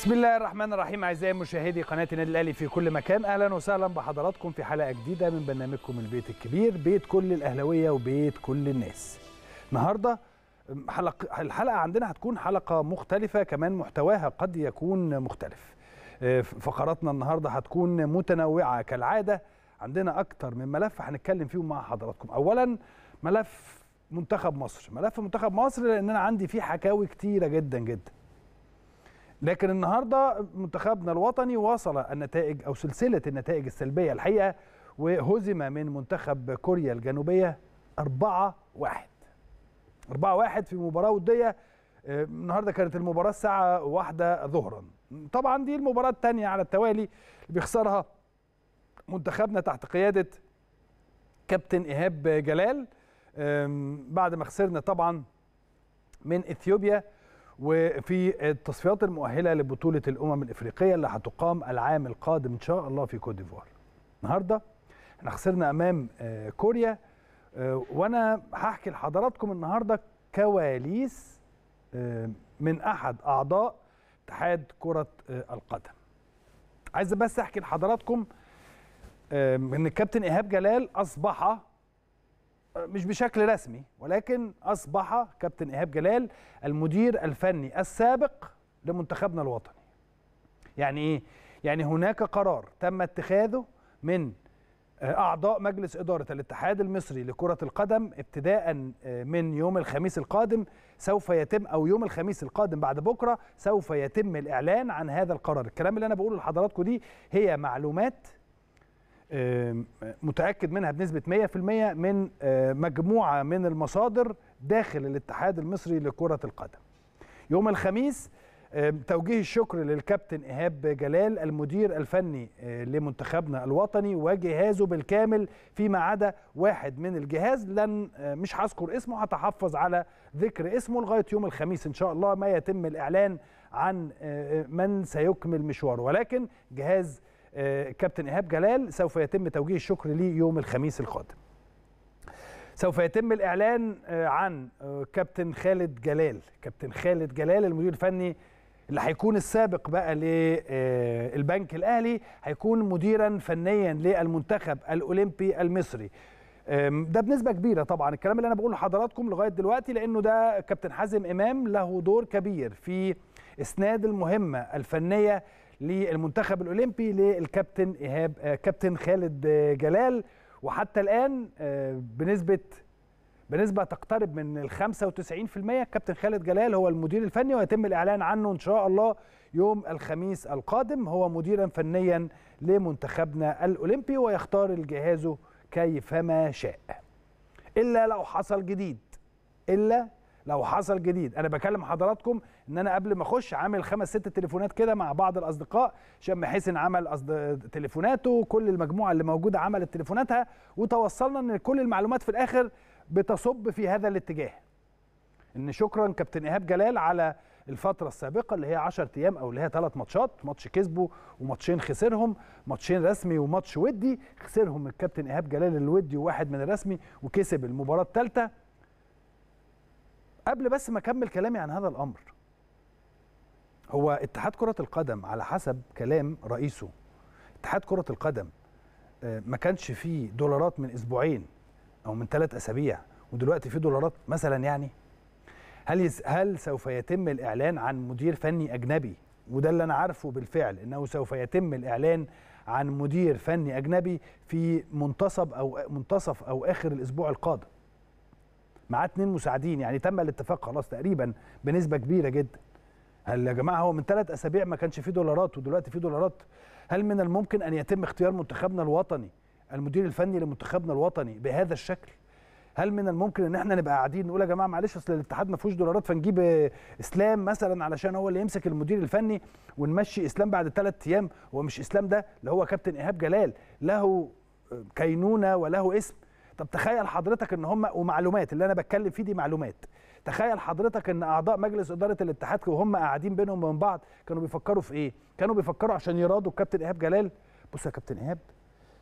بسم الله الرحمن الرحيم أعزائي مشاهدي قناة النادي الأهلي في كل مكان. أهلا وسهلا بحضراتكم في حلقة جديدة من برنامجكم البيت الكبير بيت كل الأهلاوية وبيت كل الناس. النهارده حلقه الحلقة عندنا هتكون حلقة مختلفة كمان محتواها قد يكون مختلف. فقراتنا النهارده هتكون متنوعة. كالعادة عندنا أكتر من ملف هنتكلم فيهم مع حضراتكم. اولا ملف منتخب مصر. ملف منتخب مصر لأن أنا عندي فيه حكاوي كتيرة جدا جدا. لكن النهارده منتخبنا الوطني واصل النتائج أو سلسلة النتائج السلبية الحقيقة وهزم من منتخب كوريا الجنوبية 4 1 4 1 في مباراة ودية. النهارده كانت المباراة الساعة واحدة ظهرا. طبعا دي المباراة الثانية على التوالي اللي بيخسرها منتخبنا تحت قيادة كابتن إيهاب جلال. بعد ما خسرنا طبعا من إثيوبيا وفي التصفيات المؤهلة لبطولة الأمم الإفريقية اللي هتقام العام القادم إن شاء الله في كوت ديفوار. النهارده إحنا خسرنا أمام كوريا وأنا هحكي لحضراتكم النهارده كواليس من أحد أعضاء اتحاد كرة القدم. عايز بس أحكي لحضراتكم إن الكابتن إيهاب جلال أصبح مش بشكل رسمي ولكن أصبح كابتن إيهاب جلال المدير الفني السابق لمنتخبنا الوطني. يعني إيه؟ يعني هناك قرار تم اتخاذه من أعضاء مجلس إدارة الاتحاد المصري لكرة القدم ابتداء من يوم الخميس القادم سوف يتم أو يوم الخميس القادم بعد بكرة سوف يتم الإعلان عن هذا القرار. الكلام اللي أنا بقوله لحضراتكم دي هي معلومات متأكد منها بنسبة 100% من مجموعة من المصادر داخل الاتحاد المصري لكرة القدم. يوم الخميس توجيه الشكر للكابتن إيهاب جلال المدير الفني لمنتخبنا الوطني وجهازه بالكامل فيما عدا واحد من الجهاز لن مش هذكر اسمه هتحفظ على ذكر اسمه لغاية يوم الخميس إن شاء الله ما يتم الإعلان عن من سيكمل مشواره ولكن جهاز كابتن إيهاب جلال سوف يتم توجيه الشكر ليه يوم الخميس القادم. سوف يتم الإعلان عن كابتن خالد جلال، كابتن خالد جلال المدير الفني اللي هيكون السابق بقى للبنك الأهلي هيكون مديرا فنيا للمنتخب الأولمبي المصري. ده بنسبة كبيرة طبعا الكلام اللي أنا بقوله لحضراتكم لغاية دلوقتي لأنه ده كابتن حازم إمام له دور كبير في إسناد المهمة الفنية للمنتخب الأولمبي للكابتن إيهاب كابتن خالد جلال. وحتى الآن بنسبة بنسبة تقترب من ال 95% كابتن خالد جلال هو المدير الفني ويتم الإعلان عنه إن شاء الله يوم الخميس القادم. هو مديرا فنيا لمنتخبنا الأولمبي ويختار الجهاز كيفما شاء. إلا لو حصل جديد إلا لو حصل جديد أنا بكلم حضراتكم إن أنا قبل ما أخش عامل خمس ست تليفونات كده مع بعض الأصدقاء شام حسن عمل أصد... تليفوناته كل المجموعة اللي موجودة عملت تليفوناتها وتوصلنا إن كل المعلومات في الآخر بتصب في هذا الاتجاه إن شكرا كابتن إيهاب جلال على الفترة السابقة اللي هي 10 أيام أو اللي هي ثلاث ماتشات، ماتش كسبه وماتشين خسرهم، ماتشين رسمي وماتش ودي، خسرهم الكابتن إيهاب جلال الودي وواحد من الرسمي وكسب المباراة الثالثة. قبل بس ما أكمل كلامي عن هذا الأمر هو اتحاد كرة القدم على حسب كلام رئيسه. اتحاد كرة القدم ما كانش فيه دولارات من أسبوعين أو من ثلاث أسابيع ودلوقتي في دولارات مثلا يعني. هل هل سوف يتم الإعلان عن مدير فني أجنبي؟ وده اللي أنا عارفه بالفعل إنه سوف يتم الإعلان عن مدير فني أجنبي في منتصف أو منتصف أو آخر الأسبوع القادم. معاه اثنين مساعدين يعني تم الاتفاق خلاص تقريبا بنسبة كبيرة جدا. هل يا جماعة هو من ثلاث أسابيع ما كانش فيه دولارات ودلوقتي فيه دولارات هل من الممكن أن يتم اختيار منتخبنا الوطني المدير الفني لمنتخبنا الوطني بهذا الشكل؟ هل من الممكن إن إحنا نبقى قاعدين نقول يا جماعة معلش أصل الاتحاد ما فيهوش دولارات فنجيب إسلام مثلا علشان هو اللي يمسك المدير الفني ونمشي إسلام بعد ثلاث أيام هو مش إسلام ده اللي هو كابتن إيهاب جلال له كينونة وله اسم طب تخيل حضرتك إن هم ومعلومات اللي أنا بتكلم فيه دي معلومات. تخيل حضرتك إن أعضاء مجلس إدارة الاتحاد وهم قاعدين بينهم وبين بعض كانوا بيفكروا في إيه؟ كانوا بيفكروا عشان يراضوا الكابتن إيهاب جلال. بص يا كابتن إيهاب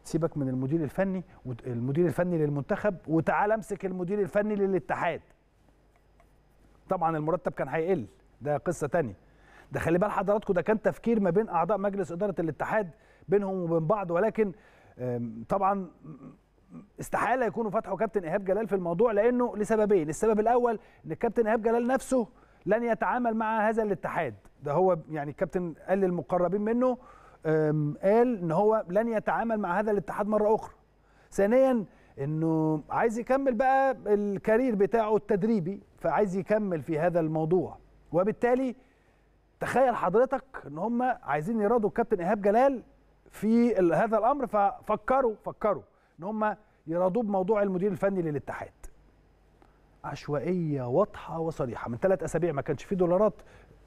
سيبك من المدير الفني المدير الفني للمنتخب وتعال امسك المدير الفني للاتحاد. طبعا المرتب كان هيقل ده قصة تانية. ده خلي بال حضراتكم ده كان تفكير ما بين أعضاء مجلس إدارة الاتحاد بينهم وبين بعض ولكن طبعا استحالة يكونوا فتحوا كابتن إيهاب جلال في الموضوع لأنه لسببين السبب الأول إن الكابتن إيهاب جلال نفسه لن يتعامل مع هذا الاتحاد. ده هو يعني الكابتن قال للمقربين منه قال إن هو لن يتعامل مع هذا الاتحاد مرة أخرى. ثانيا إنه عايز يكمل بقى الكارير بتاعه التدريبي فعايز يكمل في هذا الموضوع. وبالتالي تخيل حضرتك إن هم عايزين يرادوا الكابتن إيهاب جلال في هذا الأمر ففكروا فكروا. ان هم يرادوه بموضوع المدير الفني للاتحاد. عشوائية واضحة وصريحة. من ثلاث أسابيع ما كانش في دولارات.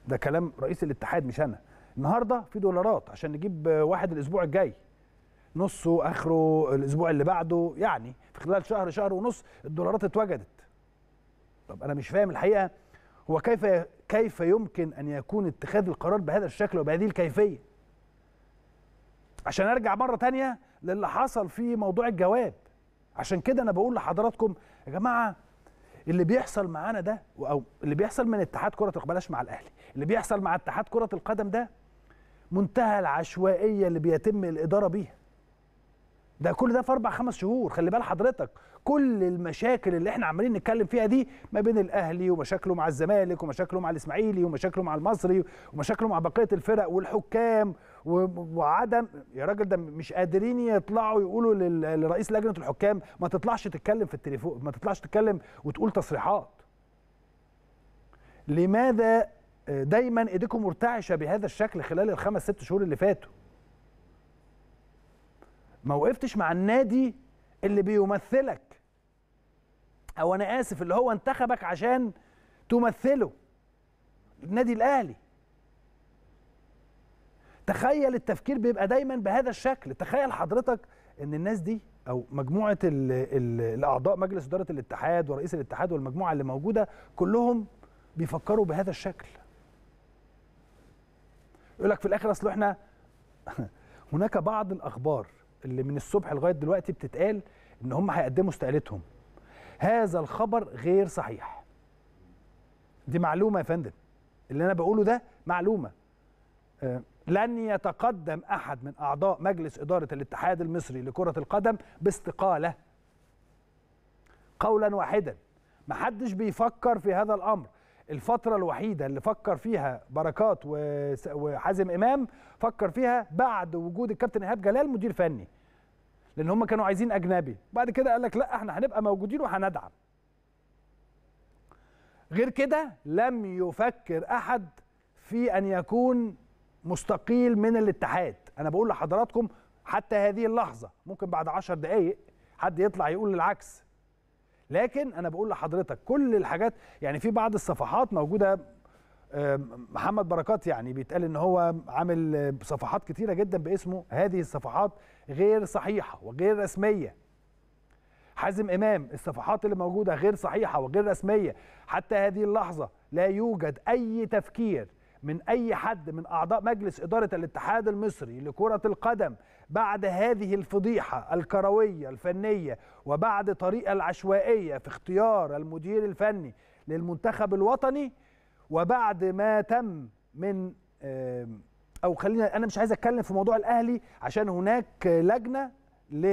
ده كلام رئيس الاتحاد مش أنا. النهارده في دولارات عشان نجيب واحد الأسبوع الجاي. نصه آخره الأسبوع اللي بعده. يعني في خلال شهر شهر ونص الدولارات اتوجدت. طب أنا مش فاهم الحقيقة. هو كيف كيف يمكن أن يكون اتخاذ القرار بهذا الشكل وبهذه الكيفية؟ عشان أرجع مرة تانية للي حصل في موضوع الجواب. عشان كده أنا بقول لحضراتكم يا جماعة اللي بيحصل معانا ده أو اللي بيحصل من اتحاد كرة بلاش مع الأهلي. اللي بيحصل مع اتحاد كرة القدم ده منتهى العشوائية اللي بيتم الإدارة بيها. ده كل ده في أربع خمس شهور. خلي بال حضرتك كل المشاكل اللي إحنا عمالين نتكلم فيها دي ما بين الأهلي ومشاكله مع الزمالك ومشاكله مع الإسماعيلي ومشاكله مع المصري ومشاكله مع بقية الفرق والحكام وعدم يا راجل ده مش قادرين يطلعوا يقولوا لرئيس لجنة الحكام ما تطلعش تتكلم في التليفون ما تطلعش تتكلم وتقول تصريحات. لماذا دايما ايديكم مرتعشة بهذا الشكل خلال الخمس ست شهور اللي فاتوا؟ ما وقفتش مع النادي اللي بيمثلك. أو أنا آسف اللي هو انتخبك عشان تمثله. النادي الأهلي. تخيل التفكير بيبقى دايما بهذا الشكل. تخيل حضرتك إن الناس دي أو مجموعة ال ال الأعضاء مجلس إدارة الاتحاد ورئيس الاتحاد والمجموعة اللي موجودة كلهم بيفكروا بهذا الشكل. يقول لك في الآخر أصل إحنا هناك بعض الأخبار اللي من الصبح لغاية دلوقتي بتتقال إن هم هيقدموا استقالتهم. هذا الخبر غير صحيح. دي معلومة يا فندم. اللي أنا بقوله ده معلومة. آه لن يتقدم أحد من أعضاء مجلس إدارة الاتحاد المصري لكرة القدم باستقالة. قولا واحدا محدش بيفكر في هذا الأمر. الفترة الوحيدة اللي فكر فيها بركات وحازم إمام فكر فيها بعد وجود الكابتن إيهاب جلال مدير فني لأن هم كانوا عايزين أجنبي. بعد كده قال لك لا إحنا هنبقى موجودين وهندعم. غير كده لم يفكر أحد في أن يكون مستقيل من الاتحاد. أنا بقول لحضراتكم حتى هذه اللحظة ممكن بعد عشر دقايق حد يطلع يقول العكس. لكن أنا بقول لحضرتك كل الحاجات يعني في بعض الصفحات موجودة محمد بركات يعني بيتقال إن هو عامل صفحات كتيرة جدا باسمه هذه الصفحات غير صحيحة وغير رسمية. حازم إمام الصفحات اللي موجودة غير صحيحة وغير رسمية. حتى هذه اللحظة لا يوجد أي تفكير من أي حد من أعضاء مجلس إدارة الاتحاد المصري لكرة القدم بعد هذه الفضيحة الكروية الفنية وبعد طريقة العشوائية في اختيار المدير الفني للمنتخب الوطني وبعد ما تم من أو خلينا أنا مش عايز أتكلم في موضوع الأهلي عشان هناك لجنة ل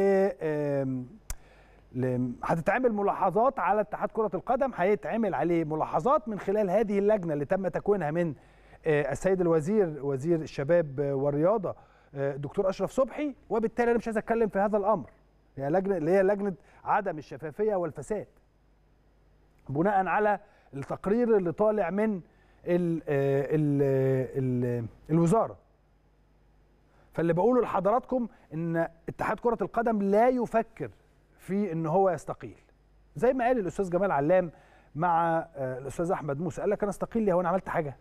هتتعمل ملاحظات على اتحاد كرة القدم هيتعمل عليه ملاحظات من خلال هذه اللجنة اللي تم تكوينها من السيد الوزير وزير الشباب والرياضة دكتور أشرف صبحي وبالتالي أنا مش عايز أتكلم في هذا الأمر. هي لجنة اللي هي لجنة عدم الشفافية والفساد. بناء على التقرير اللي طالع من ال ال ال الوزارة. فاللي بقوله لحضراتكم إن اتحاد كرة القدم لا يفكر في إن هو يستقيل. زي ما قال الأستاذ جمال علام مع الأستاذ أحمد موسى قال لك أنا استقيل ليه؟ هو أنا عملت حاجة.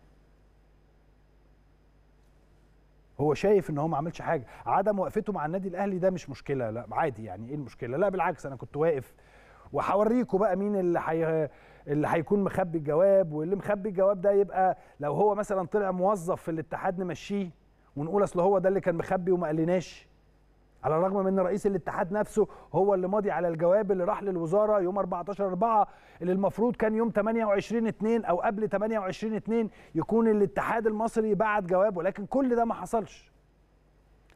هو شايف إن هو ما عملش حاجة. عدم وقفته مع النادي الأهلي ده مش مشكلة. لا عادي يعني إيه المشكلة؟ لا بالعكس أنا كنت واقف وهوريكم بقى مين اللي حي... اللي هيكون مخبي الجواب واللي مخبي الجواب ده يبقى لو هو مثلا طلع موظف في الاتحاد نمشيه ونقول أصل هو ده اللي كان مخبي وما قالناش. على الرغم من إن رئيس الاتحاد نفسه هو اللي ماضي على الجواب اللي راح للوزارة يوم 14 4 اللي المفروض كان يوم 28 2 أو قبل 28 2 يكون الاتحاد المصري بعت جواب ولكن كل ده ما حصلش.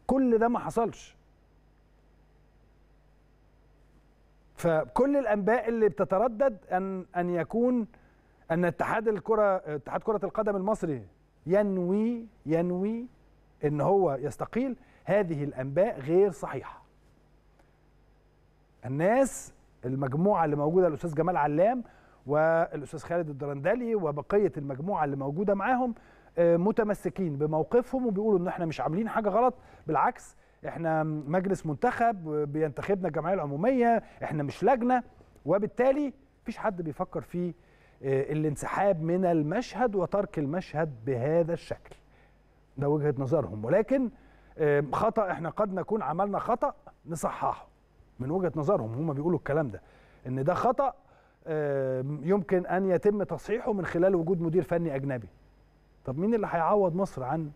كل ده ما حصلش. فكل الأنباء اللي بتتردد أن أن يكون أن اتحاد الكرة اتحاد كرة القدم المصري ينوي ينوي إن هو يستقيل. هذه الأنباء غير صحيحة. الناس المجموعة اللي موجودة الأستاذ جمال علام والأستاذ خالد الدرندلي وبقية المجموعة اللي موجودة معاهم متمسكين بموقفهم وبيقولوا إن إحنا مش عاملين حاجة غلط. بالعكس إحنا مجلس منتخب بينتخبنا الجمعية العمومية إحنا مش لجنة. وبالتالي مفيش حد بيفكر في الانسحاب من المشهد وترك المشهد بهذا الشكل. ده وجهة نظرهم. ولكن خطأ إحنا قد نكون عملنا خطأ نصححه. من وجهة نظرهم هم بيقولوا الكلام ده إن ده خطأ يمكن أن يتم تصحيحه من خلال وجود مدير فني أجنبي. طب مين اللي هيعوض مصر عن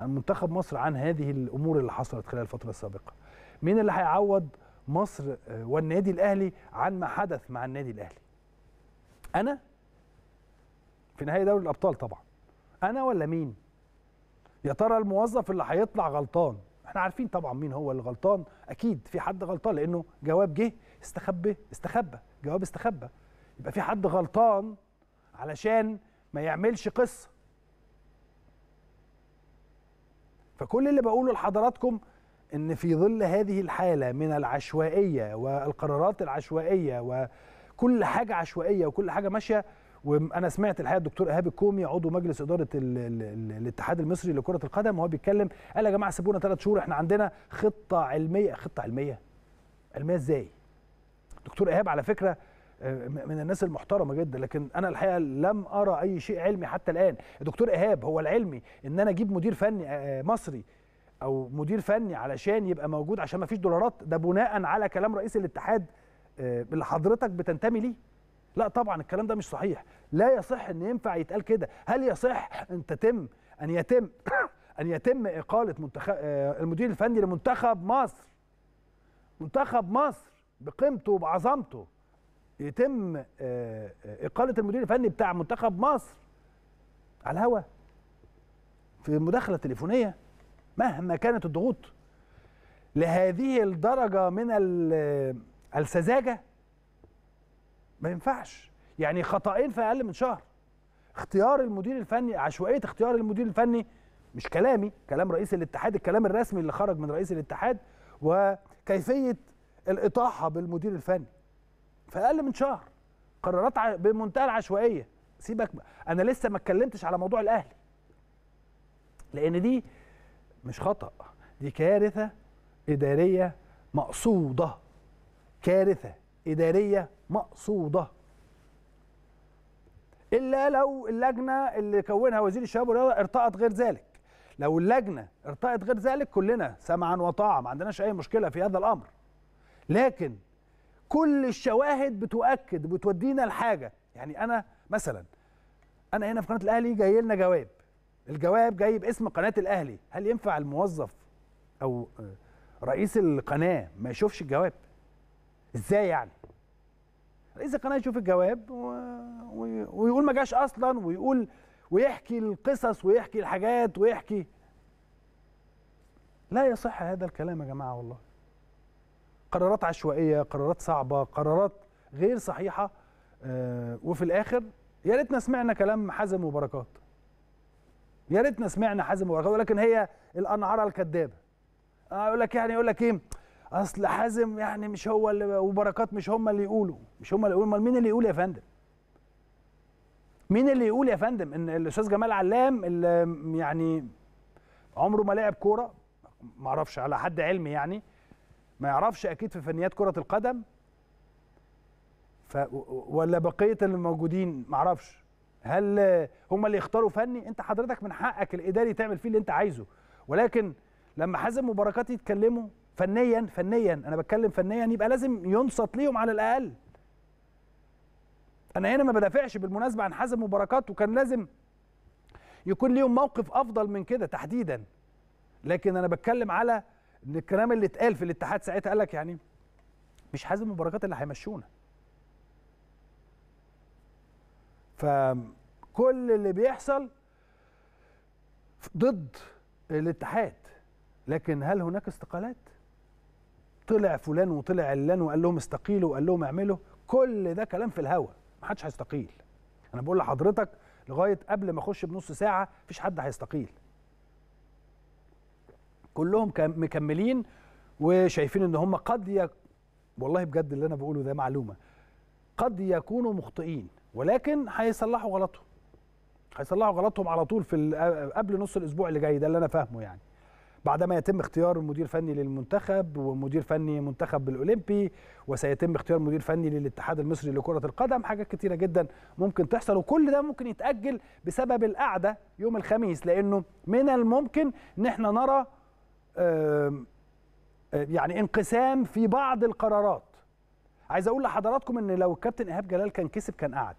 عن منتخب مصر عن هذه الأمور اللي حصلت خلال الفترة السابقة؟ مين اللي هيعوض مصر والنادي الأهلي عن ما حدث مع النادي الأهلي؟ أنا؟ في نهايه دوري الأبطال طبعا. أنا ولا مين؟ يا ترى الموظف اللي هيطلع غلطان؟ إحنا عارفين طبعا مين هو اللي غلطان أكيد في حد غلطان لأنه جواب جه استخبى استخبى جواب استخبى. يبقى في حد غلطان علشان ما يعملش قصة. فكل اللي بقوله لحضراتكم إن في ظل هذه الحالة من العشوائية والقرارات العشوائية وكل حاجة عشوائية وكل حاجة ماشية وأنا سمعت الحقيقة الدكتور ايهاب الكومي عضو مجلس اداره ال ال ال الاتحاد المصري لكره القدم وهو بيتكلم قال يا جماعة سيبونا ثلاث شهور إحنا عندنا خطه علميه. خطه علميه؟ علميه إزاي؟ دكتور ايهاب على فكره من الناس المحترمه جدا لكن أنا الحقيقة لم ارى اي شيء علمي حتى الان. دكتور ايهاب هو العلمي ان أنا أجيب مدير فني مصري أو مدير فني علشان يبقى موجود عشان ما فيش دولارات ده بناء على كلام رئيس الاتحاد اللي حضرتك بتنتمي ليه. لا طبعا الكلام ده مش صحيح. لا يصح إن ينفع يتقال كده. هل يصح أن تتم أن يتم أن يتم إقالة منتخب المدير الفني لمنتخب مصر؟ منتخب مصر بقيمته وبعظمته يتم إقالة المدير الفني بتاع منتخب مصر على الهوا في مداخلة تليفونية مهما كانت الضغوط. لهذه الدرجة من السذاجة ما ينفعش. يعني خطأين في أقل من شهر. اختيار المدير الفني عشوائية اختيار المدير الفني مش كلامي كلام رئيس الاتحاد الكلام الرسمي اللي خرج من رئيس الاتحاد وكيفية الإطاحة بالمدير الفني في أقل من شهر. قرارات بمنتهى العشوائية. سيبك أنا لسه ما اتكلمتش على موضوع الأهلي. لأن دي مش خطأ. دي كارثة إدارية مقصودة. كارثة إدارية مقصودة. إلا لو اللجنة اللي كونها وزير الشباب والرياضة ارتأت غير ذلك. لو اللجنة ارتأت غير ذلك كلنا سمعا وطاعه ما عندناش أي مشكلة في هذا الأمر. لكن كل الشواهد بتؤكد بتودينا لحاجة. يعني أنا مثلا أنا هنا في قناة الأهلي جاي لنا جواب. الجواب جاي باسم قناة الأهلي. هل ينفع الموظف أو رئيس القناة ما يشوفش الجواب؟ إزاي يعني؟ رئيس القناه يشوف الجواب. ويقول ما جاش أصلا ويقول ويحكي القصص ويحكي الحاجات ويحكي. لا يصح هذا الكلام يا جماعة والله. قرارات عشوائية قرارات صعبة قرارات غير صحيحة آه وفي الآخر يا ريتنا سمعنا كلام حازم وبركات. يا ريتنا سمعنا حازم وبركات ولكن هي الانعاره الكذابة. أقول لك يعني يقول لك إيه؟ أصل حازم يعني مش هو اللي وبركات مش هم اللي يقولوا. مش هم اللي يقولوا. أمال مين اللي يقول يا فندم؟ مين اللي يقول يا فندم إن الأستاذ جمال علام اللي يعني عمره ما لعب كورة؟ ما أعرفش على حد علمي يعني. ما يعرفش أكيد في فنيات كرة القدم. ف ولا بقية اللي موجودين؟ ما أعرفش. هل هم اللي يختاروا فني؟ أنت حضرتك من حقك الإداري تعمل فيه اللي أنت عايزه. ولكن لما حازم وبركات يتكلموا فنيا فنيا أنا بتكلم فنيا يبقى لازم ينصت ليهم على الأقل. أنا هنا ما بدافعش بالمناسبة عن حازم وبركات وكان لازم يكون ليهم موقف أفضل من كده تحديدا. لكن أنا بتكلم على إن الكلام اللي اتقال في الاتحاد ساعتها قال لك يعني مش حازم مباركات اللي هيمشونا. فكل اللي بيحصل ضد الاتحاد. لكن هل هناك استقالات؟ طلع فلان وطلع علان وقال لهم استقيلوا وقال لهم اعملوا كل ده كلام في الهوا ما حدش هيستقيل. أنا بقول لحضرتك لغاية قبل ما أخش بنص ساعة مفيش حد هيستقيل. كلهم مكملين وشايفين إن هم قد يك... والله بجد اللي أنا بقوله ده معلومة. قد يكونوا مخطئين ولكن هيصلحوا غلطهم. هيصلحوا غلطهم على طول في قبل نص الأسبوع اللي جاي ده اللي أنا فاهمه يعني. بعدما يتم اختيار مدير فني للمنتخب ومدير فني منتخب الاولمبي وسيتم اختيار مدير فني للاتحاد المصري لكرة القدم حاجات كتيرة جدا ممكن تحصل. وكل ده ممكن يتأجل بسبب القعدة يوم الخميس لأنه من الممكن ان إحنا نرى يعني انقسام في بعض القرارات. عايز أقول لحضراتكم إن لو الكابتن إيهاب جلال كان كسب كان قعد.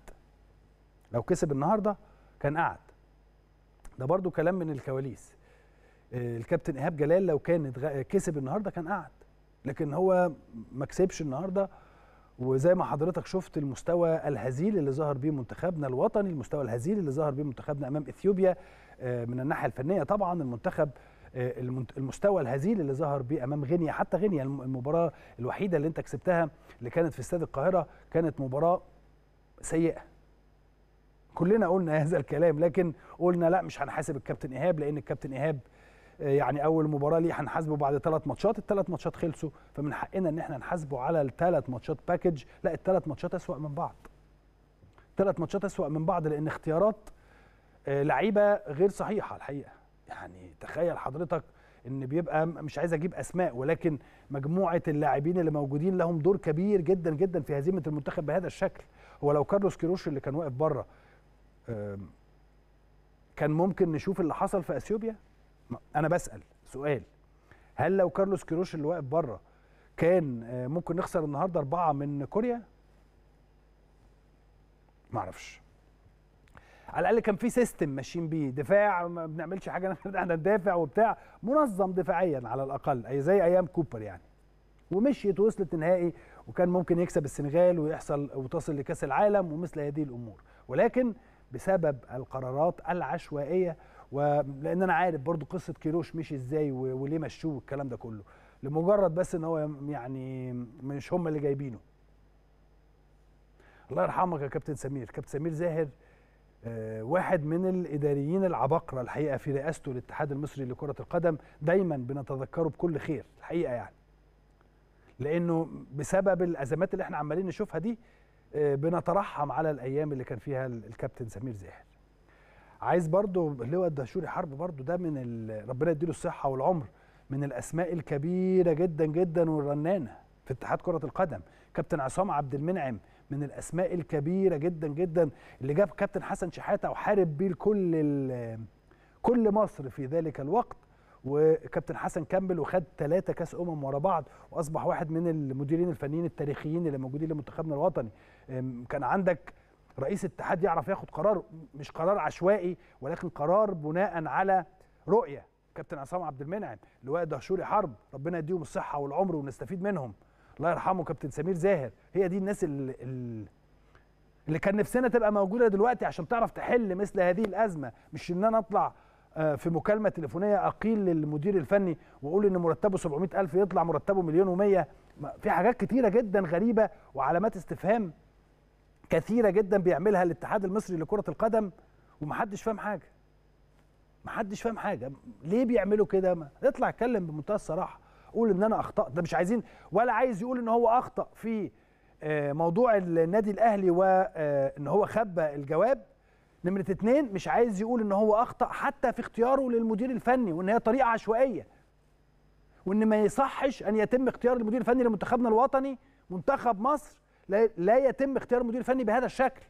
لو كسب النهارده كان قعد. ده برضو كلام من الكواليس. الكابتن إيهاب جلال لو كان كسب النهارده كان قعد. لكن هو ما كسبش النهارده. وزي ما حضرتك شفت المستوى الهزيل اللي ظهر بيه منتخبنا الوطني المستوى الهزيل اللي ظهر بيه منتخبنا أمام إثيوبيا من الناحية الفنية طبعا المنتخب المستوى الهزيل اللي ظهر بيه أمام غينيا حتى غينيا المباراة الوحيدة اللي أنت كسبتها اللي كانت في استاد القاهرة كانت مباراة سيئة. كلنا قلنا هذا الكلام لكن قلنا لا مش هنحاسب الكابتن إيهاب لأن الكابتن إيهاب يعني أول مباراة ليه هنحاسبه بعد ثلاث ماتشات الثلاث ماتشات خلصوا فمن حقنا إن إحنا نحاسبه على الثلاث ماتشات باكج لا الثلاث ماتشات أسوأ من بعض. ثلاث ماتشات أسوأ من بعض لأن اختيارات لعيبة غير صحيحة الحقيقة. يعني تخيل حضرتك إن بيبقى مش عايز أجيب أسماء ولكن مجموعة اللاعبين اللي موجودين لهم دور كبير جدا جدا في هزيمة المنتخب بهذا الشكل. هو لو كارلوس كيروش اللي كان واقف بره كان ممكن نشوف اللي حصل في أثيوبيا؟ أنا بسأل سؤال. هل لو كارلوس كيروش اللي واقف بره كان ممكن نخسر النهارده أربعة من كوريا؟ ما أعرفش. على الأقل كان في system ماشيين بيه. دفاع ما بنعملش حاجة إحنا ندافع وبتاع. منظم دفاعيا على الأقل أي زي أيام كوبر يعني. ومشيت ووصلت نهائي وكان ممكن يكسب السنغال ويحصل وتصل لكأس العالم ومثل هذه الأمور. ولكن بسبب القرارات العشوائية ولان أنا عارف برضو قصة كيروش مشي إزاي وليه مشوه والكلام ده كله. لمجرد بس ان هو يعني مش هم اللي جايبينه. الله يرحمك يا كابتن سمير. كابتن سمير زاهر آه واحد من الإداريين العباقرة الحقيقة في رئاسته الاتحاد المصري لكرة القدم. دايما بنتذكره بكل خير الحقيقة يعني. لأنه بسبب الأزمات اللي إحنا عمالين نشوفها دي آه بنترحم على الأيام اللي كان فيها الكابتن سمير زاهر. عايز برضو اللواء الدهشوري حرب برضو ده من ربنا يديله الصحة والعمر من الأسماء الكبيرة جدا جدا والرنانة في اتحاد كرة القدم. كابتن عصام عبد المنعم من الأسماء الكبيرة جدا جدا اللي جاب كابتن حسن شحاتة وحارب بيه كل كل مصر في ذلك الوقت. وكابتن حسن كمل وخد ثلاثة كأس أمم ورا بعض وأصبح واحد من المديرين الفنيين التاريخيين اللي موجودين لمنتخبنا الوطني. كان عندك رئيس اتحاد يعرف ياخد قرار مش قرار عشوائي ولكن قرار بناء على رؤية كابتن عصام عبد المنعم لواء دهشوري حرب. ربنا يديهم الصحة والعمر ونستفيد منهم. الله يرحمه كابتن سمير زاهر. هي دي الناس اللي, اللي كان نفسنا تبقى موجودة دلوقتي عشان تعرف تحل مثل هذه الأزمة. مش إن أنا أطلع في مكالمة تليفونية أقيل للمدير الفني وأقول إن مرتبه 700000 يطلع مرتبه مليون و100 في حاجات كتيرة جدا غريبة وعلامات استفهام. كثيرة جدا بيعملها الاتحاد المصري لكرة القدم ومحدش فاهم حاجة. محدش فاهم حاجة. ليه بيعملوا كده؟ اطلع اتكلم بمنتهى الصراحة. قول إن أنا اخطات ده مش عايزين ولا عايز يقول إن هو أخطأ في موضوع النادي الأهلي وان هو خبى الجواب. نمرة اتنين مش عايز يقول إن هو أخطأ حتى في اختياره للمدير الفني وإن هي طريقة عشوائية. وإن ما يصحش أن يتم اختيار المدير الفني لمنتخبنا الوطني منتخب مصر لا يتم اختيار المدير الفني بهذا الشكل.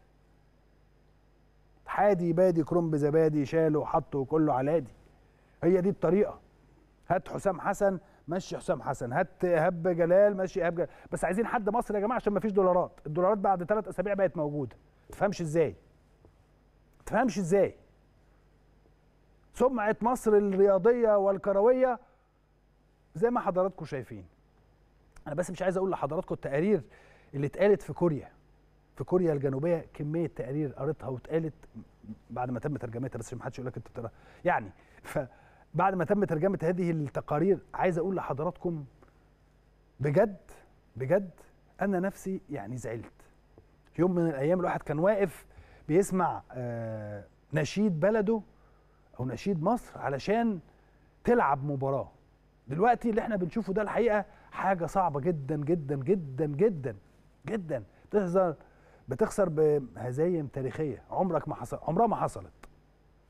حادي بادي كرنب زبادي شاله وحطه كله على دي هي دي الطريقة. هات حسام حسن مشي حسام حسن. هات إيهاب جلال مشي إيهاب جلال. بس عايزين حد مصري يا جماعة عشان ما فيش دولارات. الدولارات بعد ثلاث أسابيع بقت موجودة. تفهمش إزاي. تفهمش إزاي. سمعة مصر الرياضية والكروية زي ما حضراتكم شايفين. أنا بس مش عايز أقول لحضراتكم التقارير اللي اتقالت في كوريا في كوريا الجنوبية كمية تقارير قريتها واتقالت بعد ما تم ترجمتها بس ما حدش يقول لك انت بتقرا يعني فبعد ما تم ترجمة هذه التقارير عايز أقول لحضراتكم بجد بجد أنا نفسي يعني زعلت. يوم من الأيام الواحد كان واقف بيسمع آه نشيد بلده أو نشيد مصر علشان تلعب مباراة. دلوقتي اللي إحنا بنشوفه ده الحقيقة حاجة صعبة جدا جدا جدا جدا. جدا. بتخسر بتخسر بهزايم تاريخية. عمرك ما حصل عمرها ما حصلت.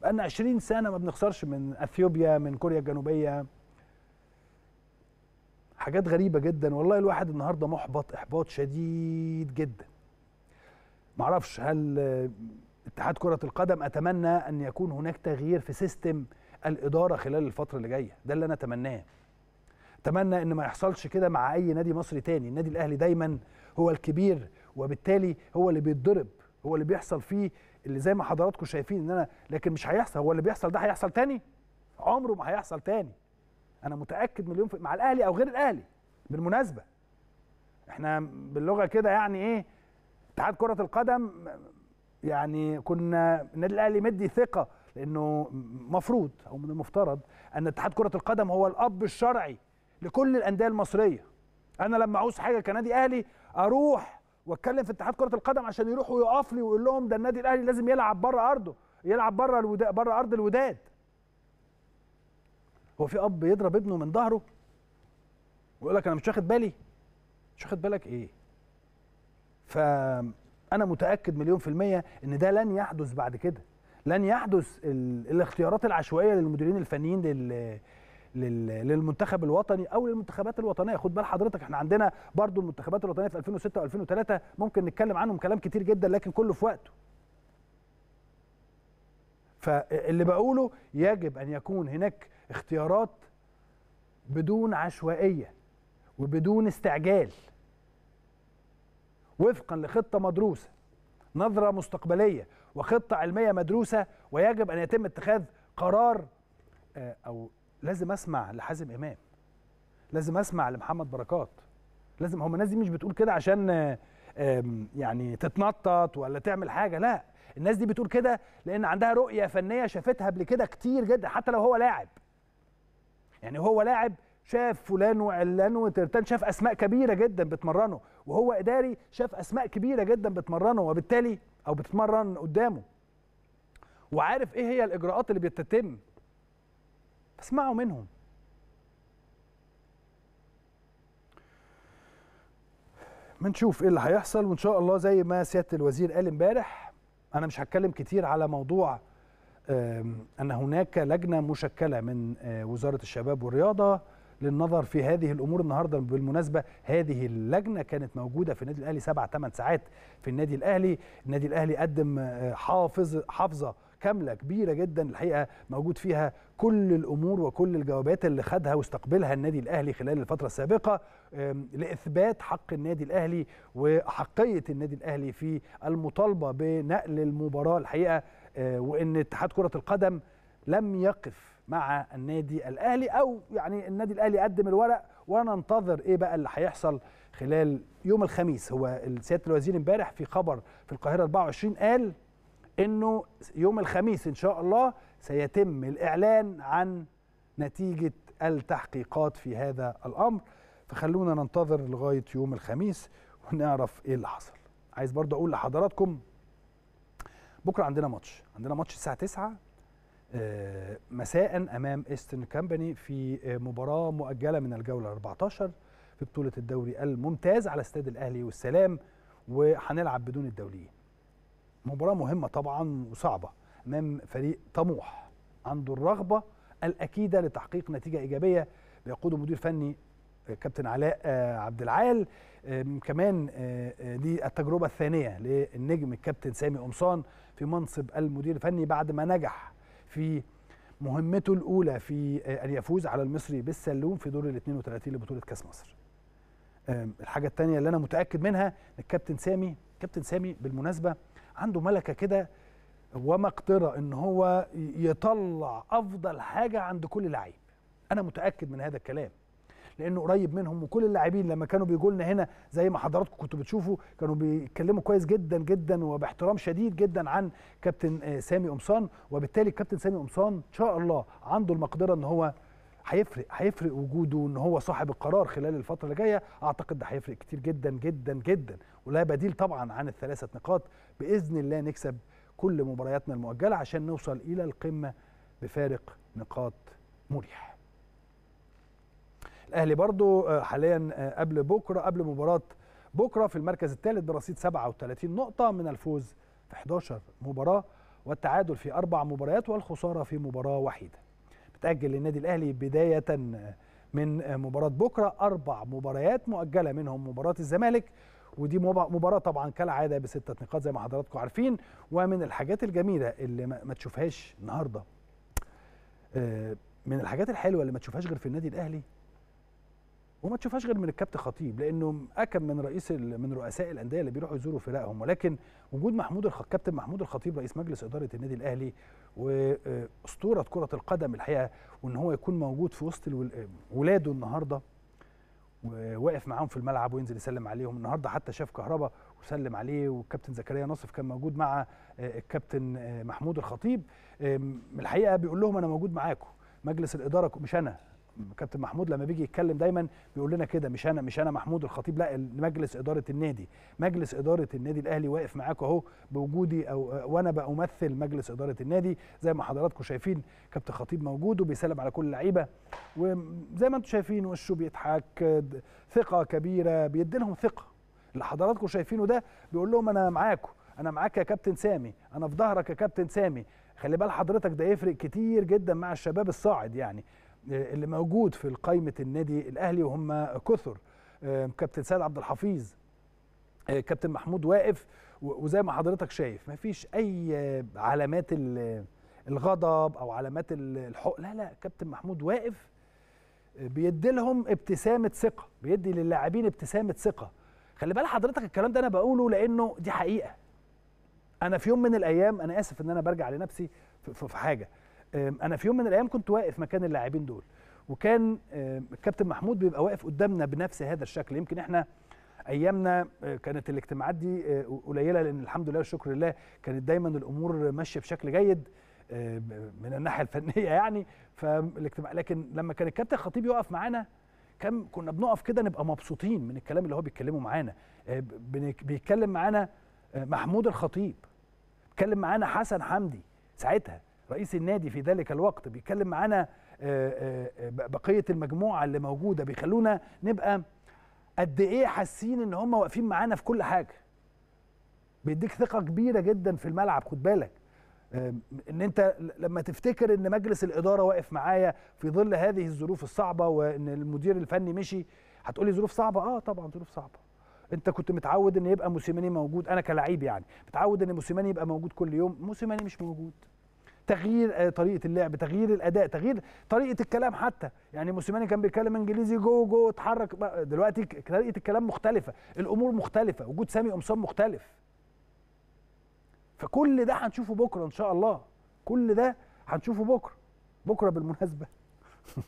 بقالنا 20 سنة ما بنخسرش من أثيوبيا من كوريا الجنوبية. حاجات غريبة جدا. والله الواحد النهارده محبط إحباط شديد جدا. معرفش هل اتحاد كرة القدم أتمنى أن يكون هناك تغيير في سيستم الإدارة خلال الفترة اللي جاية. ده اللي أنا أتمناه. أتمنى إن ما يحصلش كده مع أي نادي مصري تاني. النادي الأهلي دايما هو الكبير وبالتالي هو اللي بيتضرب هو اللي بيحصل فيه اللي زي ما حضراتكم شايفين إن أنا لكن مش هيحصل هو اللي بيحصل ده هيحصل تاني؟ عمره ما هيحصل تاني. أنا متأكد مليون في مع الأهلي أو غير الأهلي بالمناسبة. إحنا باللغة كده يعني إيه اتحاد كرة القدم يعني كنا النادي الأهلي مدي ثقة لأنه مفروض أو من المفترض أن اتحاد كرة القدم هو الأب الشرعي لكل الأندية المصرية. أنا لما عاوز حاجة كنادي أهلي أروح واتكلم في اتحاد كرة القدم عشان يروح ويقف لي ويقول لهم ده النادي الاهلي لازم يلعب بره ارضه يلعب بره الوداد بره ارض الوداد. هو في اب يضرب ابنه من ظهره ويقول لك أنا مش واخد بالي. مش واخد بالك إيه؟ فانا متاكد مليون في الميه ان ده لن يحدث بعد كده. لن يحدث الاختيارات العشوائيه للمديرين الفنيين للمنتخب الوطني أو للمنتخبات الوطنية. خد بال حضرتك إحنا عندنا برضو المنتخبات الوطنية في 2006 و2003 ممكن نتكلم عنهم كلام كتير جدا لكن كله في وقته. فاللي بقوله يجب أن يكون هناك اختيارات بدون عشوائية وبدون استعجال. وفقا لخطة مدروسة نظرة مستقبلية وخطة علمية مدروسة ويجب أن يتم اتخاذ قرار أو لازم اسمع لحازم امام. لازم اسمع لمحمد بركات. لازم هم الناس دي مش بتقول كده عشان يعني تتنطط ولا تعمل حاجة لا. الناس دي بتقول كده لأن عندها رؤية فنية شافتها قبل كده كتير جدا حتى لو هو لاعب. يعني هو لاعب شاف فلان وعلان وترتان شاف أسماء كبيرة جدا بتمرنه وهو إداري شاف أسماء كبيرة جدا بتمرنه وبالتالي أو بتتمرن قدامه. وعارف إيه هي الإجراءات اللي بتتم؟ اسمعوا منهم. بنشوف إيه اللي هيحصل وإن شاء الله زي ما سيادة الوزير قال امبارح أنا مش هتكلم كتير على موضوع أن هناك لجنة مشكلة من وزارة الشباب والرياضة للنظر في هذه الأمور النهارده. بالمناسبة هذه اللجنة كانت موجودة في النادي الأهلي سبع ثمان ساعات في النادي الأهلي. النادي الأهلي قدم حافظ حافظة كاملة كبيرة جدا الحقيقة موجود فيها كل الأمور وكل الجوابات اللي خدها واستقبلها النادي الأهلي خلال الفترة السابقة لإثبات حق النادي الأهلي واحقيه النادي الأهلي في المطالبة بنقل المباراة الحقيقة وإن اتحاد كرة القدم لم يقف مع النادي الأهلي أو يعني النادي الأهلي قدم الورق وننتظر إيه بقى اللي هيحصل خلال يوم الخميس. هو سياده الوزير امبارح في خبر في القاهرة 24 قال إنه يوم الخميس إن شاء الله سيتم الإعلان عن نتيجة التحقيقات في هذا الأمر. فخلونا ننتظر لغاية يوم الخميس ونعرف إيه اللي حصل. عايز برضه أقول لحضراتكم بكرة عندنا ماتش. عندنا ماتش الساعة 9 مساء أمام ايسترن كامباني في مباراة مؤجلة من الجولة 14 في بطولة الدوري الممتاز على استاد الأهلي والسلام وهنلعب بدون الدوليين. مباراة مهمة طبعا وصعبة أمام فريق طموح عنده الرغبة الأكيدة لتحقيق نتيجة إيجابية بيقوده مدير فني كابتن علاء عبد العال كمان دي التجربة الثانية للنجم الكابتن سامي قمصان في منصب المدير الفني بعد ما نجح في مهمته الأولى في أن يفوز على المصري بالسلوم في دور ال 32 لبطولة كأس مصر. الحاجة الثانية اللي أنا متأكد منها الكابتن سامي كابتن سامي بالمناسبة عنده ملكة كده ومقدره إن هو يطلع أفضل حاجة عند كل لعيب. أنا متأكد من هذا الكلام لأنه قريب منهم وكل اللاعبين لما كانوا بيجوا لنا هنا زي ما حضراتكم كنتوا بتشوفوا كانوا بيتكلموا كويس جدا جدا وباحترام شديد جدا عن كابتن سامي قمصان. وبالتالي الكابتن سامي قمصان إن شاء الله عنده المقدرة إن هو هيفرق هيفرق وجوده إن هو صاحب القرار خلال الفترة اللي جاية. أعتقد ده هيفرق كتير جدا جدا جدا ولا بديل طبعا عن الثلاثة نقاط. بإذن الله نكسب كل مبارياتنا المؤجلة عشان نوصل إلى القمة بفارق نقاط مريح. الأهلي برضو حاليا قبل بكرة قبل مباراة بكرة في المركز الثالث برصيد 37 نقطة من الفوز في 11 مباراة والتعادل في أربع مباريات والخسارة في مباراة وحيدة. تأجل للنادي الأهلي بداية من مباراة بكرة أربع مباريات مؤجلة منهم مباراة الزمالك ودي مباراة طبعا كالعادة بستة نقاط زي ما حضراتكم عارفين ومن الحاجات الجميلة اللي ما تشوفهاش النهاردة من الحاجات الحلوة اللي ما تشوفهاش غير في النادي الأهلي وما تشوفهاش غير من الكابتن خطيب لأنه أكم من رئيس من رؤساء الأندية اللي بيروحوا يزوروا فرقهم. ولكن وجود محمود الخ... كابتن محمود الخطيب رئيس مجلس إدارة النادي الأهلي وأسطورة كرة القدم الحقيقة وإن هو يكون موجود في وسط الول... ولاده النهارده وواقف معاهم في الملعب وينزل يسلم عليهم. النهارده حتى شاف كهربا وسلم عليه والكابتن زكريا ناصف كان موجود مع الكابتن محمود الخطيب. الحقيقة بيقول لهم أنا موجود معاكم. مجلس الإدارة مش أنا. كابتن محمود لما بيجي يتكلم دايما بيقول لنا كده مش أنا مش أنا محمود الخطيب لا مجلس إدارة النادي. مجلس إدارة النادي الأهلي واقف معاكم أهو بوجودي أو وأنا بمثل مجلس إدارة النادي. زي ما حضراتكم شايفين كابتن خطيب موجود وبيسلم على كل اللعيبة. وزي ما أنتم شايفين وشه بيضحك ثقة كبيرة بيدي لهم ثقة. اللي حضراتكم شايفينه ده بيقول لهم أنا معاكم أنا معاك يا كابتن سامي أنا في ظهرك يا كابتن سامي. خلي بال حضرتك ده يفرق كتير جدا مع الشباب الصاعد يعني. اللي موجود في قائمة النادي الأهلي وهم كثر. كابتن سيد عبد الحفيظ كابتن محمود واقف وزي ما حضرتك شايف ما فيش أي علامات الغضب أو علامات الحق لا لا كابتن محمود واقف بيدي لهم ابتسامة ثقة بيدي للاعبين ابتسامة ثقة. خلي بال حضرتك الكلام ده أنا بقوله لأنه دي حقيقة. أنا في يوم من الأيام أنا آسف إن أنا برجع لنفسي في حاجة. أنا في يوم من الأيام كنت واقف مكان اللاعبين دول وكان الكابتن محمود بيبقى واقف قدامنا بنفس هذا الشكل. يمكن إحنا أيامنا كانت الاجتماعات دي قليلة لأن الحمد لله والشكر لله كانت دايما الأمور ماشية بشكل جيد من الناحية الفنية يعني. فالاجتماع لكن لما كان الكابتن خطيب يقف معانا كان كنا بنقف كده نبقى مبسوطين من الكلام اللي هو بيتكلمه معانا. بيتكلم معانا محمود الخطيب بيتكلم معانا حسن حمدي ساعتها. رئيس النادي في ذلك الوقت بيتكلم معانا بقية المجموعة اللي موجودة بيخلونا نبقى قد إيه حاسين إن هم واقفين معانا في كل حاجة. بيديك ثقة كبيرة جدا في الملعب خد بالك. إن أنت لما تفتكر إن مجلس الإدارة واقف معايا في ظل هذه الظروف الصعبة وإن المدير الفني مشي هتقولي ظروف صعبة؟ آه طبعا ظروف صعبة. أنت كنت متعود إن يبقى موسيماني موجود أنا كلاعب يعني. متعود إن موسيماني يبقى موجود كل يوم موسيماني مش موجود. تغيير طريقة اللعب تغيير الأداء تغيير طريقة الكلام حتى. يعني موسيماني كان بيتكلم إنجليزي جو جو اتحرك دلوقتي طريقة الكلام مختلفة الأمور مختلفة وجود سامي قمصان مختلف. فكل ده هنشوفه بكرة إن شاء الله. كل ده هنشوفه بكرة بكرة بالمناسبة.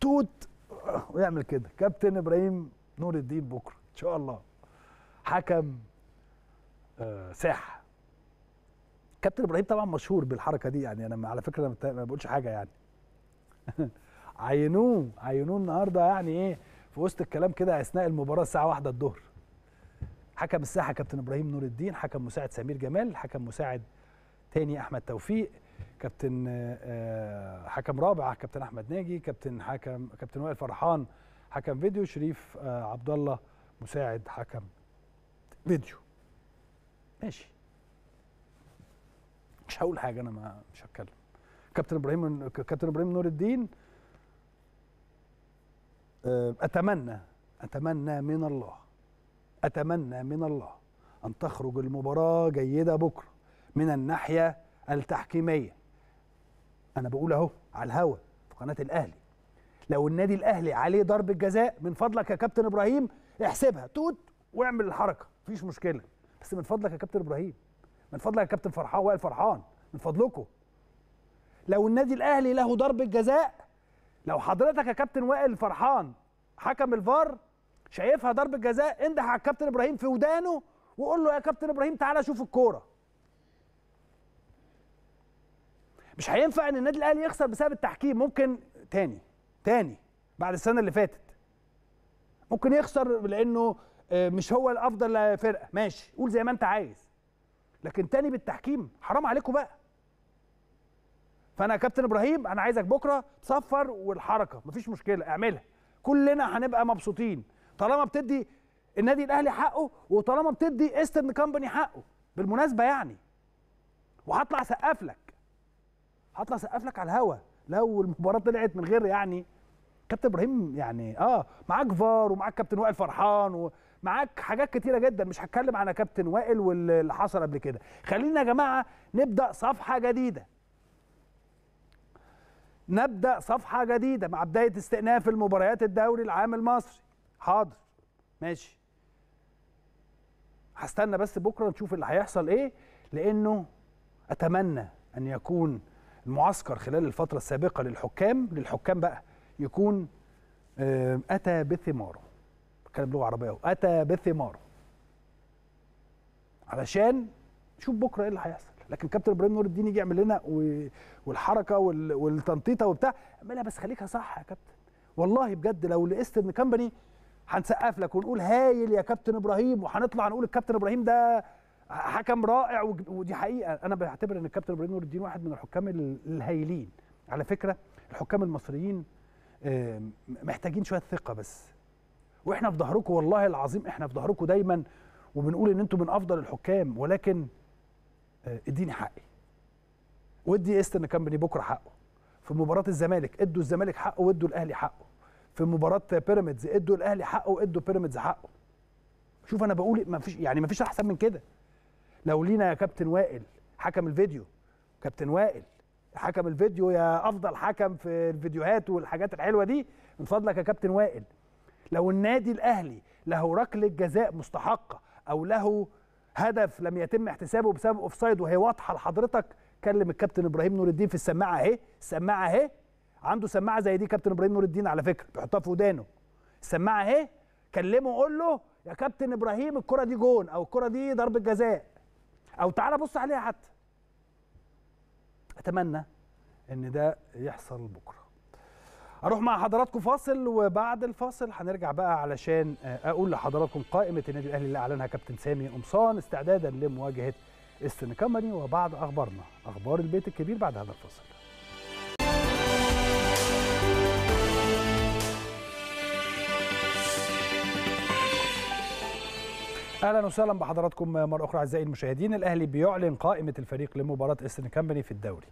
توت ويعمل كده. كابتن إبراهيم نور الدين بكرة إن شاء الله. حكم آه ساحة. كابتن إبراهيم طبعا مشهور بالحركة دي يعني أنا على فكرة ما بقولش حاجة يعني. عينوه عينوه النهارده يعني إيه في وسط الكلام كده أثناء المباراة الساعة واحدة الظهر. حكم الساحة كابتن إبراهيم نور الدين حكم مساعد سمير جمال حكم مساعد تاني أحمد توفيق كابتن حكم رابع كابتن أحمد ناجي كابتن حكم كابتن وائل فرحان حكم فيديو شريف عبد الله مساعد حكم فيديو. ماشي. مش هقول حاجة أنا ما مش هتكلم. كابتن إبراهيم كابتن إبراهيم نور الدين أتمنى أتمنى من الله أتمنى من الله أن تخرج المباراة جيدة بكرة من الناحية التحكيمية. أنا بقول أهو على الهوا في قناة الأهلي. لو النادي الأهلي عليه ضربة جزاء من فضلك يا كابتن إبراهيم احسبها توت واعمل الحركة مفيش مشكلة. بس من فضلك يا كابتن إبراهيم. من فضلك يا كابتن فرحان وائل فرحان من فضلكم. لو النادي الأهلي له ضربة جزاء لو حضرتك يا كابتن وائل فرحان حكم الفار شايفها ضربة جزاء انده على الكابتن إبراهيم في ودانه وقول له يا كابتن إبراهيم تعالى شوف الكورة. مش هينفع إن النادي الأهلي يخسر بسبب التحكيم. ممكن تاني تاني بعد السنة اللي فاتت. ممكن يخسر لأنه مش هو الأفضل فرقه ماشي قول زي ما أنت عايز. لكن تاني بالتحكيم. حرام عليكم بقى. فأنا يا كابتن إبراهيم أنا عايزك بكرة تصفر والحركة. مفيش مشكلة اعملها. كلنا هنبقى مبسوطين. طالما بتدي النادي الأهلي حقه وطالما بتدي ايسترن كامباني حقه. بالمناسبة يعني. وهطلع أسقف لك. هطلع أسقف لك على الهوا. لو المباراة طلعت من غير يعني. كابتن إبراهيم يعني آه معاك فار ومعاك كابتن وائل فرحان ومعاك حاجات كتيرة جدا مش هتكلم عن كابتن وائل واللي حصل قبل كده. خلينا يا جماعة نبدأ صفحة جديدة. نبدأ صفحة جديدة مع بداية استئناف المباريات الدوري العام المصري. حاضر. ماشي. هستنى بس بكرة نشوف اللي هيحصل إيه لأنه أتمنى أن يكون المعسكر خلال الفترة السابقة للحكام للحكام بقى يكون أتى بثماره. بتكلم لغه عربية. اهو اتى بثماره علشان شوف بكرة إيه اللي هيحصل. لكن كابتن إبراهيم نور الدين يجي يعمل لنا والحركة والتنطيطة وبتاع. اعملها بس خليكها صح يا كابتن. والله بجد لو ال Eastern Company هنسقف لك ونقول هايل يا كابتن إبراهيم وهنطلع نقول الكابتن إبراهيم ده حكم رائع ودي حقيقة. أنا بعتبر إن الكابتن إبراهيم نور الدين واحد من الحكام الهايلين. على فكرة الحكام المصريين محتاجين شوية ثقة بس. وإحنا في ظهركم والله العظيم إحنا في ظهركم دايما وبنقول إن أنتم من أفضل الحكام ولكن اديني حقي. وادي ايسترن كامباني بكرة حقه. في مباراة الزمالك ادوا الزمالك حقه وادوا الأهلي حقه. في مباراة بيراميدز ادوا الأهلي حقه وادوا بيراميدز حقه. شوف أنا بقول ما فيش يعني ما فيش أحسن من كده. لو لينا يا كابتن وائل حكم الفيديو. كابتن وائل حكم الفيديو يا أفضل حكم في الفيديوهات والحاجات الحلوة دي. من فضلك يا كابتن وائل. لو النادي الأهلي له ركلة جزاء مستحقة أو له هدف لم يتم احتسابه بسبب أوفسايد وهي واضحة لحضرتك كلم الكابتن إبراهيم نور الدين في السماعة أهي. السماعة أهي. عنده سماعة زي دي كابتن إبراهيم نور الدين على فكرة بيحطها في ودانه. السماعة أهي. كلمه قول له يا كابتن إبراهيم الكرة دي جون أو الكرة دي ضربة جزاء أو تعالى بص عليها حتى. أتمنى إن ده يحصل بكرة. أروح مع حضراتكم فاصل وبعد الفاصل هنرجع بقى علشان أقول لحضراتكم قائمة النادي الأهلي اللي أعلنها كابتن سامي قمصان استعدادا لمواجهة استن كامباني وبعد أخبارنا أخبار البيت الكبير بعد هذا الفاصل. أهلا وسهلا بحضراتكم مرة أخرى أعزائي المشاهدين الأهلي بيعلن قائمة الفريق لمباراة استن كامباني في الدوري.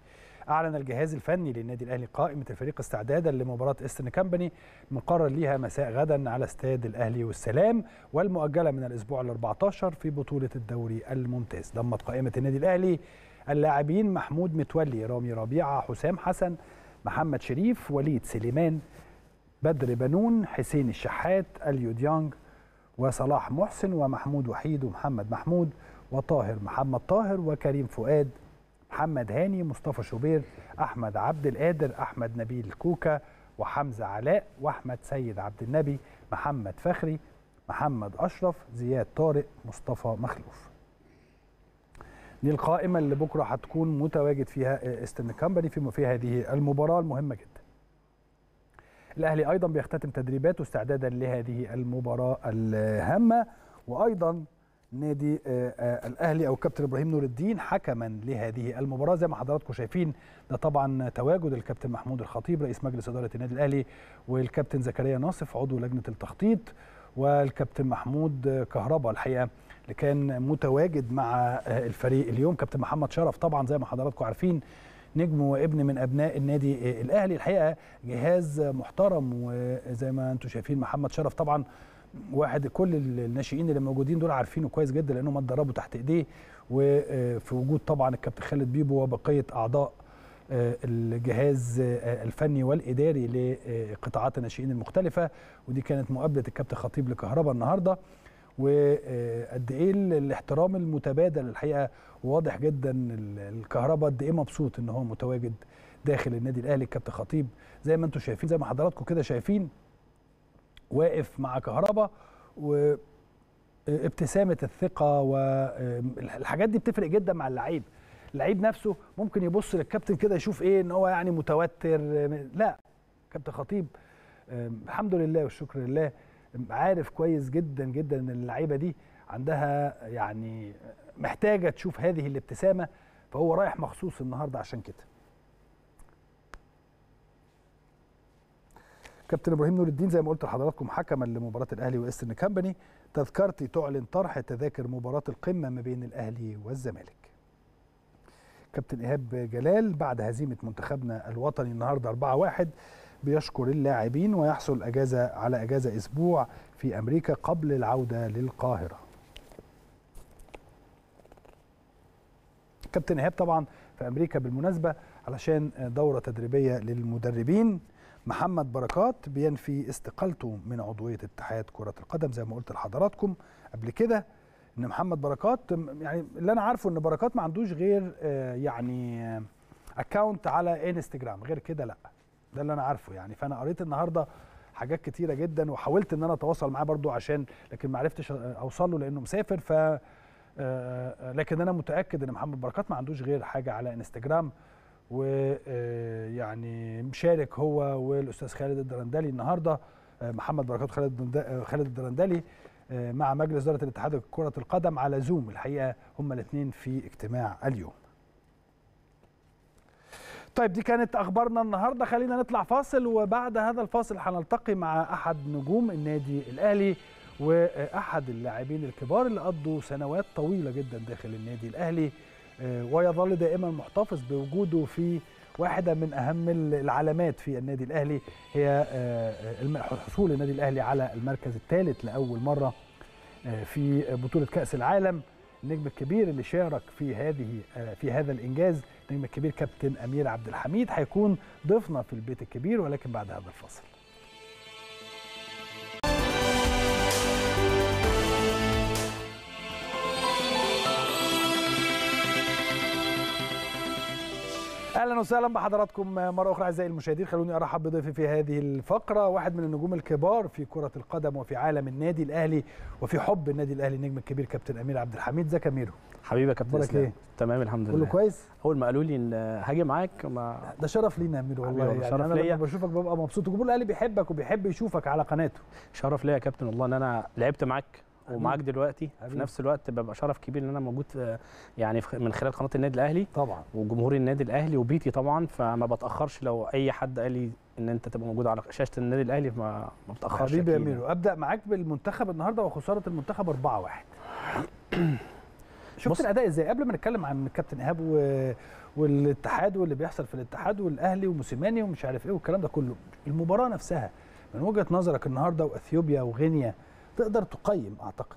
أعلن الجهاز الفني للنادي الأهلي قائمة الفريق استعدادا لمباراة استن كامباني مقرر ليها مساء غدا على استاد الأهلي والسلام والمؤجلة من الأسبوع ال 14 في بطولة الدوري الممتاز. ضمت قائمة النادي الأهلي اللاعبين محمود متولي رامي ربيعة حسام حسن محمد شريف وليد سليمان بدر بنون حسين الشحات اليو ديانج وصلاح محسن ومحمود وحيد ومحمد محمود وطاهر محمد طاهر وكريم فؤاد محمد هاني مصطفى شوبير أحمد عبد القادر أحمد نبيل كوكا وحمزة علاء وأحمد سيد عبد النبي محمد فخري محمد أشرف زياد طارق مصطفى مخلوف. دي القائمة اللي بكرة هتكون متواجد فيها استن كامباني في في هذه المباراة المهمة جدا. الأهلي أيضا بيختتم تدريباته استعدادا لهذه المباراة الهامة وأيضا نادي الأهلي أو كابتن إبراهيم نور الدين حكما لهذه المباراة. زي ما حضراتكم شايفين ده طبعا تواجد الكابتن محمود الخطيب رئيس مجلس إدارة النادي الأهلي والكابتن زكريا ناصف عضو لجنة التخطيط والكابتن محمود كهربا الحقيقة اللي كان متواجد مع الفريق اليوم. كابتن محمد شرف طبعا زي ما حضراتكم عارفين نجم وابن من أبناء النادي الأهلي. الحقيقة جهاز محترم وزي ما أنتم شايفين محمد شرف طبعا واحد كل الناشئين اللي موجودين دول عارفينه كويس جدا لأنهم اتدربوا تحت إيديه. وفي وجود طبعا الكابتن خالد بيبو وبقية أعضاء الجهاز الفني والإداري لقطاعات الناشئين المختلفة. ودي كانت مقابلة الكابتن خطيب لكهربا النهارده. وقد إيه الاحترام المتبادل الحقيقة واضح جدا الكهرباء. قد إيه مبسوط إن هو متواجد داخل النادي الأهلي الكابتن خطيب. زي ما أنتم شايفين زي ما حضراتكم كده شايفين واقف مع كهرباء وابتسامة الثقة والحاجات دي بتفرق جدا مع اللعيب. اللعيب نفسه ممكن يبص للكابتن كده يشوف إيه إن هو يعني متوتر لا كابتن خطيب الحمد لله والشكر لله عارف كويس جدا جدا إن اللعيبة دي عندها يعني محتاجة تشوف هذه الابتسامة فهو رايح مخصوص النهارده عشان كده. كابتن إبراهيم نور الدين زي ما قلت لحضراتكم حكما لمباراة الأهلي وايسترن كامباني تذكرتي تعلن طرح تذاكر مباراة القمة ما بين الأهلي والزمالك. كابتن إيهاب جلال بعد هزيمة منتخبنا الوطني النهارده 4-1 بيشكر اللاعبين ويحصل أجازة على أجازة أسبوع في أمريكا قبل العودة للقاهرة. كابتن إيهاب طبعا في أمريكا بالمناسبة علشان دورة تدريبية للمدربين. محمد بركات بينفي استقالته من عضوية اتحاد كرة القدم زي ما قلت لحضراتكم قبل كده إن محمد بركات يعني اللي أنا عارفه إن بركات ما عندوش غير يعني اكونت على انستجرام غير كده لأ. ده اللي أنا عارفه يعني. فأنا قريت النهارده حاجات كتيرة جدا وحاولت إن أنا أتواصل معاه برضو عشان لكن ما عرفتش أوصل له لأنه مسافر. ف لكن أنا متأكد إن محمد بركات ما عندوش غير حاجة على انستجرام ويعني مشارك هو والأستاذ خالد الدرندلي النهارده محمد بركات خالد خالد الدرندلي مع مجلس إدارة الاتحاد كره القدم على زوم الحقيقة هما الاثنين في اجتماع اليوم. طيب دي كانت أخبارنا النهارده. خلينا نطلع فاصل وبعد هذا الفاصل هنلتقي مع أحد نجوم النادي الأهلي وأحد اللاعبين الكبار اللي قضوا سنوات طويلة جدا داخل النادي الأهلي. ويظل دائما محتفظ بوجوده في واحدة من أهم العلامات في النادي الأهلي هي حصول النادي الأهلي على المركز الثالث لأول مرة في بطولة كأس العالم. النجم الكبير اللي شارك في هذه في هذا الإنجاز النجم الكبير كابتن أمير عبد الحميد هيكون ضيفنا في البيت الكبير ولكن بعد هذا الفصل أهلا وسهلا بحضراتكم مرة أخرى أعزائي المشاهدين. خلوني أرحب بضيفي في هذه الفقرة واحد من النجوم الكبار في كرة القدم وفي عالم النادي الأهلي وفي حب النادي الأهلي النجم الكبير كابتن أمير عبد الحميد. ازيك يا اميرو حبيبي يا كابتن إيه؟ تمام الحمد لله. كله كويس؟ أول ما قالوا لي إن هاجي معاك ما ده شرف لينا يا أمير والله. يعني شرف أنا ليا. لما بشوفك ببقى مبسوط. الجمهور الأهلي بيحبك وبيحب يشوفك على قناته. شرف ليا يا كابتن والله إن أنا لعبت معاك ومعاك دلوقتي حبيبي. في نفس الوقت ببقى شرف كبير إن أنا موجود يعني من خلال قناة النادي الأهلي طبعا. وجمهور النادي الأهلي وبيتي طبعا فما بتأخرش لو أي حد قال لي إن أنت تبقى موجود على شاشة النادي الأهلي فما ما بتأخرش حبيبي يا. اميرو أبدأ معاك بالمنتخب النهارده وخسارة المنتخب 4-1 شفت الأداء إزاي؟ قبل ما نتكلم عن الكابتن إيهاب و... والاتحاد واللي بيحصل في الاتحاد والأهلي وموسيماني ومش عارف إيه والكلام ده كله المباراة نفسها من وجهة نظرك النهارده وإثيوبيا وغينيا تقدر تقيم أعتقد.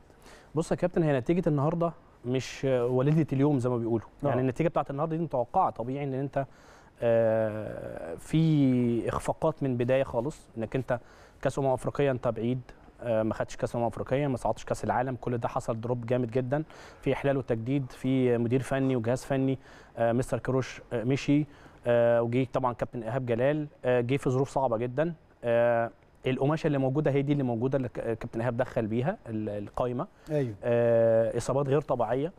بص يا كابتن هي نتيجة النهارده مش والده اليوم زي ما بيقولوا. آه. يعني النتيجة بتاعت النهارده دي متوقعه طبيعي إن أنت آه، في إخفاقات من بداية خالص إنك أنت كأس أمم افريقيا أنت بعيد آه، ما خدتش كأس أمم افريقيا ما صعدتش كأس العالم. كل ده حصل دروب جامد جدا. في إحلال وتجديد في مدير فني وجهاز فني آه، مستر كروش مشي وجي طبعا كابتن إيهاب جلال جه في ظروف صعبة جدا. القماشه اللي موجوده هي دي اللي موجوده اللي كابتن ايهاب دخل بيها ال- القايمه. أيوه. آه، إصابات غير طبيعية.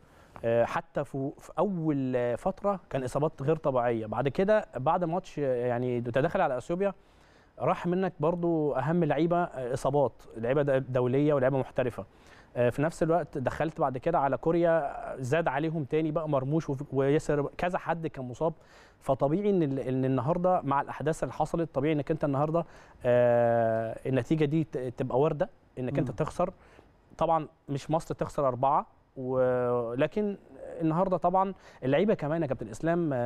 آه، حتى في أول فترة كان إصابات غير طبيعية. بعد كده بعد ماتش يعني تدخل على إثيوبيا راح منك برضو أهم لعيبة آه، إصابات. لعيبة دولية ولعيبة محترفة. في نفس الوقت دخلت بعد كده على كوريا آه، زاد عليهم تاني بقى مرموش وياسر. كذا حد كان مصاب. فطبيعي إن إن النهارده مع الأحداث اللي حصلت طبيعي إنك أنت النهارده آه، النتيجة دي تبقى واردة إنك أنت. تخسر. طبعا مش مصر تخسر أربعة ولكن النهارده طبعا اللعيبة كمان يا كابتن إسلام آه،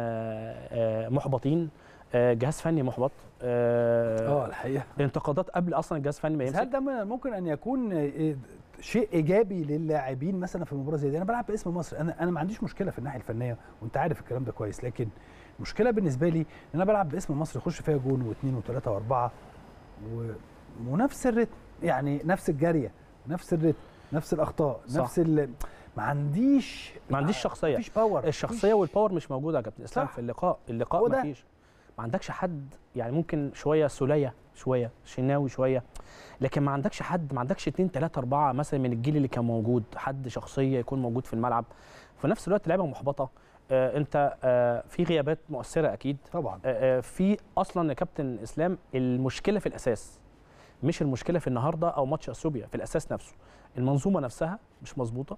آه، محبطين. آه، جهاز فني محبط. آه آه، الحقيقة. الانتقادات قبل أصلا الجهاز الفني ما يمسك هل ده ممكن أن يكون آه، شيء إيجابي للاعبين مثلا في مباراة زي دي. أنا بلعب باسم مصر. أنا أنا ما عنديش مشكلة في الناحية الفنية وأنت عارف الكلام ده كويس. لكن المشكلة بالنسبة لي إن أنا بلعب باسم مصر يخش فيها جون واثنين وثلاثه وأربعة و... ونفس الريتم. يعني نفس الجارية نفس الريتم نفس الأخطاء صح. نفس ال... ما عنديش ما عنديش شخصية. مفيش power الشخصية وال power مش موجودة يا كابتن إسلام. في اللقاء. اللقاء ده. ما فيش. ما عندكش حد يعني ممكن شوية سولية. شوية شناوي شوية. لكن ما عندكش حد ما عندكش اتنين تلاتة أربعة مثلا من الجيل اللي كان موجود حد شخصية يكون موجود في الملعب. في نفس الوقت لعيبه محبطة. آه أنت آه في غيابات مؤثرة أكيد. طبعا. آه، آه، في أصلا يا كابتن إسلام المشكلة في الأساس. مش المشكلة في النهارده أو ماتش اثيوبيا في الأساس نفسه. المنظومة نفسها مش مظبوطة.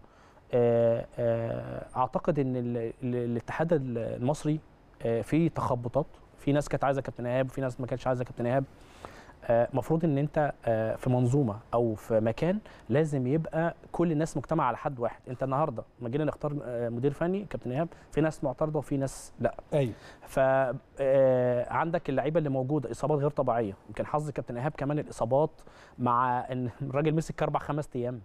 آه، آه، أعتقد إن ال- ال- الاتحاد المصري آه، فيه تخبطات. في ناس كانت عايزة كابتن إيهاب وفي ناس ما كانتش عايزة كابتن إيهاب. المفروض إن أنت آه، في منظومة أو في مكان لازم يبقى كل الناس مجتمع على حد واحد. أنت النهارده لما جينا نختار آه، مدير فني كابتن إيهاب في ناس معترضة وفي ناس لأ. أيوه. ف آه، عندك اللعيبة اللي موجودة إصابات غير طبيعية. يمكن حظ كابتن إيهاب كمان الإصابات مع إن الراجل مسك أربع خمس أيام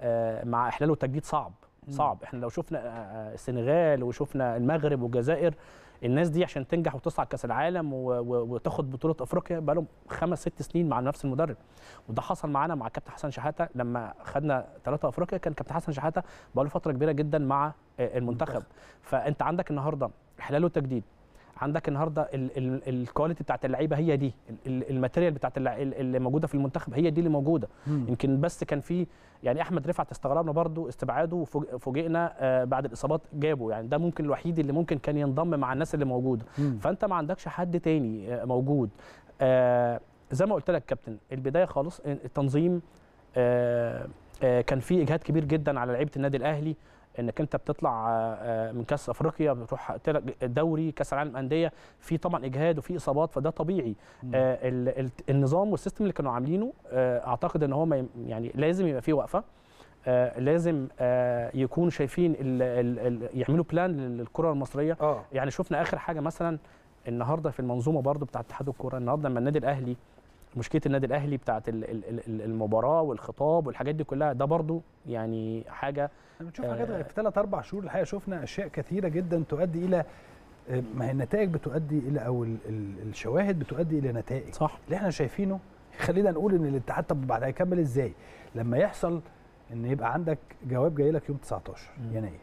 آه، مع إحلال وتجديد صعب صعب. إحنا لو شفنا آه، آه، السنغال وشفنا المغرب والجزائر الناس دي عشان تنجح وتصعد كأس العالم وتاخد بطولة أفريقيا بقى لهم خمس ست سنين مع نفس المدرب. وده حصل معانا مع كابتن حسن شحاتة لما خدنا ثلاثة أفريقيا. كان كابتن حسن شحاتة بقى له فترة كبيرة جدا مع المنتخب. فأنت عندك النهارده إحلال وتجديد. عندك النهارده ال- ال- ال quality بتاعت اللعيبة هي دي. ال- ال- ال material بتاعت اللي موجودة في المنتخب هي دي اللي موجودة. مم. يمكن بس كان في يعني أحمد رفعت استغربنا برضو استبعاده وفوج- فوجئنا آه، بعد الإصابات جابه. يعني ده ممكن الوحيد اللي ممكن كان ينضم مع الناس اللي موجودة. مم. فأنت ما عندكش حد تاني آه، موجود. آه، زي ما قلت لك كابتن البداية خالص التنظيم آه، كان في إجهاد كبير جدا على لعيبة النادي الأهلي. إنك أنت بتطلع آه، آه، من كأس أفريقيا بتروح الدوري كأس العالم انديه في طبعا إجهاد وفي إصابات فده طبيعي. آه، ال- ال- النظام وال system اللي كانوا عاملينه آه، أعتقد إن هو يعني لازم يبقى فيه وقفة. آه، لازم آه، يكونوا شايفين ال ال ال يعملوا plan للكرة المصرية. آه. يعني شفنا آخر حاجة مثلا النهارده في المنظومة برضو بتاعة اتحاد الكورة النهارده لما النادي الأهلي مشكلة النادي الأهلي بتاعه ال- ال- ال- المباراة والخطاب والحاجات دي كلها ده برضو يعني حاجة أنا بتشوف حاجات آه. غير في ثلاث أربع شهور الحقيقة شفنا أشياء كثيرة جدا تؤدي إلى آه، ما هي النتائج بتؤدي إلى أو ال- ال- الشواهد بتؤدي إلى نتائج صح اللي إحنا شايفينه خلينا نقول إن الاتحاد طب بعد هيكمل إزاي لما يحصل إن يبقى عندك جواب جاي لك يوم 19 مم. يناير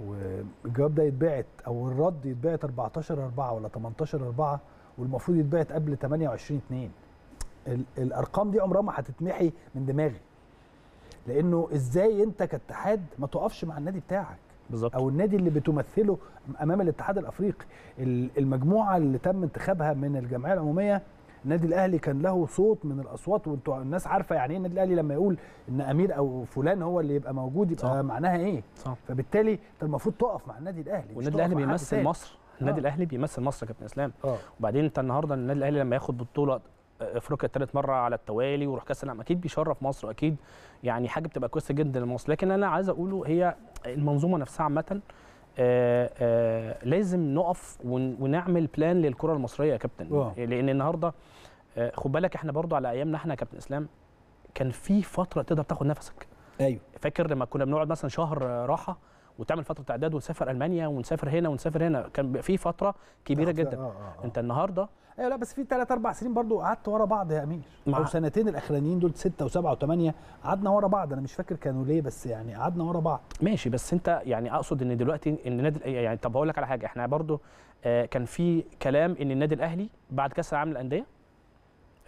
والجواب ده يتبعت أو الرد يتبعت 14 4 ولا 18 4 والمفروض يتبعت قبل 28 2 ال- الأرقام دي عمرها ما هتتمحي من دماغي. لأنه إزاي أنت كاتحاد ما تقفش مع النادي بتاعك. بالظبط. أو النادي اللي بتمثله أمام الاتحاد الأفريقي. ال- المجموعة اللي تم انتخابها من الجمعية العمومية النادي الأهلي كان له صوت من الأصوات وانتوا الناس عارفة يعني إيه النادي الأهلي لما يقول إن أمير أو فلان هو اللي يبقى موجود يبقى صح. معناها إيه؟ صح. فبالتالي أنت المفروض تقف مع النادي الأهلي والنادي الأهلي بيمثل. مصر. النادي آه. الأهلي بيمثل مصر يا كابتن إسلام. آه. وبعدين أنت النهارده النادي الأهلي لما ياخد بطولة افريقيا ثالث مرة على التوالي ويروح كأس العالم. أكيد بيشرف مصر واكيد يعني حاجة بتبقى كويسة جدا لمصر. لكن أنا عايز أقوله هي المنظومة نفسها عامة آه، آه، لازم نقف ون- ونعمل بلان للكرة المصرية يا كابتن. آه. لأن النهارده آه، خد بالك إحنا برضو على أيامنا إحنا كابتن إسلام كان في فترة تقدر تاخد نفسك. أيوه. فاكر لما كنا بنقعد مثلا شهر راحة وتعمل فترة إعداد ونسافر ألمانيا ونسافر هنا ونسافر هنا؟ كان في فترة كبيرة آه، جدا. آه، آه. أنت النهارده أيوه لا بس في ثلاث أربع سنين برضو قعدت ورا بعض يا أمير. مع- أو سنتين الأخرانيين دول ستة وسبعة وثمانية قعدنا ورا بعض. أنا مش فاكر كانوا ليه بس يعني قعدنا ورا بعض. ماشي بس أنت يعني أقصد إن دلوقتي إن النادي يعني طب هقول لك على حاجة. إحنا برضو آه، كان في كلام إن النادي الأهلي بعد كأس العالم للأندية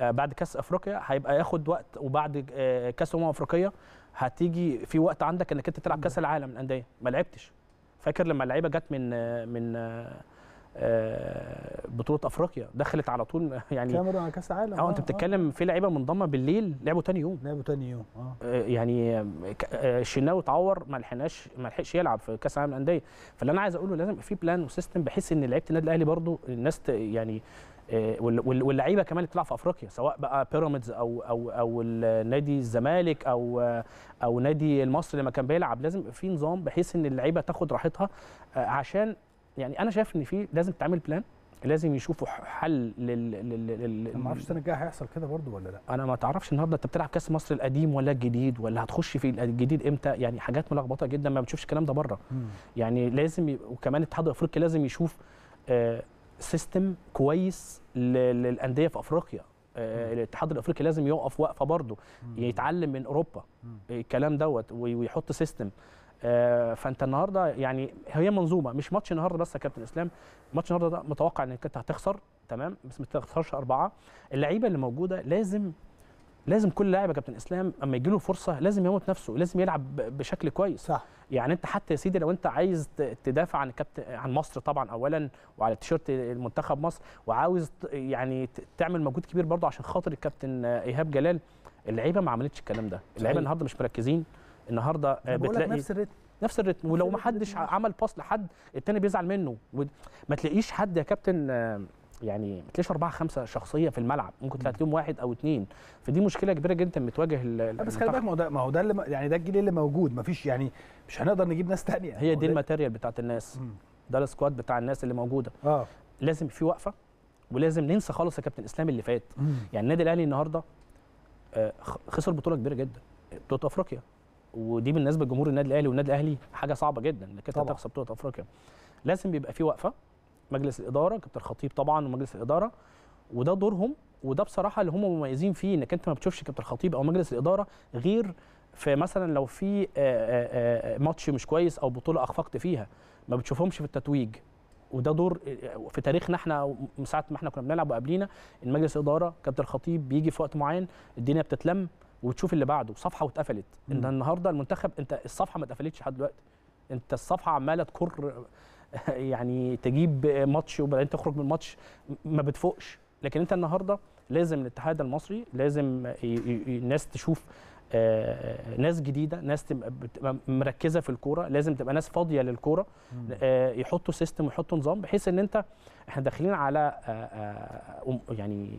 آه، بعد كأس أفريقيا هيبقى ياخد وقت وبعد آه، كأس أمم افريقيا هتيجي في وقت عندك إنك أنت تلعب كأس العالم للأندية. ما لعبتش. فاكر لما اللعيبة جت من آه، من آه، بطولة أفريقيا دخلت على طول. يعني كاميرون على كأس العالم. آه أنت بتتكلم في لعيبة منضمة بالليل لعبوا تاني يوم. لعبوا تاني يوم آه. آه، يعني آه، الشناوي اتعور ما لحقناش ما لحقش يلعب في كأس العالم للأندية. فاللي أنا عايز أقوله لازم يبقى في plan و system بحيث إن لعيبة النادي الأهلي برضو الناس يعني آه، وال- وال- واللعيبة كمان اللي بتلعب في أفريقيا سواء بقى بيراميدز أو أو أو نادي الزمالك أو آه، أو نادي المصري لما كان بيلعب لازم يبقى في نظام بحيث إن اللعيبة تاخد راحتها آه، عشان يعني أنا شايف إن في لازم تعمل plan لازم يشوفوا حل لل لل ما أعرفش السنة الجاية هيحصل كده برضو ولا لأ؟ أنا ما تعرفش النهارده أنت بتلعب كأس مصر القديم ولا الجديد ولا هتخش في الجديد إمتى؟ يعني حاجات ملخبطة جدا ما بتشوفش الكلام ده بره. يعني لازم ي... وكمان الاتحاد الأفريقي لازم يشوف آه system كويس. للأندية في أفريقيا. آه، الاتحاد الأفريقي لازم يقف وقفة برضه يتعلم من أوروبا. الكلام دوت وي- ويحط system فانت النهارده يعني هي منظومة مش ماتش النهارده بس يا كابتن إسلام. ماتش النهارده ده متوقع إنك أنت هتخسر تمام؟ بس ما تخسرش أربعة. اللعيبة اللي موجودة لازم لازم كل لاعب يا كابتن إسلام أما يجي له فرصة لازم يموت نفسه لازم يلعب بشكل كويس. صح. يعني أنت حتى يا سيدي لو أنت عايز تدافع عن الكابتن عن مصر طبعا اولا وعلى تيشيرت المنتخب مصر وعاوز يعني تعمل مجهود كبير برضه عشان خاطر الكابتن آه، إيهاب جلال. اللعيبة ما عملتش الكلام ده. اللعيبة. النهارده مش مركزين. النهارده آه، بتلاقي نفس الريتم. نفس الريتم. ولو ما حدش. عمل باص لحد التاني بيزعل منه. ما تلاقيش حد يا كابتن آه، يعني ما تلاقيش أربعة خمسة شخصية في الملعب. ممكن تلاقي لهم واحد أو اثنين فدي مشكلة كبيرة جدا بتواجه ال- لا بس خلي. بالك ما هو ده ما هو ده اللي يعني ده الجيل اللي موجود. مفيش يعني مش هنقدر نجيب ناس تانية. هي دي ال material بتاعت الناس. مم. ده ال squad بتاع الناس اللي موجودة. آه. لازم في وقفة ولازم ننسى خالص يا كابتن إسلام اللي فات. مم. يعني النادي الأهلي النهارده آه، خسر بطولة كبيرة جدا. بطوله أفريقيا. ودي بالنسبة لجمهور النادي الأهلي والنادي الأهلي حاجة صعبة جدا إنك أنت. تخسر بطولة أفريقيا لازم بيبقى في وقفة مجلس الإدارة كابتن الخطيب طبعا ومجلس الإدارة وده دورهم وده بصراحة اللي هم مميزين فيه إنك أنت ما بتشوفش كابتن الخطيب أو مجلس الإدارة غير في مثلا لو في آه، آه، آه، ماتش مش كويس أو بطولة اخفقت فيها ما بتشوفهمش في التتويج وده دور في تاريخنا إحنا من ساعة ما إحنا كنا بنلعب وقبلينا إن مجلس الإدارة كابتن الخطيب بيجي في وقت معين الدنيا بتتلم وتشوف اللي بعده. صفحة واتقفلت. انت. النهارده المنتخب أنت الصفحة ما اتقفلتش لحد دلوقتي. أنت الصفحة عمالة تكر يعني تجيب ماتش وبعدين تخرج من الماتش ما بتفوقش. لكن أنت النهارده لازم الاتحاد المصري لازم الناس تشوف آه، ناس جديدة ناس تبقى مركزة في الكورة. لازم تبقى ناس فاضية للكورة. آه، يحطوا system ويحطوا نظام بحيث إن أنت إحنا داخلين على آه، يعني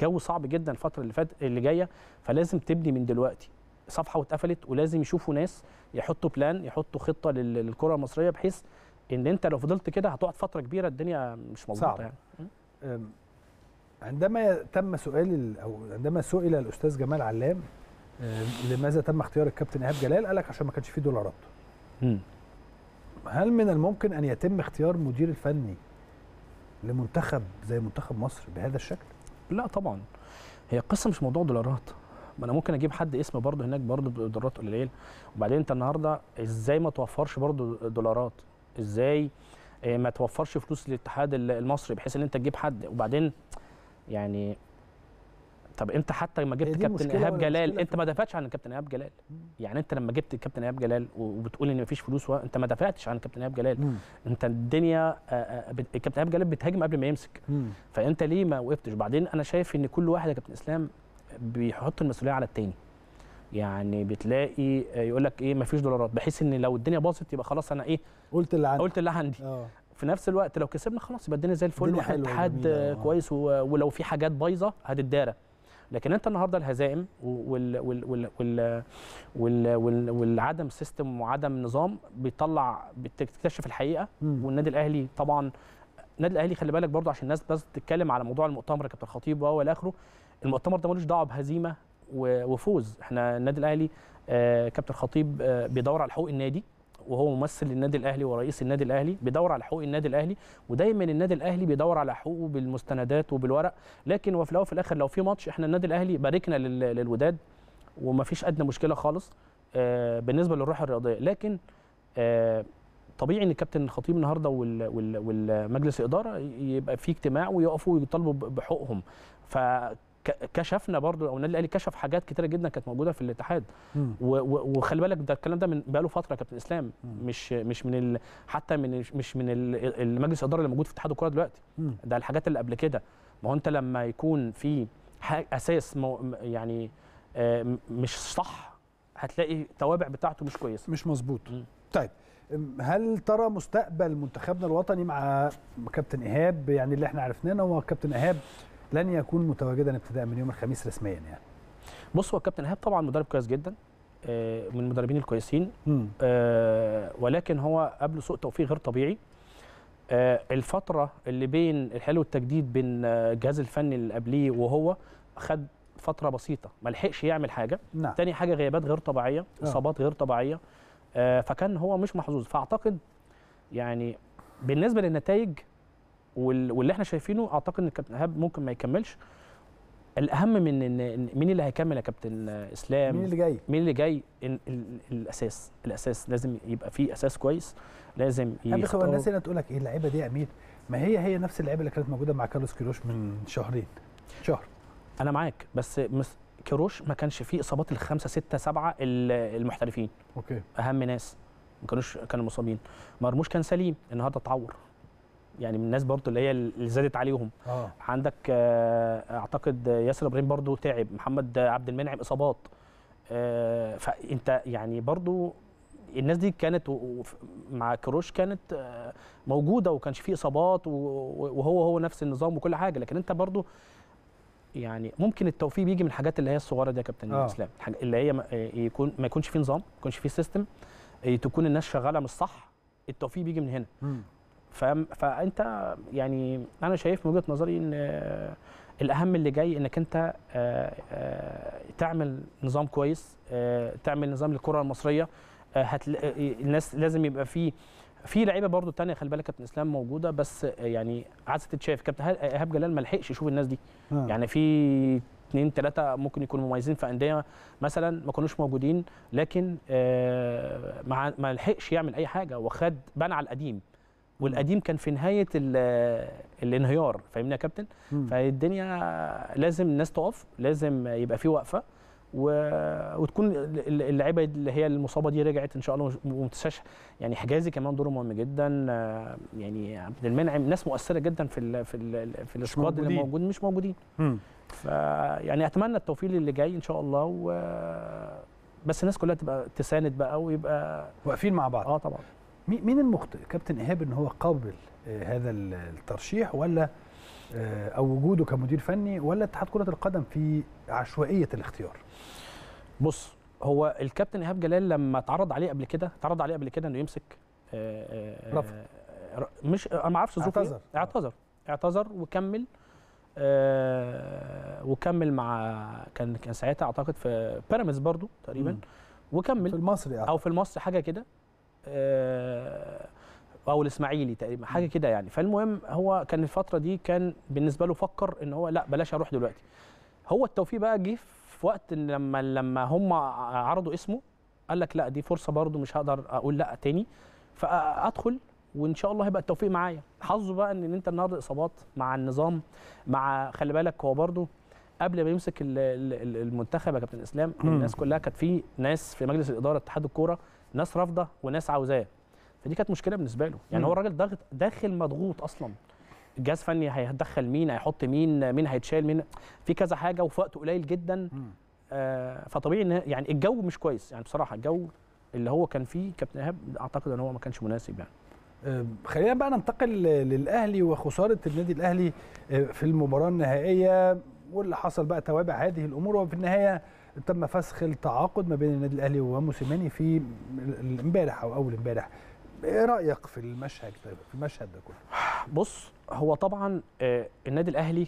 جو صعب جدا الفترة اللي فاتت اللي جاية فلازم تبني من دلوقتي. صفحة واتقفلت ولازم يشوفوا ناس يحطوا plan يحطوا خطة لل- للكرة المصرية بحيث إن أنت لو فضلت كده هتقعد فترة كبيرة الدنيا مش. مظبوطة يعني. عندما تم سؤال ال- أو عندما سئل الأستاذ جمال علام لماذا تم اختيار الكابتن إيهاب جلال؟ قال لك عشان ما كانش فيه دولارات. مم. هل من الممكن أن يتم اختيار مدير الفني لمنتخب زي منتخب مصر بهذا الشكل؟ لا طبعا. هي القصة مش موضوع دولارات. ما أنا ممكن أجيب حد اسم برضه هناك برضه بدولارات قليله وبعدين أنت النهارده إزاي ما توفرش برضه دولارات؟ إزاي آه، ما توفرش فلوس للاتحاد ال- المصري بحيث إن أنت تجيب حد؟ وبعدين يعني طب انت حتى لما جبت كابتن إيهاب جلال انت ما دافعتش عن الكابتن إيهاب جلال. يعني انت لما جبت الكابتن إيهاب جلال وبتقول إن مفيش فلوس و... انت ما دافعتش عن الكابتن إيهاب جلال. انت الدنيا آه، آه، بت- الكابتن إيهاب جلال بتهاجم قبل ما يمسك. فأنت ليه ما وقفتش؟ وبعدين أنا شايف إن كل واحد يا كابتن إسلام بيحط المسؤولية على التاني. يعني بتلاقي يقول لك إيه مفيش دولارات. بحيث إن لو الدنيا باظت يبقى خلاص أنا إيه قلت اللي عندي. قلت اللي عندي. آه. في نفس الوقت لو كسبنا خلاص يبقى الدنيا زي الفل وإحنا حلوة اتحاد آه. كويس ولو في حاجات بايظة هتتدارى. لكن انت النهارده الهزائم وال وال وال وال وال وال والعدم سيستم وعدم نظام بيطلع بتكتشف الحقيقة. والنادي الأهلي طبعا النادي الأهلي خلي بالك برضه عشان الناس بس تتكلم على موضوع المؤتمر كابتن خطيب وهو اخره المؤتمر ده ملوش دعوة بهزيمة و- وفوز. إحنا النادي الأهلي آه كابتن خطيب آه بيدور على حقوق النادي. وهو ممثل للنادي الأهلي ورئيس النادي الأهلي بيدور على حقوق النادي الأهلي ودايما النادي الأهلي بيدور على حقوقه بالمستندات وبالورق. لكن وفي الأول وفي الآخر لو في ماتش إحنا النادي الأهلي باركنا لل- للوداد ومفيش أدنى مشكلة خالص آه بالنسبة للروح الرياضية. لكن آه طبيعي إن الكابتن الخطيب النهارده وال- وال- والمجلس الإدارة يبقى في اجتماع ويقفوا ويطالبوا بحقوقهم. فكشفنا برضو أو النادي الأهلي كشف حاجات كتيرة جدا كانت موجودة في الاتحاد. وخلي بالك ده الكلام ده من بقاله فترة يا كابتن إسلام. مم. مش مش من ال حتى من مش من ال- المجلس الاداره اللي موجود في اتحاد الكورة دلوقتي. مم. ده الحاجات اللي قبل كده. ما هو أنت لما يكون في أساس مو يعني آه، مش صح هتلاقي التوابع بتاعته مش كويسة. مش مظبوط. طيب هل ترى مستقبل منتخبنا الوطني مع كابتن إيهاب؟ يعني اللي إحنا عرفناه هو كابتن إيهاب لن يكون متواجدا ابتداء من يوم الخميس رسميا يعني. بص هو الكابتن إيهاب طبعا مدرب كويس جدا آه، من المدربين الكويسين. آه، ولكن هو قبله سوء توفيق غير طبيعي. آه، الفترة اللي بين الحلو والتجديد بين الجهاز الفني اللي قبليه وهو خد فترة بسيطة ما لحقش يعمل حاجة. نعم. تاني حاجة غيابات غير طبيعية آه. إصابات غير طبيعية آه، فكان هو مش محظوظ. فأعتقد يعني بالنسبة للنتائج واللي إحنا شايفينه أعتقد إن الكابتن إيهاب ممكن ما يكملش. الأهم من ان إن مين اللي هيكمل يا كابتن إسلام؟ مين اللي جاي؟ مين اللي جاي؟ ال ال الأساس الأساس لازم يبقى فيه أساس كويس. لازم بس هو الناس هنا تقول لك إيه اللعيبة دي يا أمير؟ ما هي هي نفس اللعيبة اللي كانت موجودة مع كارلوس كيروش من شهرين شهر. أنا معاك بس مس كيروش ما كانش فيه إصابات الخمسة ستة سبعة ال- المحترفين. okay. أهم ناس ما كانوش كانوا مصابين. مرموش كان سليم النهارده اتعور. يعني من الناس برضو اللي هي اللي زادت عليهم. آه. عندك آه، أعتقد ياسر إبراهيم برضو تعب محمد عبد المنعم إصابات. آه، فأنت يعني برضو الناس دي كانت مع كيروش كانت آه، موجودة وكانش فيه إصابات وهو هو نفس النظام وكل حاجة. لكن أنت برضو يعني ممكن التوفيق بيجي من الحاجات اللي هي الصغيرة دي يا كابتن آه. اسلام اللي هي آه، يكون ما يكونش فيه نظام ما يكونش فيه سيستم آه، تكون الناس شغالة مش صح التوفيق بيجي من هنا. مم. فأنت يعني أنا شايف من وجهة نظري إن الأهم اللي جاي إنك أنت تعمل نظام كويس تعمل نظام للكرة المصرية. هتل... الناس لازم يبقى في في لعيبة برضو تانية خلي بالك كابتن إسلام موجودة بس يعني عايزة تتشاف. كابتن إيهاب جلال ما لحقش يشوف الناس دي. آه. يعني في اثنين ثلاثة ممكن يكونوا مميزين في أندية مثلا ما كانوش موجودين لكن آه، ما ما لحقش يعمل أي حاجة. وخد بنى على القديم. والقديم كان في نهاية ال- الانهيار فاهمني يا كابتن مم. فالدنيا لازم الناس تقف لازم يبقى في وقفة و... وتكون ال- اللعيبة اللي هي المصابة دي رجعت إن شاء الله وما تنساش يعني حجازي كمان دوره مهم جدا يعني عبد المنعم ناس مؤثرة جدا في ال في ال في السكواد اللي موجودين. موجود مش موجودين. فيعني أتمنى التوفيق اللي جاي إن شاء الله و بس الناس كلها تبقى تساند بقى ويبقى واقفين مع بعض آه طبعا مين المخطئ كابتن إيهاب إن هو قابل آه، هذا ال- الترشيح ولا آه، أو وجوده كمدير فني ولا اتحاد كرة القدم في عشوائية الاختيار بص هو الكابتن إيهاب جلال لما اتعرض عليه قبل كده اتعرض عليه قبل كده إنه يمسك آه، رفض. مش أنا ما أعرفش ظروفه إيه. اعتذر. اعتذر اعتذر وكمل آه، وكمل مع كان كان ساعتها أعتقد في بيراميدز برضو تقريبا. في وكمل المصري أو في المصري حاجة كده أو الإسماعيلي تقريبا حاجة كده يعني. فالمهم هو كان الفترة دي كان بالنسبة له فكر إن هو لأ بلاش أروح دلوقتي. هو التوفيق بقى جه في وقت لما لما هم عرضوا اسمه قال لك لأ دي فرصة برضو مش هقدر أقول لأ تاني. فأدخل وإن شاء الله هيبقى التوفيق معايا. حظه بقى إن أنت النهارده إصابات مع النظام مع خلي بالك هو برضو قبل ما يمسك ال- ال- ال- المنتخب يا كابتن إسلام. الناس كلها كانت في ناس في مجلس الإدارة اتحاد الكورة ناس رافضة وناس عاوزاه. فدي كانت مشكلة بالنسبة له. يعني مم. هو الراجل ضاغط داخل مضغوط أصلا. الجهاز الفني هيدخل مين؟ هيحط مين؟ مين هيتشال؟ مين؟ في كذا حاجة وفي وقت قليل جدا. آه فطبيعي إن يعني الجو مش كويس. يعني بصراحة الجو اللي هو كان فيه كابتن إيهاب أعتقد إن هو ما كانش مناسب يعني. آه، خلينا بقى ننتقل للأهلي وخسارة النادي الأهلي آه، في المباراة النهائية واللي حصل بقى توابع هذه الأمور. وفي النهاية تم فسخ التعاقد ما بين النادي الأهلي وموسيماني في امبارح أو أول امبارح. إيه رأيك في المشهد في المشهد ده كله؟ بص هو طبعا آه النادي الأهلي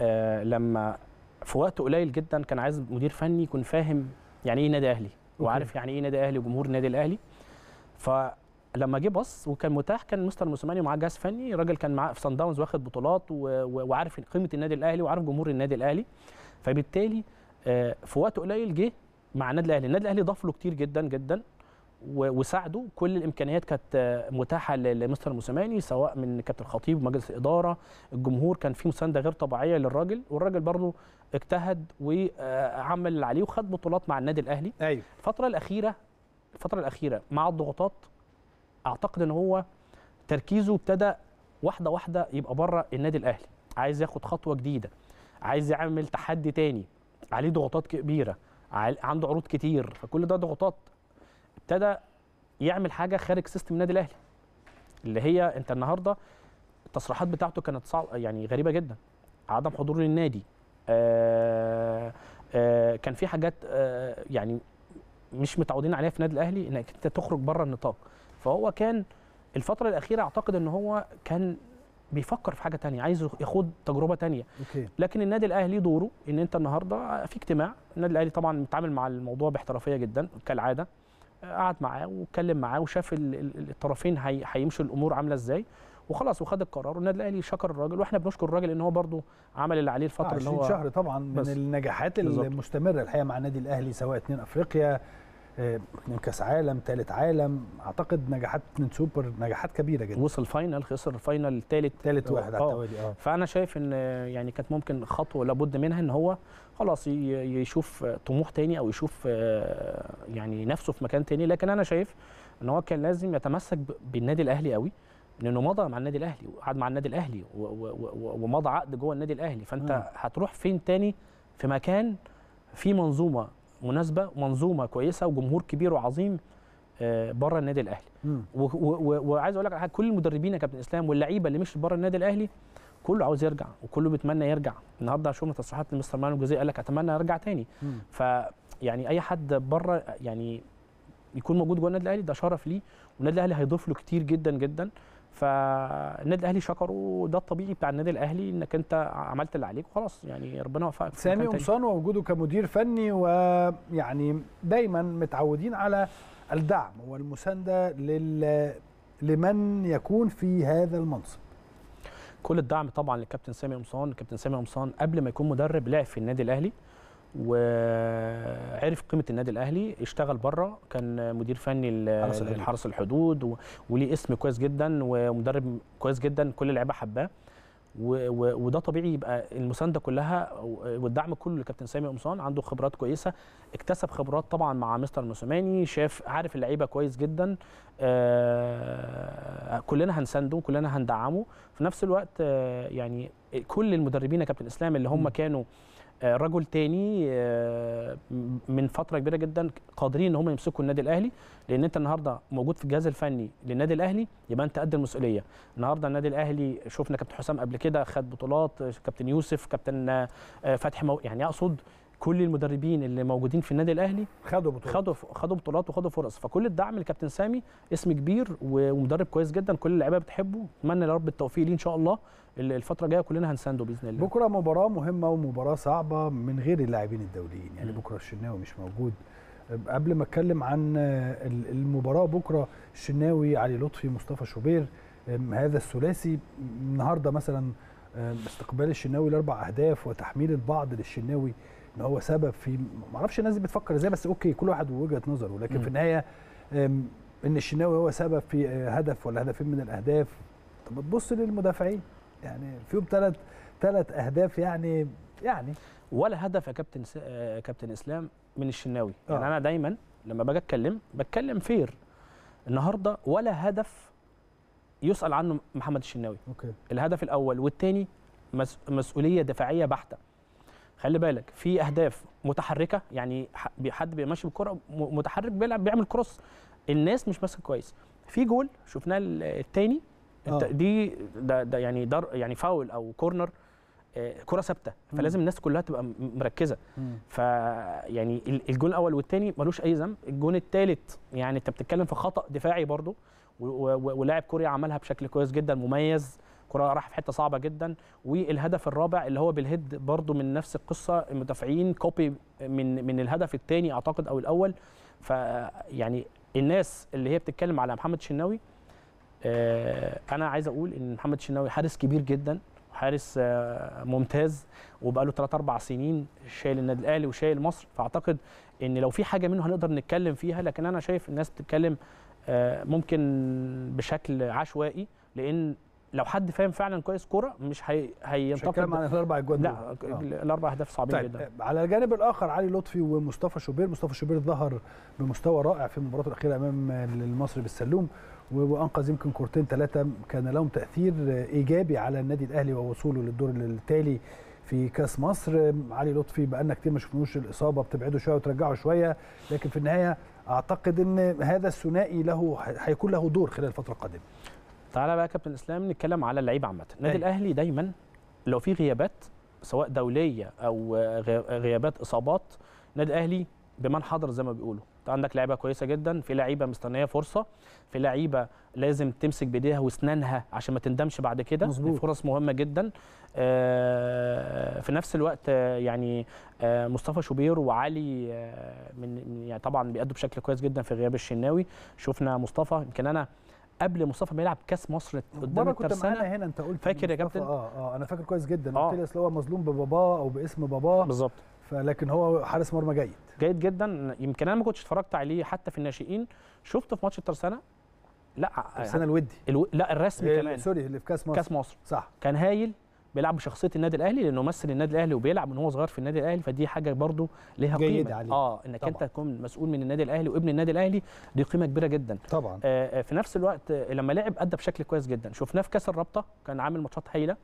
آه لما في وقت قليل جدا كان عايز مدير فني يكون فاهم يعني إيه نادي أهلي وعارف يعني إيه نادي أهلي وجمهور النادي الأهلي. فلما جه بص وكان متاح كان مستر موسيماني ومعاه جهاز فني الراجل كان معاه في صن داونز واخد بطولات وعارف قيمة النادي الأهلي وعارف جمهور النادي الأهلي. فبالتالي في وقت قليل جه مع النادي الأهلي. النادي الأهلي ضاف له كتير جدا جدا وساعده. كل الإمكانيات كانت آه، متاحة لمستر موسيماني سواء من كابتن الخطيب ومجلس الإدارة الجمهور. كان في مساندة غير طبيعية للراجل والراجل برضه اجتهد وعمل اللي عليه وخد بطولات مع النادي الأهلي. أيوه. الفترة الأخيرة الفترة الأخيرة مع الضغوطات أعتقد إن هو تركيزه ابتدى واحدة واحدة يبقى بره النادي الأهلي. عايز ياخد خطوة جديدة عايز يعمل تحدي تاني. عليه ضغوطات كبيرة عنده عروض كتير فكل ده ضغوطات. ابتدى يعمل حاجة خارج سيستم النادي الأهلي اللي هي أنت النهارده التصريحات بتاعته كانت صعب يعني غريبة جدا. عدم حضور للنادي آه آه كان في حاجات يعني مش متعودين عليها في النادي الأهلي إنك أنت تخرج بره النطاق. فهو كان الفترة الأخيرة أعتقد إن هو كان بيفكر في حاجة تانية عايز ياخد تجربة تانية. أوكي. لكن النادي الأهلي دوره؟ إن أنت النهارده في اجتماع. النادي الأهلي طبعا متعامل مع الموضوع باحترافية جدا كالعادة. قعد معاه واتكلم معاه وشاف ال- ال- الطرفين هي- هيمشوا الأمور عاملة إزاي. وخلاص وخد القرار. والنادي الأهلي شكر الراجل. وإحنا بنشكر الراجل إن هو برده عمل اللي عليه الفترة اللي 20 هو شهر طبعا من بس. النجاحات. المستمرة الحقيقة مع النادي الأهلي سواء اتنين أفريقيا كاس عالم ثالث عالم. أعتقد نجاحات اتنين سوبر نجاحات كبيرة جدا. وصل final خسر ال final الثالث ثالث واحد على آه. التوالي آه. فأنا شايف إن يعني كانت ممكن خطوة لابد منها إن هو خلاص يشوف طموح تاني أو يشوف آه، يعني نفسه في مكان تاني. لكن أنا شايف إن هو كان لازم يتمسك بالنادي الأهلي قوي. لأنه مضى مع النادي الأهلي وقعد مع النادي الأهلي ومضى عقد جوه النادي الأهلي. فأنت مم. هتروح فين تاني؟ في مكان في منظومة مناسبة منظومه كويسة وجمهور كبير وعظيم بره النادي الأهلي. وعايز أقول لك على حاجة كل المدربين يا كابتن إسلام واللعيبة اللي مشت بره النادي الأهلي كله عاوز يرجع وكله بيتمنى يرجع. النهارده شفنا تصريحات لمستر مانو الجوزية قال لك أتمنى أرجع تاني. مم. ف يعني أي حد بره يعني يكون موجود جوه النادي الأهلي ده شرف ليه والنادي الأهلي هيضيف له كتير جدا جدا. فالنادي الأهلي شكره وده الطبيعي بتاع النادي الأهلي إنك أنت عملت اللي عليك وخلاص يعني ربنا يوفقك في سامي. قمصان ووجوده كمدير فني ويعني دايما متعودين على الدعم والمساندة لل لمن يكون في هذا المنصب. كل الدعم طبعا للكابتن سامي قمصان. الكابتن سامي قمصان قبل ما يكون مدرب لعب في النادي الأهلي. وعرف قيمة النادي الأهلي اشتغل بره كان مدير فني. لحرس الحدود وليه اسم كويس جدا ومدرب كويس جدا كل اللعيبة حباه وده طبيعي يبقى المساندة كلها والدعم كله لكابتن سامي قمصان عنده خبرات كويسة اكتسب خبرات طبعا مع مستر موسيماني شاف عارف اللعيبة كويس جدا آه، كلنا هنسانده كلنا هندعمه في نفس الوقت آه، يعني كل المدربين يا كابتن إسلام اللي هم. كانوا رجل تاني آه، من فترة كبيرة جدا قادرين إن هم يمسكوا النادي الأهلي لأن أنت النهارده موجود في الجهاز الفني للنادي الأهلي يبقى أنت قد المسؤولية. النهارده النادي الأهلي شفنا كابتن حسام قبل كده خد بطولات آه، كابتن يوسف كابتن آه، آه، فتحي مو... يعني أقصد كل المدربين اللي موجودين في النادي الأهلي خدوا بطوله خدوا خدوا بطولات وخدوا فرص. فكل الدعم لكابتن سامي اسم كبير ومدرب كويس جدا. كل اللعيبة بتحبه. اتمنى يا رب التوفيق ليه إن شاء الله. ال- الفترة الجاية كلنا هنسانده بإذن الله. بكرة مباراة مهمة ومباراة صعبة من غير اللاعبين الدوليين. يعني. بكرة الشناوي مش موجود. قبل ما أتكلم عن ال- المباراة بكرة الشناوي علي لطفي مصطفى شوبير هذا الثلاثي. النهارده مثلا استقبال الشناوي لاربع أهداف وتحميل البعض للشناوي إن هو سبب في ما أعرفش الناس دي بتفكر إزاي بس okay كل واحد ووجهة نظره. لكن مم. في النهاية إن الشناوي هو سبب في آه، هدف ولا هدفين من الأهداف طب تبص للمدافعين. يعني فيهم ثلاث ثلاث أهداف يعني يعني. ولا هدف يا كابتن س... آه، كابتن إسلام من الشناوي. يعني آه. أنا دايما لما باجي أتكلم بتكلم fair. النهارده ولا هدف يسأل عنه محمد الشناوي. okay. الهدف الأول والثاني مس... مسؤولية دفاعية بحتة. خلي بالك في أهداف متحركة يعني حد بيمشي بالكرة متحرك بيلعب بيعمل cross. الناس مش ماسكة كويس. في جول شفناه ال- التاني. الت- آه. دي ده, ده يعني در يعني فاول أو corner آه، كرة ثابتة. فلازم الناس كلها تبقى مركزة. ف يعني ال- الجون الأول والثاني ملوش أي ذنب. الجون الثالث يعني أنت بتتكلم في خطأ دفاعي و- ولاعب كوريا عملها بشكل كويس جدا مميز. كره راح في حتة صعبة جدا. والهدف الرابع اللي هو بالهيد برضو من نفس القصة المدافعين كوبي من من الهدف الثاني أعتقد أو الأول. فيعني الناس اللي هي بتتكلم على محمد الشناوي آه، أنا عايز أقول إن محمد الشناوي حارس كبير جدا حارس آه، ممتاز وبقاله 3 4 سنين شايل النادي الأهلي وشايل مصر. فأعتقد إن لو في حاجة منه هنقدر نتكلم فيها لكن أنا شايف الناس بتتكلم ممكن بشكل عشوائي لأن لو حد فاهم فعلا كويس كورة مش هي مش هينتقد عن الأربع أجوان لا. آه. الأربع أهداف صعبين طيب جدا. على الجانب الآخر علي لطفي ومصطفى شوبير. مصطفى شوبير ظهر بمستوى رائع في مباراته الأخيرة أمام المصري بالسلوم وأنقذ يمكن كورتين ثلاثة كان لهم تأثير إيجابي على النادي الأهلي ووصوله للدور التالي في كأس مصر. علي لطفي بقالنا كتير ما شفناهوش الإصابة بتبعده شوية وترجعه شوية لكن في النهاية أعتقد إن هذا الثنائي له هيكون له دور خلال الفترة القادمة. تعالى بقى يا كابتن إسلام نتكلم على اللعيبه عامة. النادي. الأهلي دايما لو في غيابات سواء دولية أو غي- غيابات إصابات النادي الأهلي بمن حضر زي ما بيقولوا. انت عندك لعيبة كويسة جدا في لعيبة مستنية فرصة في لعيبة لازم تمسك بإيديها واسنانها عشان ما تندمش بعد كده. فرص مهمة جدا. آه، في نفس الوقت آه، يعني آه، مصطفى شوبير وعلي من يعني طبعا بيأدوا بشكل كويس جدا في غياب الشناوي. شفنا مصطفى يمكن أنا قبل مصطفى ما يلعب كأس مصر قدام كنت الترسانة. معانا هنا أنت قلت فاكر يا كابتن؟ آه آه أنا فاكر كويس جدا. آه. قلت لي أصل هو مظلوم بباباه أو باسم باباه. بالظبط. فلكن هو حارس مرمى جيد. جيد جدا. يمكن أنا ما كنتش اتفرجت عليه حتى في الناشئين. شفته في ماتش الترسانه لا السنة الودي. ألو... لا الرسمي إيه، كمان. سوري اللي في كأس مصر. كأس مصر. صح. كان هايل بيلعب بشخصية النادي الأهلي لأنه مثل النادي الأهلي وبيلعب من هو صغير في النادي الأهلي فدي حاجة برضو ليها قيمة. عليه. آه إنك طبعاً. انت تكون مسؤول من النادي الأهلي وابن النادي الأهلي دي قيمة كبيرة جدا. طبعا. آه آه، في نفس الوقت آه، لما لعب أدى بشكل كويس جدا. شفناه في كأس الرابطة كان عامل ماتشات هايلة.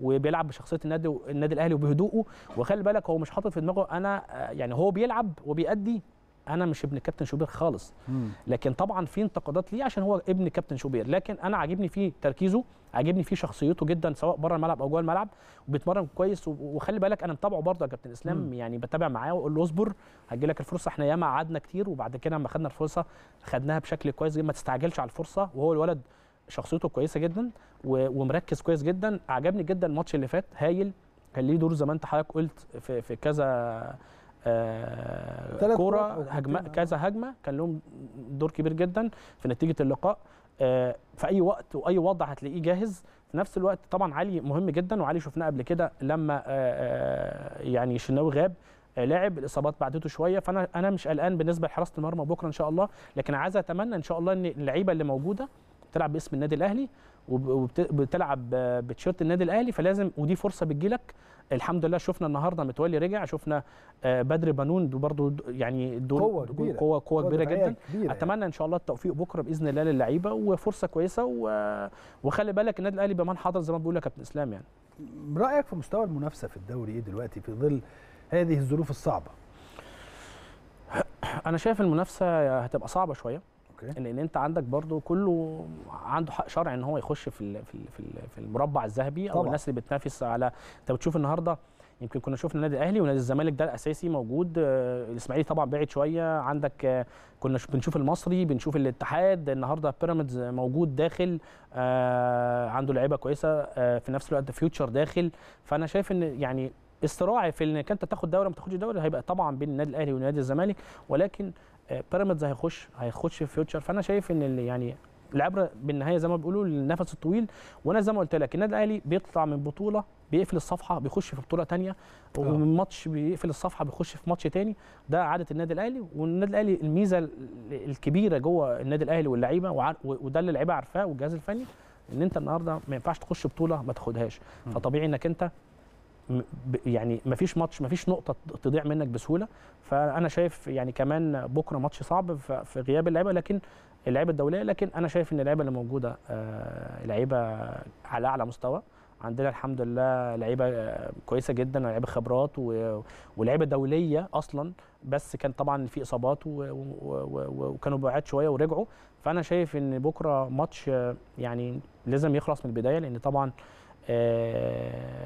وبيلعب بشخصية النادي النادي الأهلي وبهدوءه. وخلي بالك هو مش حاطط في دماغه أنا آه، يعني هو بيلعب وبيأدي أنا مش ابن كابتن شوبير خالص. مم. لكن طبعا في انتقادات ليه عشان هو ابن كابتن شوبير. لكن أنا عاجبني فيه تركيزه عاجبني فيه شخصيته جدا سواء بره الملعب أو جوه الملعب. وبيتمرن كويس وخلي بالك أنا متابعه برضه يا كابتن إسلام. مم. يعني بتابع معاه وأقول له اصبر هتجي لك الفرصة. إحنا ياما قعدنا كتير وبعد كده لما خدنا الفرصة خدناها بشكل كويس ما تستعجلش على الفرصة. وهو الولد شخصيته كويسة جدا ومركز كويس جدا. عجبني جدا الماتش اللي فات. هايل. كان ليه دور زي ما انت حضرتك قلت في, في كذا آه كورة هجمة. كذا هجمة. كان لهم دور كبير جدا في نتيجة اللقاء. آه في أي وقت وأي وضع هتلاقيه جاهز. في نفس الوقت طبعا علي مهم جدا وعلي شفناه قبل كده لما آه آه يعني الشناوي غاب آه، لاعب. الإصابات بعدته شوية. فانا أنا مش قلقان بالنسبة لحراسة المرمى بكرة إن شاء الله. لكن عايز أتمنى إن شاء الله إن اللعيبة اللي موجودة تلعب باسم النادي الأهلي وبتلعب بتيشيرت النادي الأهلي فلازم ودي فرصة بتجيلك الحمد لله شفنا النهارده متولي رجع شفنا آه، بدر بنون برضه يعني دول قوة كبيرة. قوة قوة كبيرة جدا كبيرة أتمنى إن شاء الله التوفيق بكرة بإذن الله للعيبة وفرصة كويسة. وخلي بالك النادي الأهلي بمان حضر زي ما بيقول يا كابتن إسلام يعني يعني. رايك في مستوى المنافسة في الدوري إيه دلوقتي في ظل هذه الظروف الصعبة أنا شايف المنافسة هتبقى صعبة شوية أوكي. لأن أنت عندك برضو كله عنده حق شرعي إن هو يخش في في في ال- في المربع الذهبي أو. الناس اللي بتنافس على أنت بتشوف النهارده يمكن كنا شفنا النادي الأهلي ونادي الزمالك ده الأساسي موجود آه، الإسماعيلي طبعا بعيد شوية عندك آه، كنا بنشوف المصري بنشوف الاتحاد النهارده بيراميدز موجود داخل آه، عنده لعيبة كويسة في نفس الوقت فيوتشر داخل. فأنا شايف إن يعني استراعي في إنك أنت تاخد دوري ما تاخدش دوري هيبقى طبعا بين النادي الأهلي ونادي الزمالك. ولكن بيراميدز هيخش هيخش في فيوتشر فأنا شايف إن اللي يعني العبره بالنهاية زي ما بيقولوا النفس الطويل. وأنا زي ما قلت لك النادي الأهلي بيطلع من بطولة بيقفل الصفحة بيخش في بطولة تانية. ومن ماتش بيقفل الصفحة بيخش في ماتش تاني. ده عادة النادي الأهلي. والنادي الأهلي الميزة ال- الكبيرة جوه النادي الأهلي واللعيبة وده اللي اللعيبه عارفاه والجهاز الفني إن أنت النهارده ما ينفعش تخش بطولة ما تاخدهاش. فطبيعي إنك أنت يعني ما فيش ماتش ما فيش نقطه تضيع منك بسهولة. فأنا شايف يعني كمان بكرة ماتش صعب في غياب اللعيبة لكن اللعيبة الدولية لكن أنا شايف إن اللعيبة اللي موجودة آه، لعيبة على أعلى مستوى. عندنا الحمد لله لعيبة آه، كويسة جدا ولعيبه خبرات ولعيبة دولية أصلا. بس كان طبعا في إصابات وكانوا بعاد شوية ورجعوا. فأنا شايف إن بكرة ماتش آه، يعني لازم يخلص من البداية لأن طبعا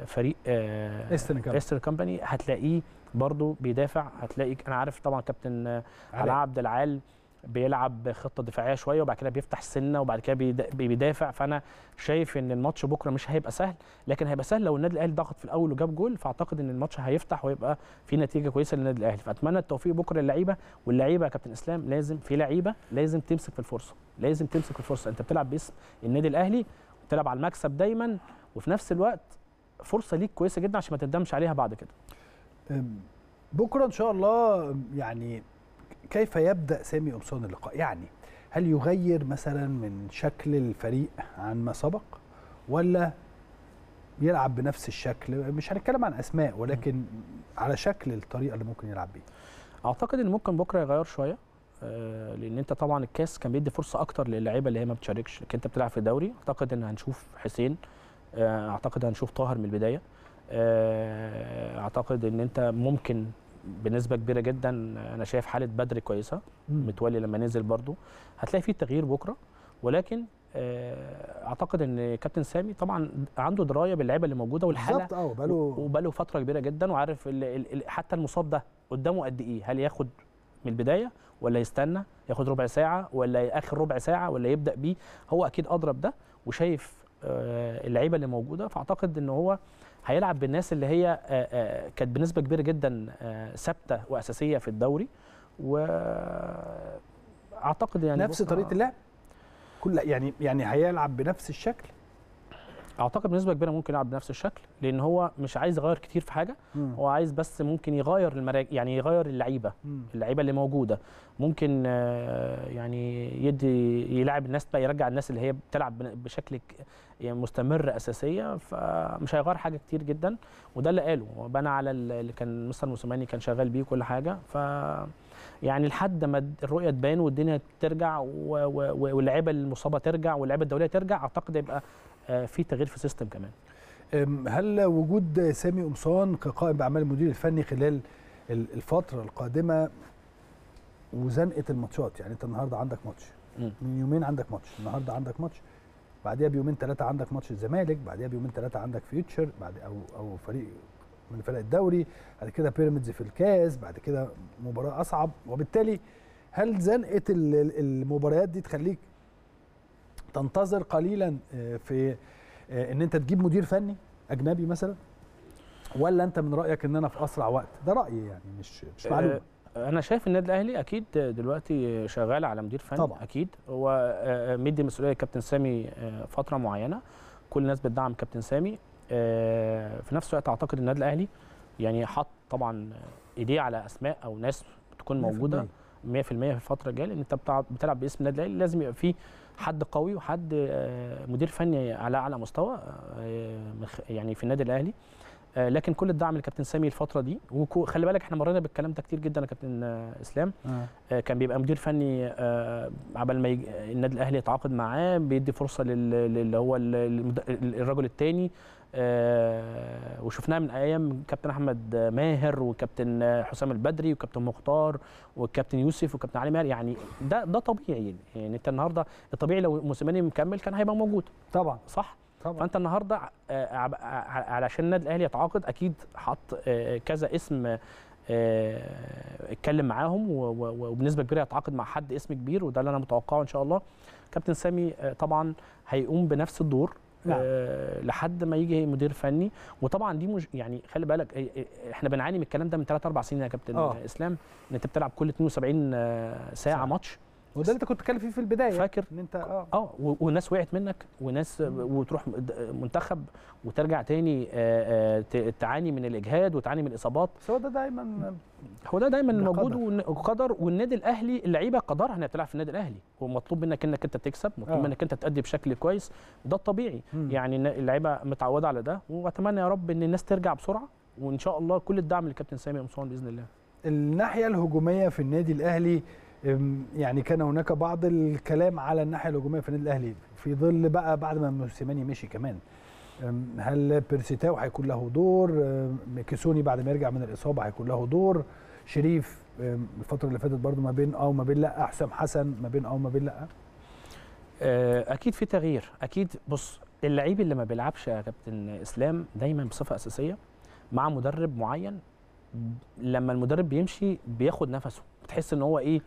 فريق آه، Eastern Company. Eastern Company هتلاقيه برضو بيدافع. هتلاقي أنا عارف طبعا كابتن آه، علاء. عبد العال بيلعب خطة دفاعية شوية وبعد كده بيفتح السنة وبعد كده بيدا- بيدافع. فأنا شايف إن الماتش بكرة مش هيبقى سهل لكن هيبقى سهل لو النادي الأهلي ضغط في الأول وجاب جول فأعتقد إن الماتش هيفتح ويبقى في نتيجة كويسة للنادي الأهلي. فأتمنى التوفيق بكرة للعيبة. واللعيبة يا كابتن إسلام لازم في لعيبة لازم تمسك في الفرصة. لازم تمسك في الفرصة. أنت بتلعب باسم النادي الأهلي وبتلعب على المكسب دايما. وفي نفس الوقت فرصة ليك كويسة جدا عشان ما تندمش عليها بعد كده. بكرة إن شاء الله يعني كيف يبدأ سامي قمصان اللقاء؟ يعني هل يغير مثلا من شكل الفريق عن ما سبق ولا يلعب بنفس الشكل؟ مش هنتكلم عن أسماء ولكن على شكل الطريقة اللي ممكن يلعب بيها. أعتقد إن ممكن بكرة يغير شوية آه، لأن أنت طبعا الكاس كان بيدي فرصة أكتر للعيبة اللي هي ما بتشاركش لكن أنت بتلعب في الدوري. أعتقد إن هنشوف حسين أعتقد هنشوف طاهر من البداية. آه، أعتقد إن أنت ممكن بنسبة كبيرة جدا أنا شايف حالة بدري كويسة متولي لما نزل برضو. هتلاقي فيه تغيير بكرة ولكن آه، أعتقد إن كابتن سامي طبعا عنده دراية باللعيبة اللي موجودة والحالة آه بقاله وبقاله فترة كبيرة جدا وعارف ال ال ال حتى المصاب ده قدامه قد إيه. هل ياخد من البداية ولا يستنى؟ ياخد ربع ساعة ولا اخر ربع ساعة ولا يبدأ بيه؟ هو أكيد أضرب ده وشايف آه، اللعيبة اللي موجودة فأعتقد إن هو هيلعب بالناس اللي هي آه، آه، كانت بنسبة كبيرة جدا آه، ثابتة وأساسية في الدوري. واعتقد يعني نفس طريقة اللعب؟ كل يعني يعني هيلعب بنفس الشكل؟ أعتقد بنسبة كبيرة ممكن يلعب بنفس الشكل لأن هو مش عايز يغير كتير في حاجة هو عايز بس ممكن يغير المراكز يعني يغير اللعيبة مم. اللعيبة اللي موجودة. ممكن آه، يعني يدي يلعب الناس بقى يرجع الناس اللي هي بتلعب بشكل يعني مستمر أساسية فمش هيغير حاجة كتير جدا. وده اللي قاله بنى على ال- اللي كان مستر موسيماني كان شغال بيه كل حاجة. ف يعني لحد ما الرؤية تبان والدنيا ترجع واللعيبة المصابة ترجع واللعيبة الدولية ترجع أعتقد يبقى في تغيير في السيستم كمان. هل وجود سامي قمصان كقائم بأعمال المدير الفني خلال ال- الفترة القادمة وزنقة الماتشات؟ يعني أنت النهارده عندك ماتش. من يومين عندك ماتش. النهارده عندك ماتش. بعديها بيومين ثلاثة عندك ماتش الزمالك. بعديها بيومين ثلاثة عندك فيوتشر. بعد أو أو فريق من فرق الدوري. بعد كده بيراميدز في الكاس. بعد كده مباراة أصعب. وبالتالي هل زنقة ال- ال- المباريات دي تخليك تنتظر قليلا آه، في آه، إن أنت تجيب مدير فني أجنبي مثلا؟ ولا أنت من رأيك إن أنا في أسرع وقت؟ ده رأيي يعني مش مش معلومة. آه، أنا شايف النادي الأهلي أكيد دلوقتي شغال على مدير فني طبعاً. أكيد. هو مدي مسؤولية كابتن سامي فترة معينة. كل الناس بتدعم كابتن سامي. في نفس الوقت أعتقد النادي الأهلي يعني حط طبعا إيديه على أسماء أو ناس تكون موجودة 100% في الفترة الجاية لأن أنت بتلعب بتلعب باسم النادي الأهلي لازم يبقى فيه حد قوي وحد آه، مدير فني على أعلى مستوى آه، يعني في النادي الأهلي آه، لكن كل الدعم لكابتن سامي الفترة دي وخلي بالك إحنا مرينا بالكلام ده كتير جدا يا كابتن إسلام آه. كان بيبقى مدير فني عبال ما النادي الأهلي يتعاقد معاه بيدي فرصة لل- للي هو الرجل الثاني وشفناها من أيام كابتن أحمد ماهر وكابتن آه، حسام البدري وكابتن مختار وكابتن يوسف وكابتن علي ماهر. يعني ده ده طبيعي. يعني أنت النهارده الطبيعي لو موسيماني مكمل كان هيبقى موجود. طبعا. صح؟ طبعا. فأنت النهارده آه، ع- علشان النادي الأهلي يتعاقد أكيد حط آه، كذا اسم آه، اتكلم معاهم وبنسبة كبيرة يتعاقد مع حد اسم كبير وده اللي أنا متوقعه إن شاء الله. كابتن سامي آه، طبعا هيقوم بنفس الدور. نعم. آه، لحد ما يجي مدير فني وطبعا دي مش يعني خلي بالك آه، آه، إحنا بنعاني من الكلام ده من 3 4 سنين يا كابتن آه. إسلام إن أنت بتلعب كل 72 آه، ساعة ساعة. ماتش وده اللي انت كنت بتتكلم فيه في البداية فاكر؟ إن انت آه. آه وناس وقعت منك وناس وتروح منتخب وترجع تاني آه، آه، تعاني من الإجهاد وتعاني من الإصابات. بس هو ده دايما هو ده دايما موجود وقدر والنادي الأهلي اللعيبة قدرها إنها تلعب في النادي الأهلي. ومطلوب منك إنك أنت تكسب مطلوب آه. منك أنت تأدي بشكل كويس. ده الطبيعي. مم. يعني اللعيبة متعودة على ده. وأتمنى يا رب إن الناس ترجع بسرعة. وإن شاء الله كل الدعم للكابتن سامي قمصان بإذن الله. الناحية الهجومية في النادي الأهلي يعني كان هناك بعض الكلام على الناحية الهجومية في النادي الأهلي. في ظل بقى بعد ما موسيماني مشي كمان. هل بيرسيتاو هيكون له دور؟ أم، كيسوني بعد ما يرجع من الإصابة هيكون له دور. شريف الفترة اللي فاتت برضو ما بين آه وما بين لأ. حسام حسن ما بين آه وما بين لأ. آه، أكيد في تغيير. أكيد بص اللعيب اللي ما بيلعبش يا كابتن إسلام دايما بصفة أساسية مع مدرب معين. لما المدرب بيمشي بياخد نفسه. بتحس إن هو إيه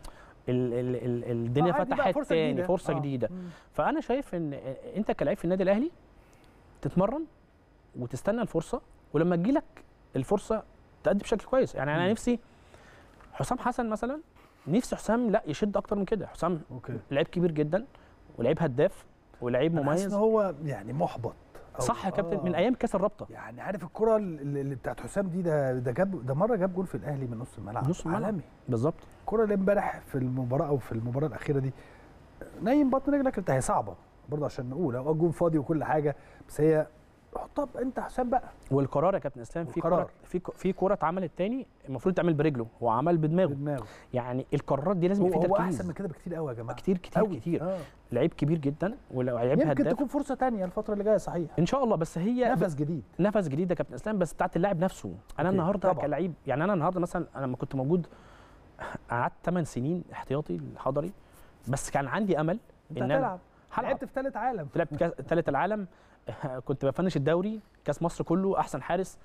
ال ال ال الدنيا آه، فتحت فرصة تاني جديدة. فرصة آه. جديدة مم. فأنا شايف إن أنت كلاعب في النادي الأهلي تتمرن وتستنى الفرصة ولما تجيلك الفرصة تأدي بشكل كويس يعني أنا مم. نفسي حسام حسن مثلا نفسي حسام لا يشد أكتر من كده حسام أوكي لعيب كبير جدا ولعيب هداف ولعيب مميز هو يعني محبط صح يا كابتن آه. من أيام كأس الرابطة. يعني عارف الكرة اللي اللي بتاعت حسام دي ده ده جاب ده مرة جاب جول في الأهلي من نص الملعب. نص الملعب. عالمي. بالظبط. الكره اللي امبارح في المباراة أو في المباراة الأخيرة دي نايم بطن رجلك أنت هي صعبة. برضه عشان نقول هو الجون فاضي وكل حاجة بس هي حطها أنت حسام بقى. والقرار يا كابتن إسلام في. كره في في كرة اتعملت تاني المفروض تعمل برجله هو عمل بدماغه. بدماغه. يعني القرارات دي لازم هو, يبقى في هو تركيز. أحسن من كده بكتير قوي يا جماعة. كتير كتير أوي. كتير. آه. لعيب كبير جدا يمكن هداف. تكون فرصة تانية الفترة اللي جاية صحيح. إن شاء الله بس هي نفس جديد. نفس جديد يا كابتن إسلام بس بتاعت اللاعب نفسه. أنا النهارده. كلاعب يعني أنا النهارده مثلا أنا لما كنت موجود قعدت 8 سنين احتياطي الحضري بس كان عندي أمل أنت أنا هتلعب. هلعب. لعبت في ثالث عالم. لعبت ثالث العالم. كنت بفنش الدوري كاس مصر كله أحسن حارس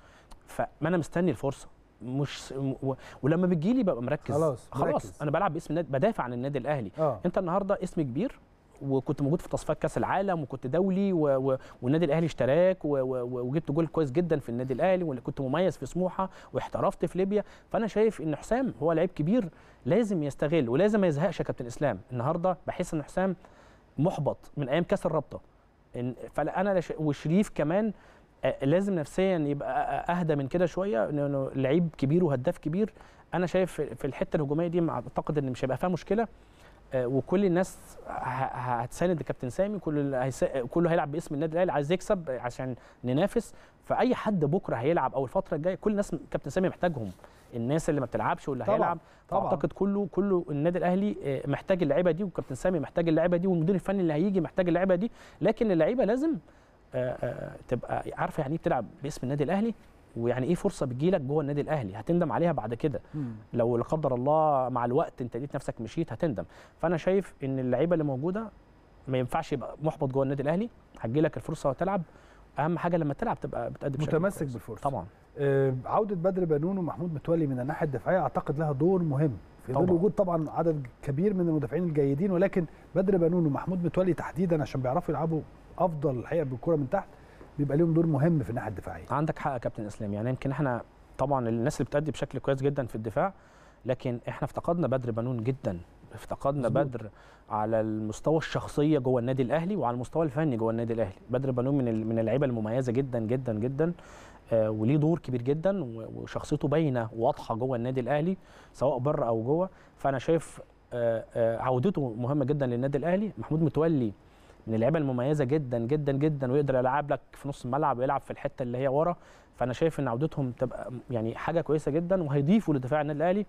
فما أنا مستني الفرصة. مش و... ولما بتجيلي ببقى مركز. خلاص، خلاص مركز. أنا بلعب باسم النادي بدافع عن النادي الأهلي. آه. أنت النهارده اسم كبير وكنت موجود في تصفيات كاس العالم وكنت دولي و... و... والنادي الأهلي اشتراك و... و... وجبت جول كويس جدا في النادي الأهلي وكنت مميز في سموحة واحترفت في ليبيا. فأنا شايف إن حسام هو لعيب كبير لازم يستغل ولازم ما يزهقش يا كابتن إسلام. النهارده بحس إن حسام محبط من أيام كاس الرابطة. فانا وشريف كمان آه، لازم نفسيا يبقى أهدى من كده شوية. إنه لعيب كبير وهداف كبير. أنا شايف في- الحتة الهجومية دي أعتقد إن مش هيبقى فيها مشكلة. آه، وكل الناس هتساند كابتن سامي. كل كله هيلعب باسم النادي الأهلي. عايز يكسب عشان ننافس. فأي حد بكرة هيلعب أو الفترة الجاية كل الناس كابتن سامي محتاجهم. الناس اللي ما بتلعبش واللي طبعاً، هيلعب طبعاً. اعتقد كله كله النادي الأهلي آه، محتاج اللعيبة دي وكابتن سامي محتاج اللعيبة دي والمدير الفني اللي هيجي محتاج اللعيبة دي لكن اللعيبة لازم آه، آه، تبقى عارفة يعني إيه بتلعب باسم النادي الأهلي ويعني إيه فرصة بتجيلك جوه النادي الأهلي هتندم عليها بعد كده. لو لا قدر الله مع الوقت أنت لقيت نفسك مشيت هتندم فأنا شايف إن اللعيبة اللي موجودة ما ينفعش يبقى محبط جوه النادي الأهلي هتجيلك الفرصة وتلعب أهم حاجة لما تلعب تبقى بشكل متمسك كويس. بالفرصة. طبعا آه، عودة بدر بنون ومحمود متولي من الناحية الدفاعية أعتقد لها دور مهم. في ظل طبعاً. وجود طبعا عدد كبير من المدافعين الجيدين ولكن بدر بنون ومحمود متولي تحديدا عشان بيعرفوا يلعبوا أفضل الحقيقة بالكرة من تحت بيبقى لهم دور مهم في الناحية الدفاعية. عندك حق يا كابتن إسلام. يعني يمكن إحنا طبعا الناس اللي بتأدي بشكل كويس جدا في الدفاع لكن إحنا افتقدنا بدر بنون جدا. افتقدنا مظبوط. بدر على المستوى الشخصية جوه النادي الأهلي وعلى المستوى الفني جوه النادي الأهلي. بدر بنون من من اللعيبة المميزة جدا جدا جدا. وليه دور كبير جدا وشخصيته باينة وواضحه جوه النادي الأهلي سواء بره أو جوه. فأنا شايف آه آه عودته مهمة جدا للنادي الأهلي. محمود متولي من اللعيبة المميزة جدا جدا جدا ويقدر يلعب لك في نص الملعب ويلعب في الحتة اللي هي ورا. فانا شايف ان عودتهم تبقى يعني حاجة كويسه جدا وهيضيفوا لدفاع النادي الأهلي.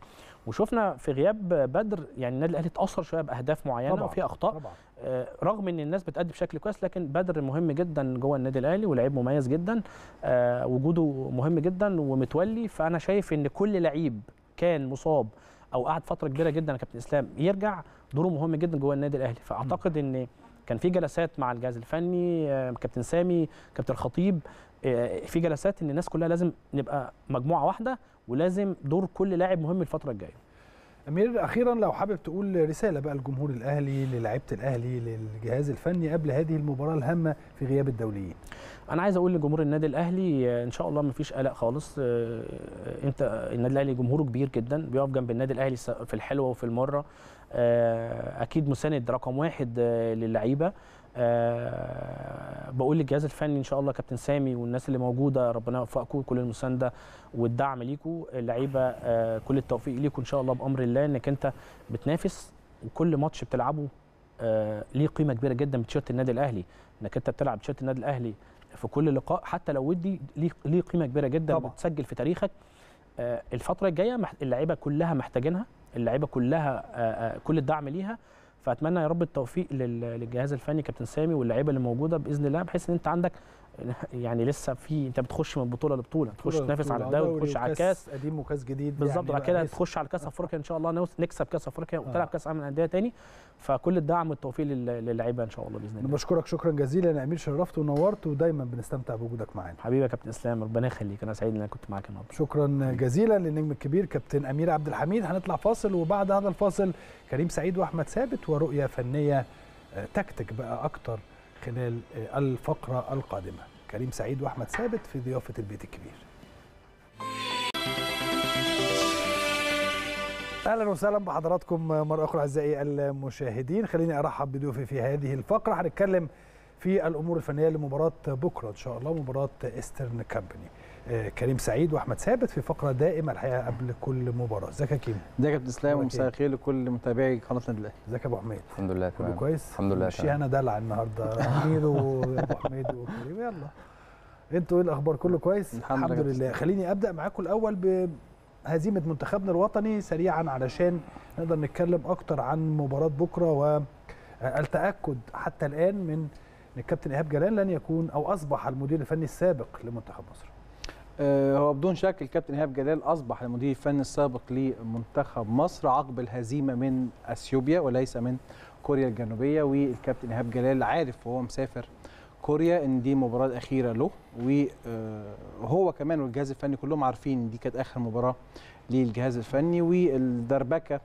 وشفنا في غياب بدر يعني النادي الأهلي اتأثر شوية بأهداف معينة طبعاً، وفي أخطاء طبعا. آه، رغم إن الناس بتأدي بشكل كويس لكن بدر مهم جدا جوه النادي الأهلي ولعيب مميز جدا آه، وجوده مهم جدا ومتولي. فأنا شايف إن كل لعيب كان مصاب أو قعد فترة كبيرة جدا يا كابتن إسلام يرجع دوره مهم جدا جوه النادي الأهلي. فأعتقد إن كان في جلسات مع الجهاز الفني آه، كابتن سامي كابتن الخطيب في جلسات إن الناس كلها لازم نبقى مجموعة واحدة ولازم دور كل لاعب مهم الفترة الجاية. أمير أخيرا لو حابب تقول رسالة بقى لجمهور الأهلي للاعيبة الأهلي للجهاز الفني قبل هذه المباراة الهامة في غياب الدوليين. أنا عايز أقول لجمهور النادي الأهلي آه، إن شاء الله ما فيش قلق خالص. آه، آه، إنت النادي الأهلي جمهوره كبير جدا بيقف جنب النادي الأهلي في الحلوة وفي المرة. آه، أكيد مساند رقم واحد آه، للعيبة. آه، بقول للجهاز الفني إن شاء الله كابتن سامي والناس اللي موجودة ربنا يوفقكم كل المساندة والدعم ليكم اللعيبة آه، كل التوفيق ليكم إن شاء الله بأمر الله إنك أنت بتنافس وكل ماتش بتلعبه آه، ليه قيمة كبيرة جدا بتيشيرت النادي الأهلي. إنك أنت بتلعب بتيشيرت النادي الأهلي في كل لقاء حتى لو ودي ليه قيمة كبيرة جدا طبعاً. بتسجل في تاريخك. الفترة الجاية اللعيبة كلها محتاجينها اللعيبة كلها كل الدعم ليها. فأتمنى يا رب التوفيق لل- للجهاز الفني كابتن سامي واللعيبة اللي موجودة بإذن الله بحيث إن أنت عندك يعني لسه في انت بتخش من بطولة لبطولة تخش تنافس على الدوري تخش على الكاس. قديم وكاس جديد بالظبط يعني بعد كده. تخش على كاس أفريقيا إن شاء الله نكسب كاس أفريقيا وتلعب آه. كاس عالم الأندية تاني. فكل الدعم والتوفيق لل- للعيبة إن شاء الله بإذن الله. بشكرك شكرا جزيلا يا أمير شرفت ونورت ودايما بنستمتع بوجودك معانا. حبيبي يا كابتن إسلام ربنا يخليك. أنا سعيد ان أنا كنت معاك النهارده. شكرا جزيلا للنجم الكبير كابتن أمير عبد الحميد. هنطلع فاصل وبعد هذا الفاصل كريم سعيد وأحمد ثابت ورؤية فنية آه، تكتك بقى أكتر خلال الفقرة القادمة. كريم سعيد وأحمد ثابت في ضيافة البيت الكبير. أهلا وسهلا بحضراتكم مرة أخرى أعزائي المشاهدين. خليني أرحب بضيوفي في هذه الفقرة. هنتكلم في الأمور الفنية لمباراة بكرة إن شاء الله مباراة ايسترن كامباني كريم سعيد وأحمد ثابت في فقرة دائمة الحقيقة قبل كل مباراة. إزيك يا كيمو؟ إزيك يا كابتن اسلام أخبارك ومساء إيه؟ الخير لكل متابعي قناة النادي الأهلي. إزيك يا أبو حميد؟ الحمد لله كله تمام. كويس؟ الحمد لله تمام. أنا دلع النهارده. أمير وابو حميد وكريم. يلا. أنتوا إيه الأخبار؟ كله كويس؟ الحمد لله. لله. خليني أبدأ معاكم الأول بهزيمة منتخبنا الوطني سريعا علشان نقدر نتكلم أكتر عن مباراة بكرة والتاكد حتى الآن من إن الكابتن إيهاب جلال لن يكون أو أصبح المدير الفني السابق لمنتخب مصر. آه، هو بدون شك الكابتن إيهاب جلال أصبح المدير الفني السابق لمنتخب مصر عقب الهزيمة من أثيوبيا وليس من كوريا الجنوبية. والكابتن إيهاب جلال عارف وهو مسافر كوريا إن دي المباراه الاخيره له وهو كمان والجهاز الفني كلهم عارفين دي كانت آخر مباراة للجهاز الفني. والدربكة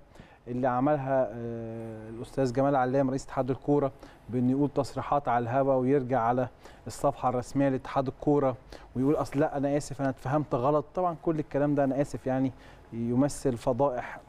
اللي عملها آه، الأستاذ جمال علام رئيس اتحاد الكورة بانه يقول تصريحات على الهواء ويرجع على الصفحة الرسمية لاتحاد الكورة ويقول أصل لأ أنا آسف أنا اتفهمت غلط طبعا كل الكلام ده أنا آسف يعني يمثل فضائح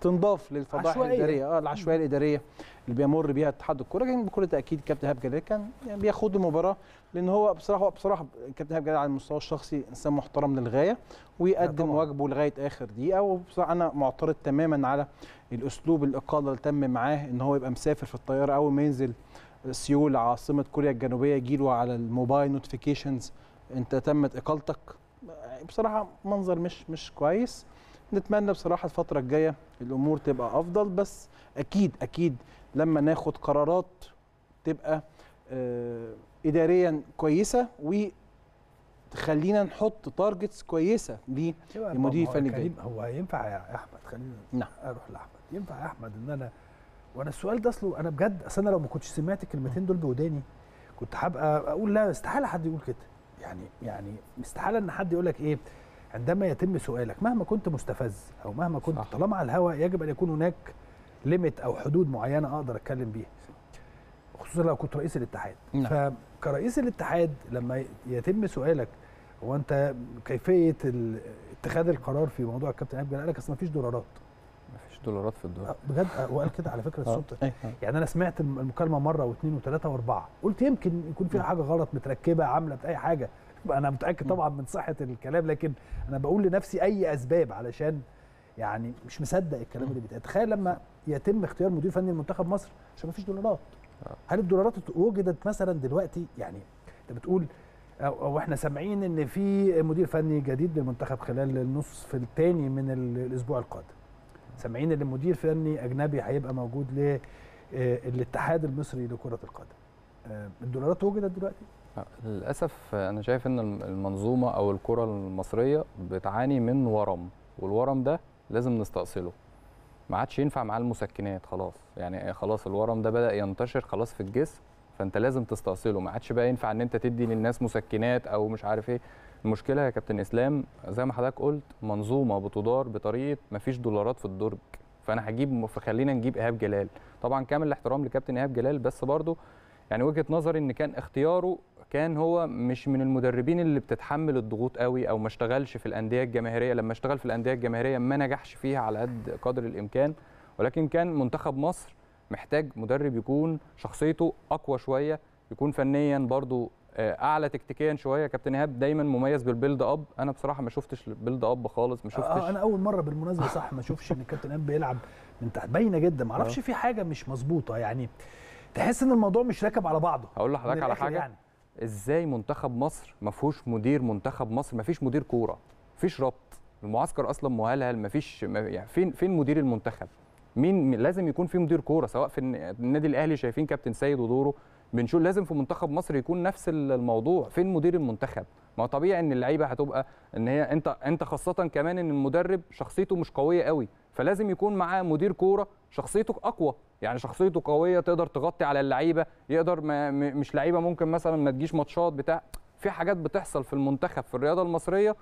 تنضاف للفضائح عشوائية. الإدارية آه العشوائية الإدارية اللي بيمر بيها اتحاد الكورة لكن بكل تأكيد كابتن إيهاب جلال كان يعني بياخد المباراة لأن هو بصراحة هو بصراحة كابتن إيهاب جلال على المستوى الشخصي إنسان محترم للغاية ويقدم. واجبه لغاية آخر دقيقة وبصراحة أنا معترض تماما على الأسلوب الإقالة اللي تم معاه إن هو يبقى مسافر في الطيارة أول ما ينزل سيول عاصمة كوريا الجنوبية يجيله على الموبايل notifications أنت تمت إقالتك بصراحة منظر مش مش كويس نتمنى بصراحة الفترة الجاية الأمور تبقى أفضل بس أكيد أكيد لما ناخد قرارات تبقى آه، اداريا كويسة وتخلينا نحط targets كويسة هو الفني الجاي. كريم هو ينفع يا أحمد خلينا نعم. أروح لأحمد ينفع يا أحمد إن أنا وأنا السؤال ده أصله أنا بجد أصل أنا لو ما كنتش سمعت الكلمتين دول بوداني كنت هبقى أقول لا استحالة حد يقول كده يعني يعني استحالة إن حد يقول لك إيه عندما يتم سؤالك مهما كنت مستفز أو مهما كنت صح. طالما على الهواء يجب أن يكون هناك ليميت أو حدود معينة أقدر أتكلم بيها خصوصا لو كنت رئيس الاتحاد نعم. فكرئيس الاتحاد لما يتم سؤالك هو أنت كيفية اتخاذ القرار في موضوع الكابتن ايهاب جلال قال لك أصل مفيش دولارات. مفيش دولارات في الدور آه، بجد؟ آه، هو قال كده على فكرة آه. الصوت. أيوة. يعني أنا سمعت الم- المكالمة مرة واثنين وثلاثة وأربعة. قلت يمكن يكون فيها حاجة غلط متركبة عاملة أي حاجة. أنا متأكد طبعا من صحة الكلام لكن أنا بقول لنفسي أي أسباب علشان يعني مش مصدق الكلام اللي بيتقال. تخيل لما يتم اختيار مدير فني لمنتخب مصر عشان ما فيش دولارات. هل الدولارات وجدت مثلا دلوقتي يعني أنت بتقول أو أو إحنا سامعين إن في مدير فني جديد للمنتخب خلال النصف الثاني من ال- الأسبوع القادم. سامعين إن مدير فني أجنبي هيبقى موجود للاتحاد المصري لكرة القدم. آه، الدولارات وجدت دلوقتي؟ آه، للأسف أنا شايف إن الم- المنظومة أو الكرة المصرية بتعاني من ورم والورم ده لازم نستأصله. ما عادش ينفع معاه المسكنات خلاص. يعني خلاص الورم ده بدأ ينتشر خلاص في الجسم فأنت لازم تستأصله. ما عادش بقى ينفع إن أنت تدي للناس مسكنات أو مش عارف إيه. المشكلة يا كابتن إسلام زي ما حضرتك قلت منظومة بتدار بطريقة ما فيش دولارات في الدرج. فأنا هجيب فخلينا نجيب إيهاب جلال. طبعا كامل الاحترام لكابتن إيهاب جلال بس برضه يعني وجهة نظري إن كان اختياره كان هو مش من المدربين اللي بتتحمل الضغوط قوي أو ما اشتغلش في الأندية الجماهيرية. لما اشتغل في الأندية الجماهيرية ما نجحش فيها على قد قدر الإمكان. ولكن كان منتخب مصر محتاج مدرب يكون شخصيته أقوى شوية يكون فنيا برضو آه، أعلى تكتيكيا شوية. كابتن إيهاب دايما مميز بال build up. أنا بصراحة ما شفتش ال build up خالص ما شفتش. آه أنا أول مرة بالمناسبة صح ما اشوفش إن الكابتن إيهاب بيلعب من تحت. باينة جدا. ما أعرفش في حاجة مش مظبوطة يعني. تحس إن الموضوع مش راكب على بعضه. هقول لحضرتك على حاجة. يعني. إزاي منتخب مصر ما فيهوش مدير منتخب مصر؟ ما فيش مدير كورة فيش ربط المعسكر أصلا مهلهل ما فيش ما يعني فين فين مدير المنتخب؟ مين لازم يكون في مدير كورة سواء في الن- النادي الأهلي شايفين كابتن سيد ودوره. بنشوف لازم في منتخب مصر يكون نفس ال- الموضوع. فين مدير المنتخب؟ ما طبيعي إن اللعيبة هتبقى إن هي أنت أنت خاصة كمان إن المدرب شخصيته مش قوية قوي. فلازم يكون معاه مدير كورة شخصيته أقوى. يعني شخصيته قوية تقدر تغطي على اللعيبة يقدر ما مش لعيبة ممكن مثلا ما تجيش ماتشات بتاع. في حاجات بتحصل في المنتخب في الرياضة المصرية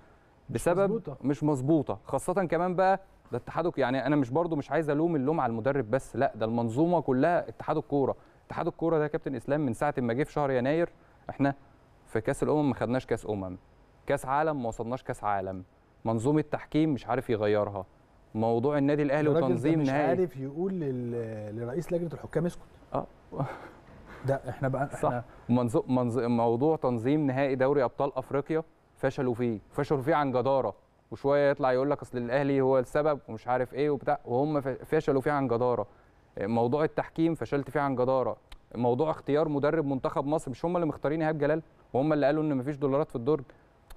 بسبب مظبوطة. مش مظبوطة. خاصة كمان بقى ده اتحاد يعني أنا مش برضو مش عايز ألوم اللوم على المدرب بس لا ده المنظومة كلها اتحاد الكورة. اتحاد الكورة ده يا كابتن إسلام من ساعة ما جه في شهر يناير إحنا في كأس الأمم ما خدناش كأس أمم. كأس عالم ما وصلناش كأس عالم. منظومة تحكيم مش عارف يغيرها. موضوع النادي الأهلي وتنظيم مش نهائي. عارف يقول لرئيس لجنة الحكام اسكت. آه. ده إحنا بقى صح. إحنا منظو... منظو... موضوع تنظيم نهائي دوري أبطال أفريقيا فشلوا فيه فشلوا فيه عن جدارة. وشوية يطلع يقول لك أصل الأهلي هو السبب ومش عارف إيه وبتاع وهم فشلوا فيه عن جدارة. موضوع التحكيم فشلت فيه عن جدارة. موضوع اختيار مدرب منتخب مصر مش هم اللي مختارين إيهاب جلال؟ وهم اللي قالوا إن مفيش دولارات في الدرج.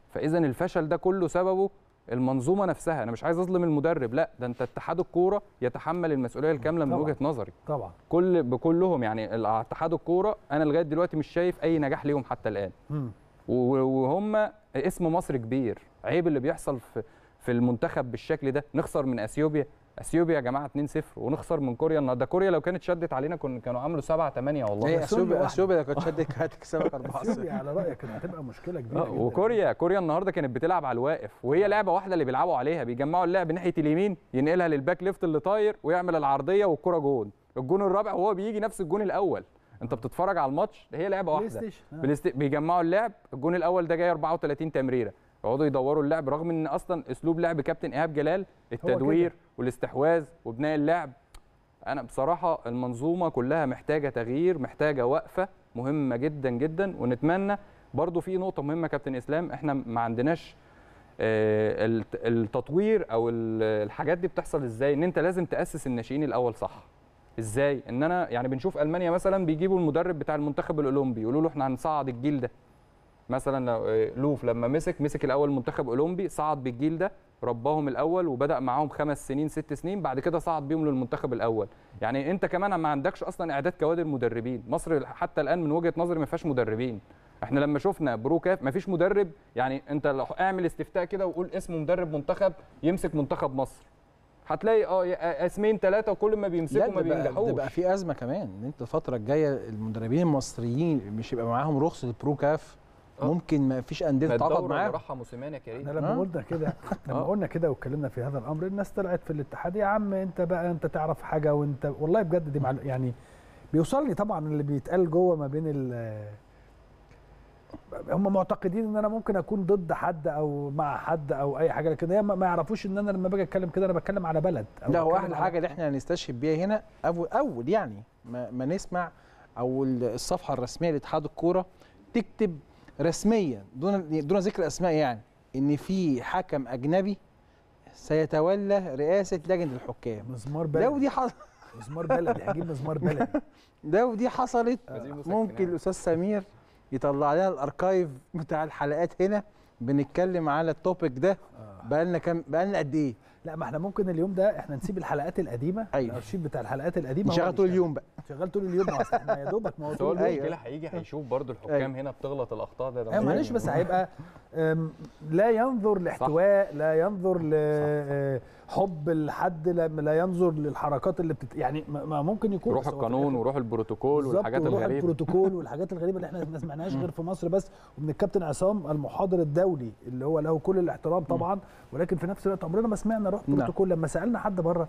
فاذا الفشل ده كله سببه المنظومة نفسها. أنا مش عايز أظلم المدرب لا ده أنت اتحاد الكورة يتحمل المسؤولية الكاملة من. وجهة نظري. طبعا. كل بكلهم يعني اتحاد الكورة أنا لغاية دلوقتي مش شايف أي نجاح ليهم حتى الآن. مم. وهم اسم مصر كبير. عيب اللي بيحصل في في المنتخب بالشكل ده. نخسر من أثيوبيا. أثيوبيا يا جماعة 2-0 ونخسر من كوريا النهارده. كوريا لو كانت شدت علينا كن كانوا عملوا 7 8 والله. بس أثيوبيا. اثيوبيا لو كانت شدت كانت هتكسبك 4 أثيوبيا على رأيك كانت هتبقى مشكلة كبيرة آه، جدا. وكوريا كوريا النهارده كانت بتلعب على الواقف وهي لعبة واحدة اللي بيلعبوا عليها بيجمعوا اللعب ناحية اليمين ينقلها لل back left اللي طاير ويعمل العرضية والكرة جون. الجون الرابع وهو بيجي نفس الجون الأول. أنت بتتفرج على الماتش هي لعبة Play واحدة. Station آه. Play بيجمعوا اللعب الجون الأول ده جاي 34 تمريرة. يقعدوا يدوروا اللعب رغم إن أصلا أسلوب لعب كابتن إيهاب جلال التدوير والاستحواذ وبناء اللعب أنا بصراحة المنظومة كلها محتاجة تغيير محتاجة وقفة مهمة جدا جدا ونتمنى برضو في نقطة مهمة كابتن إسلام إحنا ما عندناش آه، الت- التطوير أو ال- الحاجات دي بتحصل إزاي؟ إن أنت لازم تأسس الناشئين الأول صح. إزاي؟ إن أنا يعني بنشوف ألمانيا مثلا بيجيبوا المدرب بتاع المنتخب الأولمبي يقولوا له إحنا هنصعد الجيل ده. مثلا آه، لوف لما مسك مسك الأول منتخب أولمبي صعد بالجيل ده رباهم الأول وبدأ معاهم خمس سنين ست سنين بعد كده صعد بيهم للمنتخب الأول. يعني أنت كمان ما عندكش أصلا إعداد كوادر مدربين. مصر حتى الآن من وجهة نظري ما فيهاش مدربين. إحنا لما شفنا برو كاف ما فيش مدرب يعني أنت لو اعمل استفتاء كده وقول اسم مدرب منتخب يمسك منتخب مصر. هتلاقي آه يا- أسمين ثلاثة وكل ما بيمسكوا ما بينجحوش. بقى في أزمة كمان إن أنت الفترة الجاية المدربين المصريين مش يبقى معاهم رخصة البرو كاف آه. ممكن ما فيش أندية تتعاقد معاهم راحها موسيماني يا كريم إحنا لما آه. قلنا كده لما آه. قلنا كده واتكلمنا في هذا الأمر الناس طلعت في الاتحاد يا عم أنت بقى أنت تعرف حاجة وأنت والله بجد دي معلو... يعني بيوصلني طبعا اللي بيتقال جوه ما بين ال هم معتقدين إن أنا ممكن أكون ضد حد أو مع حد أو أي حاجة لكن هي ما يعرفوش إن أنا لما باجي أتكلم كده أنا بتكلم على بلد أو لا هو أحلى حاجة اللي إحنا هنستشهد بيها هنا اول أول يعني ما, ما نسمع أو الصفحة الرسمية لاتحاد الكورة تكتب رسميا دون دون ذكر أسماء يعني إن في حكم أجنبي سيتولى رئاسة لجنة الحكام. مزمار لو بلدي. دي حص... مزمار بلدي هجيب مزمار بلدي. لو دي حصلت. ممكن الأستاذ سمير يطلع لنا ال archive بتاع الحلقات هنا بنتكلم على ال topic ده. بقالنا كام بقالنا قد إيه؟ لا ما إحنا ممكن اليوم ده إحنا نسيب الحلقات القديمة أيوة. الارشيف بتاع الحلقات القديمة اللي طول. اليوم بقى. شغال طول اليوم ما أصل إحنا يا دوبك ما هو طول اليوم هيجي هيشوف برضو الحكام هنا بتغلط الأخطاء ده, ده أيوه معلش بس هيبقى لا ينظر لاحتواء لا ينظر لحب الحد لا لا ينظر للحركات اللي بتت... يعني ما ممكن يكون روح القانون وروح البروتوكول والحاجات وروح الغريبة. البروتوكول والحاجات الغريبة اللي إحنا ما سمعناهاش غير في مصر بس ومن الكابتن عصام المحاضر الدولي اللي هو له كل الاحترام طبعا ولكن في نفس الوقت عمرنا ما سمعنا روح نعم. بروتوكول. لما سألنا حد بره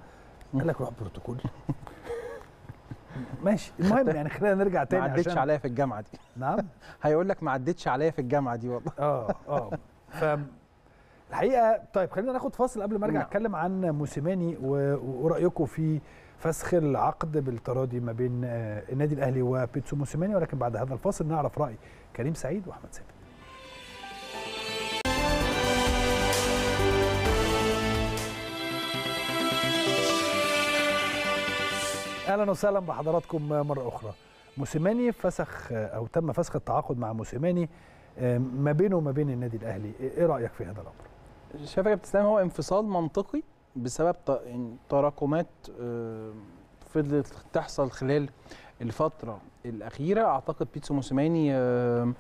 قال لك روح بروتوكول. ماشي. المهم يعني خلينا نرجع ما تاني عدتش عشان عليا في الجامعة دي. نعم. هيقول لك ما عدتش عليا في الجامعة دي والله. آه آه. ف الحقيقة طيب خلينا ناخد فاصل قبل ما أرجع نعم. أتكلم عن موسيماني ورأيكم في فسخ العقد بالتراضي ما بين آه، النادي الأهلي وبيتسو موسيماني. ولكن بعد هذا الفاصل نعرف رأي كريم سعيد وأحمد ثابت أهلا وسهلا بحضراتكم مرة أخرى. موسيماني فسخ أو تم فسخ التعاقد مع موسيماني آه، ما بينه وما بين النادي الأهلي. إيه رأيك في هذا الأمر؟ شايف يا كابتن هو انفصال منطقي بسبب يعني تراكمات آه، فضلت تحصل خلال الفترة الأخيرة. أعتقد بيتسو موسيماني آه،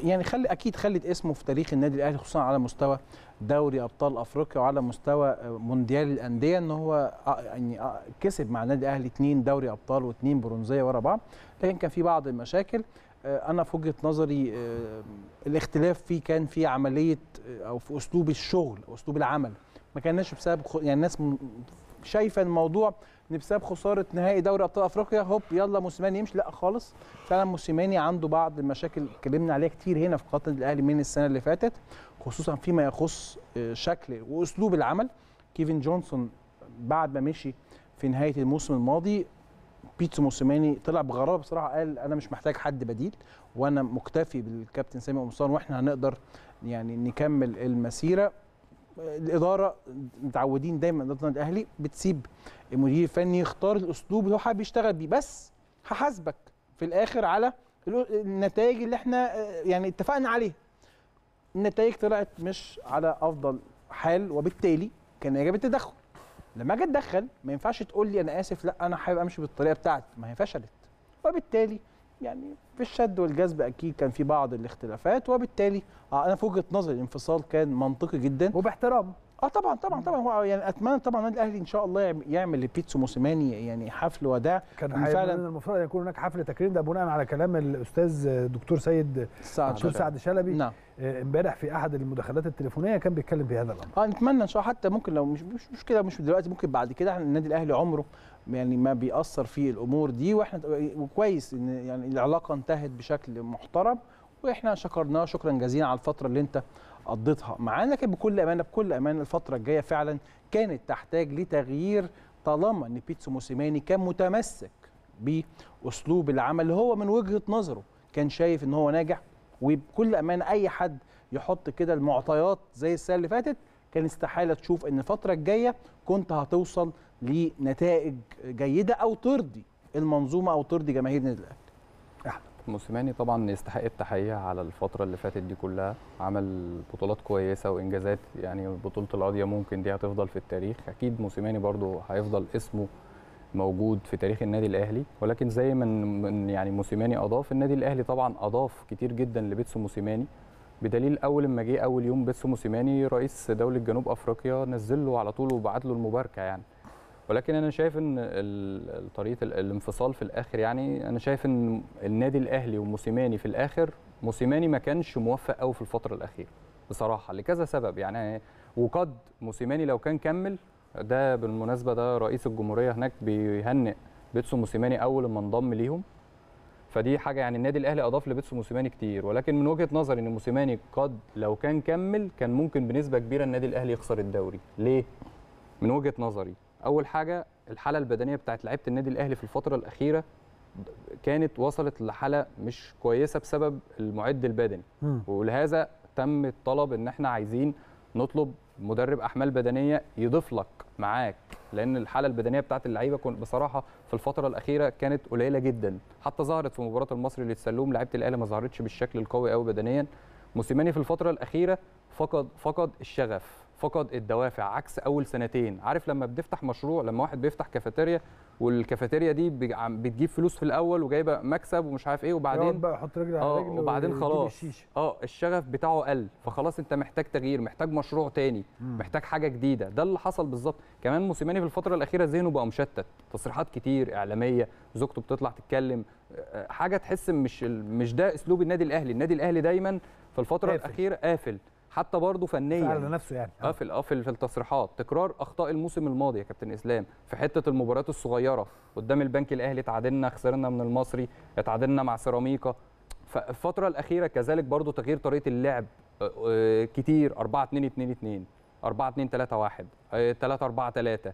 يعني خلي أكيد خلت اسمه في تاريخ النادي الأهلي خصوصا على مستوى دوري أبطال أفريقيا وعلى مستوى آه، مونديال الأندية إن هو آه، يعني آه، كسب مع النادي الأهلي اثنين دوري أبطال واثنين برونزية ورا بعض. لكن كان في بعض المشاكل أنا في وجهة نظري الاختلاف فيه كان في عملية أو في أسلوب الشغل أسلوب العمل. ما كانش بسبب يعني الناس شايفة الموضوع بسبب خسارة نهائي دوري أبطال أفريقيا. هوب يلا موسيماني يمشي. لا خالص. فعلا موسيماني عنده بعض المشاكل اتكلمنا عليها كتير هنا في قناه الأهلي من السنة اللي فاتت خصوصا فيما يخص آه، شكل وأسلوب العمل. كيفن جونسون بعد ما مشي في نهاية الموسم الماضي بيتسو موسيماني طلع بغرابة بصراحة. قال أنا مش محتاج حد بديل وأنا مكتفي بالكابتن سامي قمصان وإحنا هنقدر يعني نكمل المسيرة. الإدارة متعودين دايما اداره النادي الاهلي بتسيب المدير الفني يختار الأسلوب اللي هو حابب يشتغل بيه. بس هحاسبك في الآخر على ال- النتائج اللي إحنا يعني اتفقنا عليها. النتائج طلعت مش على أفضل حال وبالتالي كان يجب التدخل. لما أجي أتدخل ما ينفعش تقول لي أنا آسف لأ أنا حابب أمشي بالطريقة بتاعتي. ما هي فشلت. وبالتالي يعني في الشد والجذب أكيد كان في بعض الاختلافات وبالتالي آه، أنا في وجهة نظري الانفصال كان منطقي جدا. وباحترام. آه طبعا طبعا طبعا. هو يعني أتمنى طبعا النادي الأهلي إن شاء الله يعم- يعمل لبيتسو موسيماني يعني حفل وداع. كان فعلا المفروض أن يكون هناك حفل تكريم ده بناء على كلام الأستاذ دكتور سيد سعد دكتور شلبي. سعد شلبي. نعم. آه، امبارح في أحد المداخلات التليفونية كان بيتكلم في هذا الأمر. آه نتمنى إن شاء الله حتى ممكن لو مش مش مش كده مش دلوقتي ممكن بعد كده النادي الأهلي عمره يعني ما بيأثر في الأمور دي وإحنا وكويس إن يعني العلاقة انتهت بشكل محترم وإحنا شكرناه شكرا جزيلا على الفترة اللي أنت قضيتها معانا. لكن بكل أمانة بكل امانه الفترة الجاية فعلا كانت تحتاج لتغيير طالما إن بيتسو موسيماني كان متمسك بأسلوب العمل اللي هو من وجهة نظره كان شايف إن هو ناجح وبكل امانه أي حد يحط كده المعطيات زي السنة اللي فاتت كان استحالة تشوف إن الفترة الجاية كنت هتوصل لنتائج جيدة أو ترضي المنظومة أو ترضي جماهير النادي الأهلي. موسيماني طبعا يستحق التحية على الفترة اللي فاتت دي كلها. عمل بطولات كويسة وإنجازات يعني بطولة القضية ممكن دي هتفضل في التاريخ. أكيد موسيماني برضو هيفضل اسمه موجود في تاريخ النادي الأهلي. ولكن زي ما يعني موسيماني أضاف النادي الأهلي طبعا أضاف كتير جدا لبيتسو موسيماني. بدليل أول لما جه أول يوم بيتسو موسيماني رئيس دولة جنوب أفريقيا نزل له على طول وبعت له المباركة يعني. ولكن أنا شايف إن طريقة ال- الانفصال في الآخر يعني أنا شايف إن النادي الأهلي وموسيماني في الآخر موسيماني ما كانش موفق قوي في الفترة الأخيرة بصراحة لكذا سبب يعني. وقد موسيماني لو كان كمل ده بالمناسبة ده رئيس الجمهورية هناك بيهنئ بيتسو موسيماني أول ما انضم ليهم. فدي حاجة يعني النادي الأهلي أضاف لبيتسو موسيماني كتير. ولكن من وجهة نظري إن موسيماني قد لو كان كمل كان ممكن بنسبة كبيرة النادي الأهلي يخسر الدوري. ليه؟ من وجهة نظري. أول حاجة الحالة البدنية بتاعت لعيبة النادي الأهلي في الفترة الأخيرة كانت وصلت لحالة مش كويسة بسبب المعد البدني. ولهذا تم الطلب إن إحنا عايزين نطلب مدرب أحمال بدنية يضيف لك معاك لأن الحالة البدنية بتاعت اللعيبة بصراحة في الفترة الأخيرة كانت قليلة جدا. حتى ظهرت في مباراة المصري اللي تسلوم لعيبة الأهلي ما ظهرتش بالشكل القوي قوي بدنيا. موسيماني في الفترة الأخيرة فقد فقد الشغف. فقد الدوافع عكس أول سنتين. عارف لما بتفتح مشروع لما واحد بيفتح كافيتيريا والكافيتيريا دي بتجيب فلوس في الأول وجايبة مكسب ومش عارف إيه وبعدين بقى يحط رجل على آه رجل وبعدين خلاص. آه الشغف بتاعه قل. فخلاص أنت محتاج تغيير محتاج مشروع تاني محتاج حاجة جديدة. ده اللي حصل بالظبط. كمان موسيماني في الفترة الأخيرة ذهنه بقى مشتت. تصريحات كتير إعلامية زوجته بتطلع تتكلم. آه، حاجة تحس مش مش ده أسلوب النادي الأهلي. النادي الأهلي دايما في الفترة قافل. الأخيرة قافل. حتى برضه فنيا. على نفسه يعني. آه في آه في التصريحات. تكرار أخطاء الموسم الماضي يا كابتن إسلام في حتة المباريات الصغيرة. قدام البنك الأهلي تعادلنا خسرنا من المصري اتعادلنا مع سيراميكا. فالفتره الأخيرة كذلك برضو تغيير طريقة اللعب. كتير. 4 2 2 2 4 2 3 1 3 4 3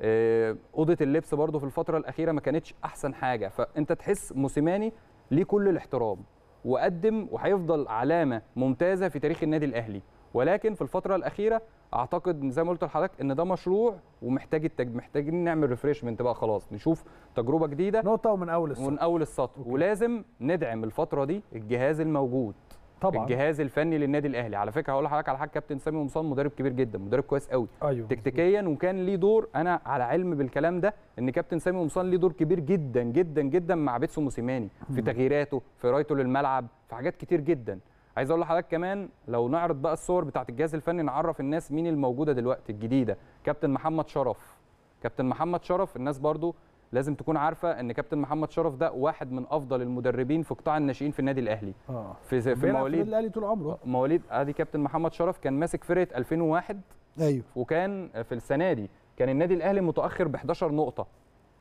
آه، أوضة اللبس برضو في الفترة الأخيرة ما كانتش أحسن حاجة. فأنت تحس موسيماني ليه كل الاحترام. وقدم وهيفضل علامة ممتازة في تاريخ النادي الأهلي. ولكن في الفترة الأخيرة أعتقد زي ما قلت لحضرتك إن ده مشروع ومحتاج التج... محتاجين نعمل refreshment بقى خلاص نشوف تجربة جديدة نقطة ومن أول السطر. من أول السطر. ولازم ندعم الفترة دي الجهاز الموجود. طبعا. الجهاز الفني للنادي الأهلي. على فكرة هقول لحضرتك على حاجة كابتن سامي قمصان مدرب كبير جدا مدرب كويس قوي. أيوه تكتيكيا وكان ليه دور أنا على علم بالكلام ده إن كابتن سامي قمصان ليه دور كبير جدا جدا جدا مع بيتسو موسيماني في تغييراته في قرايته للملعب في حاجات كتير جدا. عايز أقول لحضرتك كمان لو نعرض بقى الصور بتاعت الجهاز الفني نعرف الناس مين الموجودة دلوقتي الجديدة. كابتن محمد شرف. كابتن محمد شرف الناس برضو لازم تكون عارفة إن كابتن محمد شرف ده واحد من أفضل المدربين في قطاع الناشئين في النادي الأهلي. آه. في في مواليد الأهلي طول عمره. مواليد آدي كابتن محمد شرف كان ماسك فرقة 2001 أيوه. وكان في السنة دي كان النادي الأهلي متأخر ب 11 نقطة.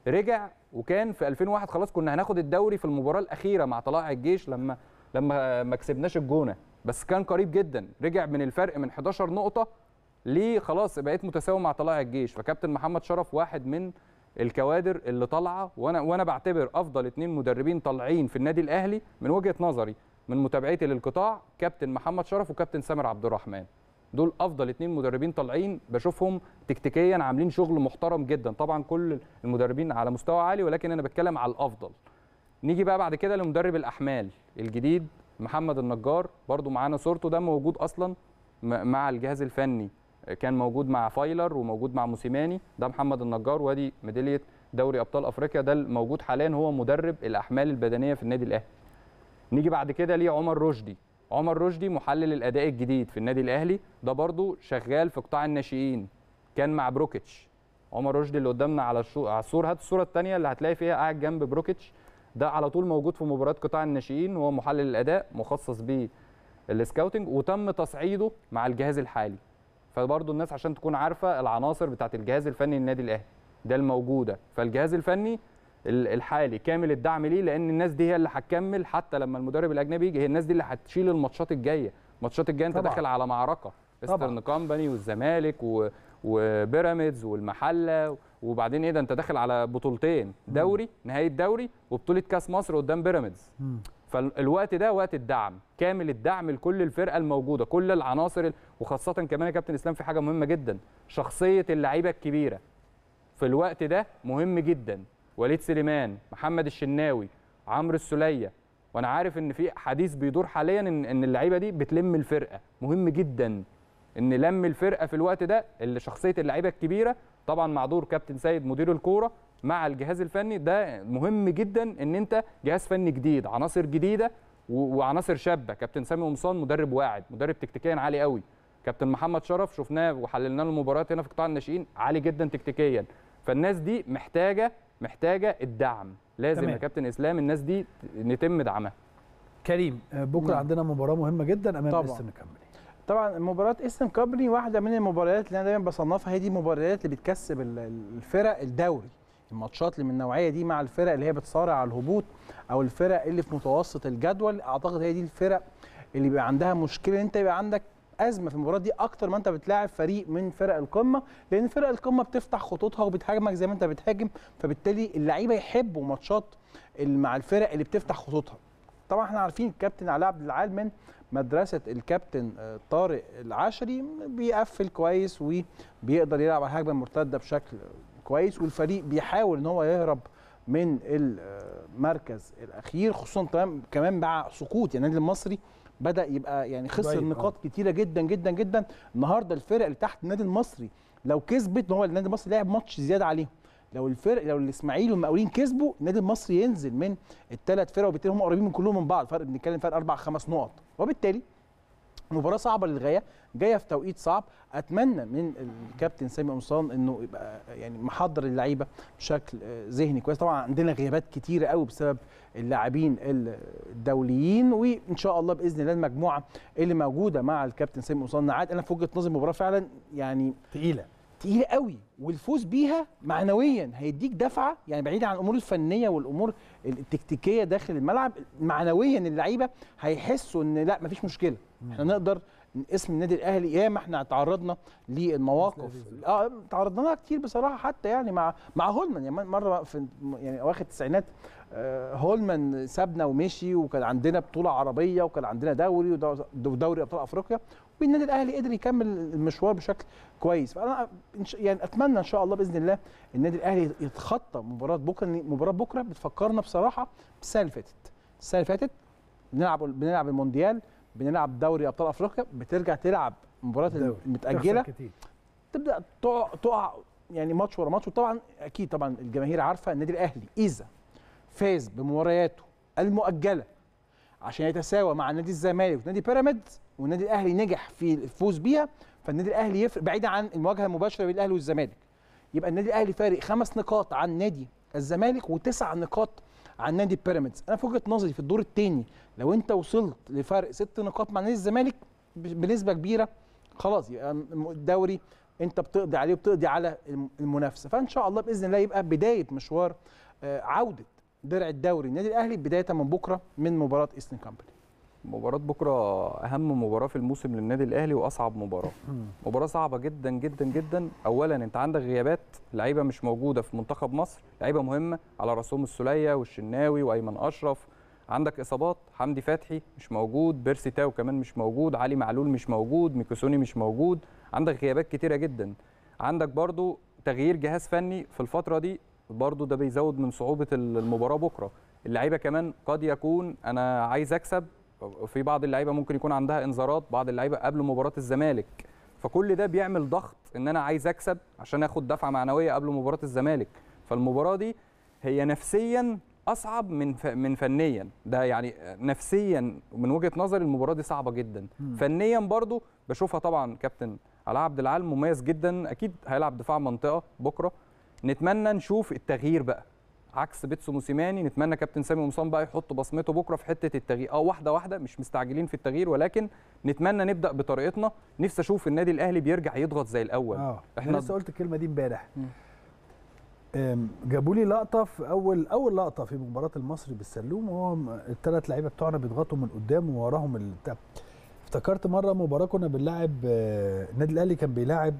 رجع وكان في 2001 خلاص كنا هناخد الدوري في المباراة الأخيرة مع طلائع الجيش لما لما ما كسبناش الجونة. بس كان قريب جدا. رجع من الفرق من 11 نقطة ليه خلاص بقيت متساوي مع طلائع الجيش. فكابتن محمد شرف واحد من الكوادر اللي طالعة وأنا وأنا بعتبر أفضل اتنين مدربين طالعين في النادي الأهلي من وجهة نظري من متابعتي للقطاع كابتن محمد شرف وكابتن سامر عبد الرحمن. دول أفضل اتنين مدربين طالعين بشوفهم تكتيكيا عاملين شغل محترم جدا. طبعا كل المدربين على مستوى عالي ولكن أنا بتكلم على الأفضل. نيجي بقى بعد كده لمدرب الأحمال الجديد محمد النجار. برضو معانا صورته ده موجود أصلا مع الجهاز الفني. كان موجود مع فايلر وموجود مع موسيماني ده محمد النجار وادي ميدالية دوري أبطال أفريقيا ده الموجود حاليا هو مدرب الأحمال البدنية في النادي الأهلي. نيجي بعد كده ليه عمر رشدي. عمر رشدي محلل الأداء الجديد في النادي الأهلي ده برضو شغال في قطاع الناشئين كان مع بروكيتش. عمر رشدي اللي قدامنا على. على الصورة هات الصورة الثانية اللي هتلاقي فيها قاعد جنب بروكيتش. ده على طول موجود في مباريات قطاع الناشئين وهو محلل الأداء مخصص بيه ال scouting وتم تصعيده مع الجهاز الحالي. فبرضه الناس عشان تكون عارفة العناصر بتاعت الجهاز الفني للنادي الأهلي ده الموجودة. فالجهاز الفني ال- الحالي كامل الدعم ليه لأن الناس دي هي اللي هتكمل حتى لما المدرب الأجنبي يجي هي الناس دي اللي هتشيل الماتشات الجاية. الماتشات الجاية أنت. داخل على معركة. ايسترن كومباني والزمالك و... وبيراميدز والمحلة وبعدين إيه ده أنت داخل على بطولتين دوري نهائي الدوري وبطولة كأس مصر قدام بيراميدز. فالوقت ده وقت الدعم كامل الدعم لكل الفرقة الموجودة كل العناصر ال- وخاصة كمان يا كابتن إسلام في حاجة مهمة جدا شخصية اللعيبة الكبيرة. في الوقت ده مهم جدا وليد سليمان محمد الشناوي عمرو السولية. وأنا عارف إن في حديث بيدور حاليا إن إن اللعيبة دي بتلم الفرقة. مهم جدا إن لم الفرقة في الوقت ده اللي شخصية اللعيبة الكبيرة طبعا مع دور كابتن سيد مدير الكورة مع الجهاز الفني ده مهم جدا إن أنت جهاز فني جديد عناصر جديدة وعناصر شابة. كابتن سامي قمصان مدرب واعد مدرب تكتيكيا عالي قوي كابتن محمد شرف شفناه وحللنا له المباريات هنا في قطاع الناشئين عالي جدا تكتيكيا. فالناس دي محتاجة محتاجة الدعم. لازم تمام. يا كابتن إسلام الناس دي نتم دعمها. كريم آه، بكرة نعم. عندنا مباراة مهمة جدا أمام طبعاً. ايسترن كامباني طبعا مباراة ايسترن كامباني واحدة من المباريات اللي أنا دايما بصنفها هي دي المباريات اللي بتكسب ال- الفرق الدوري. الماتشات اللي من النوعية دي مع الفرق اللي هي بتصارع على الهبوط أو الفرق اللي في متوسط الجدول أعتقد هي دي الفرق اللي بيبقى عندها مشكلة إن أنت يبقى عندك أزمة في المباراة دي أكتر ما أنت بتلاعب فريق من فرق القمة لأن فرق القمة بتفتح خطوطها وبتهاجمك زي ما أنت بتهاجم فبالتالي اللعيبة يحبوا ماتشات مع الفرق اللي بتفتح خطوطها. طبعا إحنا عارفين الكابتن علاء عبد العال من مدرسة الكابتن آه، طارق العشري بيقفل كويس وبيقدر يلعب على الهجمة المرتدة بشكل كويس والفريق بيحاول إن هو يهرب من المركز الأخير خصوصا كمان- مع سقوط. يعني النادي المصري بدأ يبقى يعني خسر نقاط كتيرة جدا جدا جدا. النهارده الفرق اللي تحت النادي المصري لو كسبت هو النادي المصري لعب ماتش زيادة عليهم. لو الفرق لو الإسماعيلي والمقاولين كسبوا النادي المصري ينزل من الثلاث فرق وبالتالي هم قريبين من كلهم من بعض. فرق بنتكلم فرق أربع خمس نقط. وبالتالي مباراة صعبة للغاية جاية في توقيت صعب. أتمنى من الكابتن سامي قمصان إنه يبقى يعني محضر اللعيبة بشكل آه، ذهني كويس. طبعا عندنا غيابات كتيرة قوي بسبب اللاعبين الدوليين وإن شاء الله بإذن الله المجموعة اللي موجودة مع الكابتن سامي قمصان. عاد أنا في وجهة نظري المباراة فعلا يعني تقيلة. تقيلة قوي والفوز بيها معنويا هيديك دفعة يعني بعيدا عن الأمور الفنية والأمور التكتيكية داخل الملعب معنويا اللعيبة هيحسوا إن لا مفيش مشكلة. إحنا نقدر اسم النادي الأهلي ياما إحنا تعرضنا للمواقف. آه تعرضنا لها كتير بصراحة حتى يعني مع مع هولمان. يعني مرة في يعني أواخر التسعينات آه، هولمان سابنا ومشي وكان عندنا بطولة عربية وكان عندنا دوري ودو- ودوري أبطال أفريقيا والنادي الأهلي قدر يكمل المشوار بشكل كويس. فأنا يعني أتمنى إن شاء الله بإذن الله النادي الأهلي يتخطى مباراة بكرة مباراة بكرة بتفكرنا بصراحة بالسنه اللي فاتت. السنة اللي فاتت بنلعب بنلعب المونديال بنلعب دوري أبطال أفريقيا بترجع تلعب تخسر كتير. تبدأ تقع تقع يعني ماتش ورا ماتش وطبعا أكيد طبعا الجماهير عارفة النادي الأهلي إذا فاز بمبارياته المؤجلة عشان يتساوى مع نادي الزمالك ونادي بيراميدز والنادي الأهلي نجح في الفوز بيها فالنادي الأهلي يفرق بعيدا عن المواجهة المباشرة بين الأهلي والزمالك. يبقى النادي الأهلي فارق خمس نقاط عن نادي الزمالك وتسع نقاط عن نادي بيراميدز. أنا في وجهة نظري في الدور الثاني لو أنت وصلت لفرق ست نقاط مع نادي الزمالك بنسبة كبيرة خلاص يبقى الدوري أنت بتقضي عليه وبتقضي على الم- المنافسة. فإن شاء الله بإذن الله يبقى بداية مشوار آه، عودة درع الدوري النادي الأهلي بداية من بكرة من مباراة ايسترن كامباني مباراة بكرة أهم مباراة في الموسم للنادي الأهلي وأصعب مباراة. مباراة صعبة جدا جدا جدا، أولاً أنت عندك غيابات لعيبة مش موجودة في منتخب مصر، لعيبة مهمة على رأسهم السولية والشناوي وأيمن أشرف. عندك إصابات حمدي فتحي مش موجود، بيرسي تاو كمان مش موجود، علي معلول مش موجود، ميكيسوني مش موجود، عندك غيابات كتيرة جدا. عندك برضو تغيير جهاز فني في الفترة دي برضو ده بيزود من صعوبة المباراة بكرة. اللعيبة كمان قد يكون أنا عايز أكسب في بعض اللعيبة ممكن يكون عندها انذارات بعض اللعيبة قبل مباراة الزمالك. فكل ده بيعمل ضغط إن أنا عايز أكسب عشان آخد دفعة معنوية قبل مباراة الزمالك. فالمباراة دي هي نفسيا أصعب من ف... من فنيا. ده يعني نفسيا من وجهة نظري المباراة دي صعبة جدا. فنيا برضو بشوفها طبعا كابتن علاء عبد العال مميز جدا. أكيد هيلعب دفاع منطقة بكرة. نتمنى نشوف التغيير بقى. عكس بيتسو موسيماني. نتمنى كابتن سامي قمصان بقى يحط بصمته بكرة في حتة التغيير. آه واحدة واحدة مش مستعجلين في التغيير ولكن نتمنى نبدأ بطريقتنا. نفسي أشوف النادي الأهلي بيرجع يضغط زي الأول. آه إحنا لسه قلت الكلمة دي امبارح. جابوا لي لقطة في أول أول لقطة في مباراة المصري بالسلوم وهو الثلاث لعيبة بتوعنا بيضغطوا من قدام ووراهم البتاع افتكرت مرة مباراة كنا بنلاعب آه، النادي الأهلي كان بيلاعب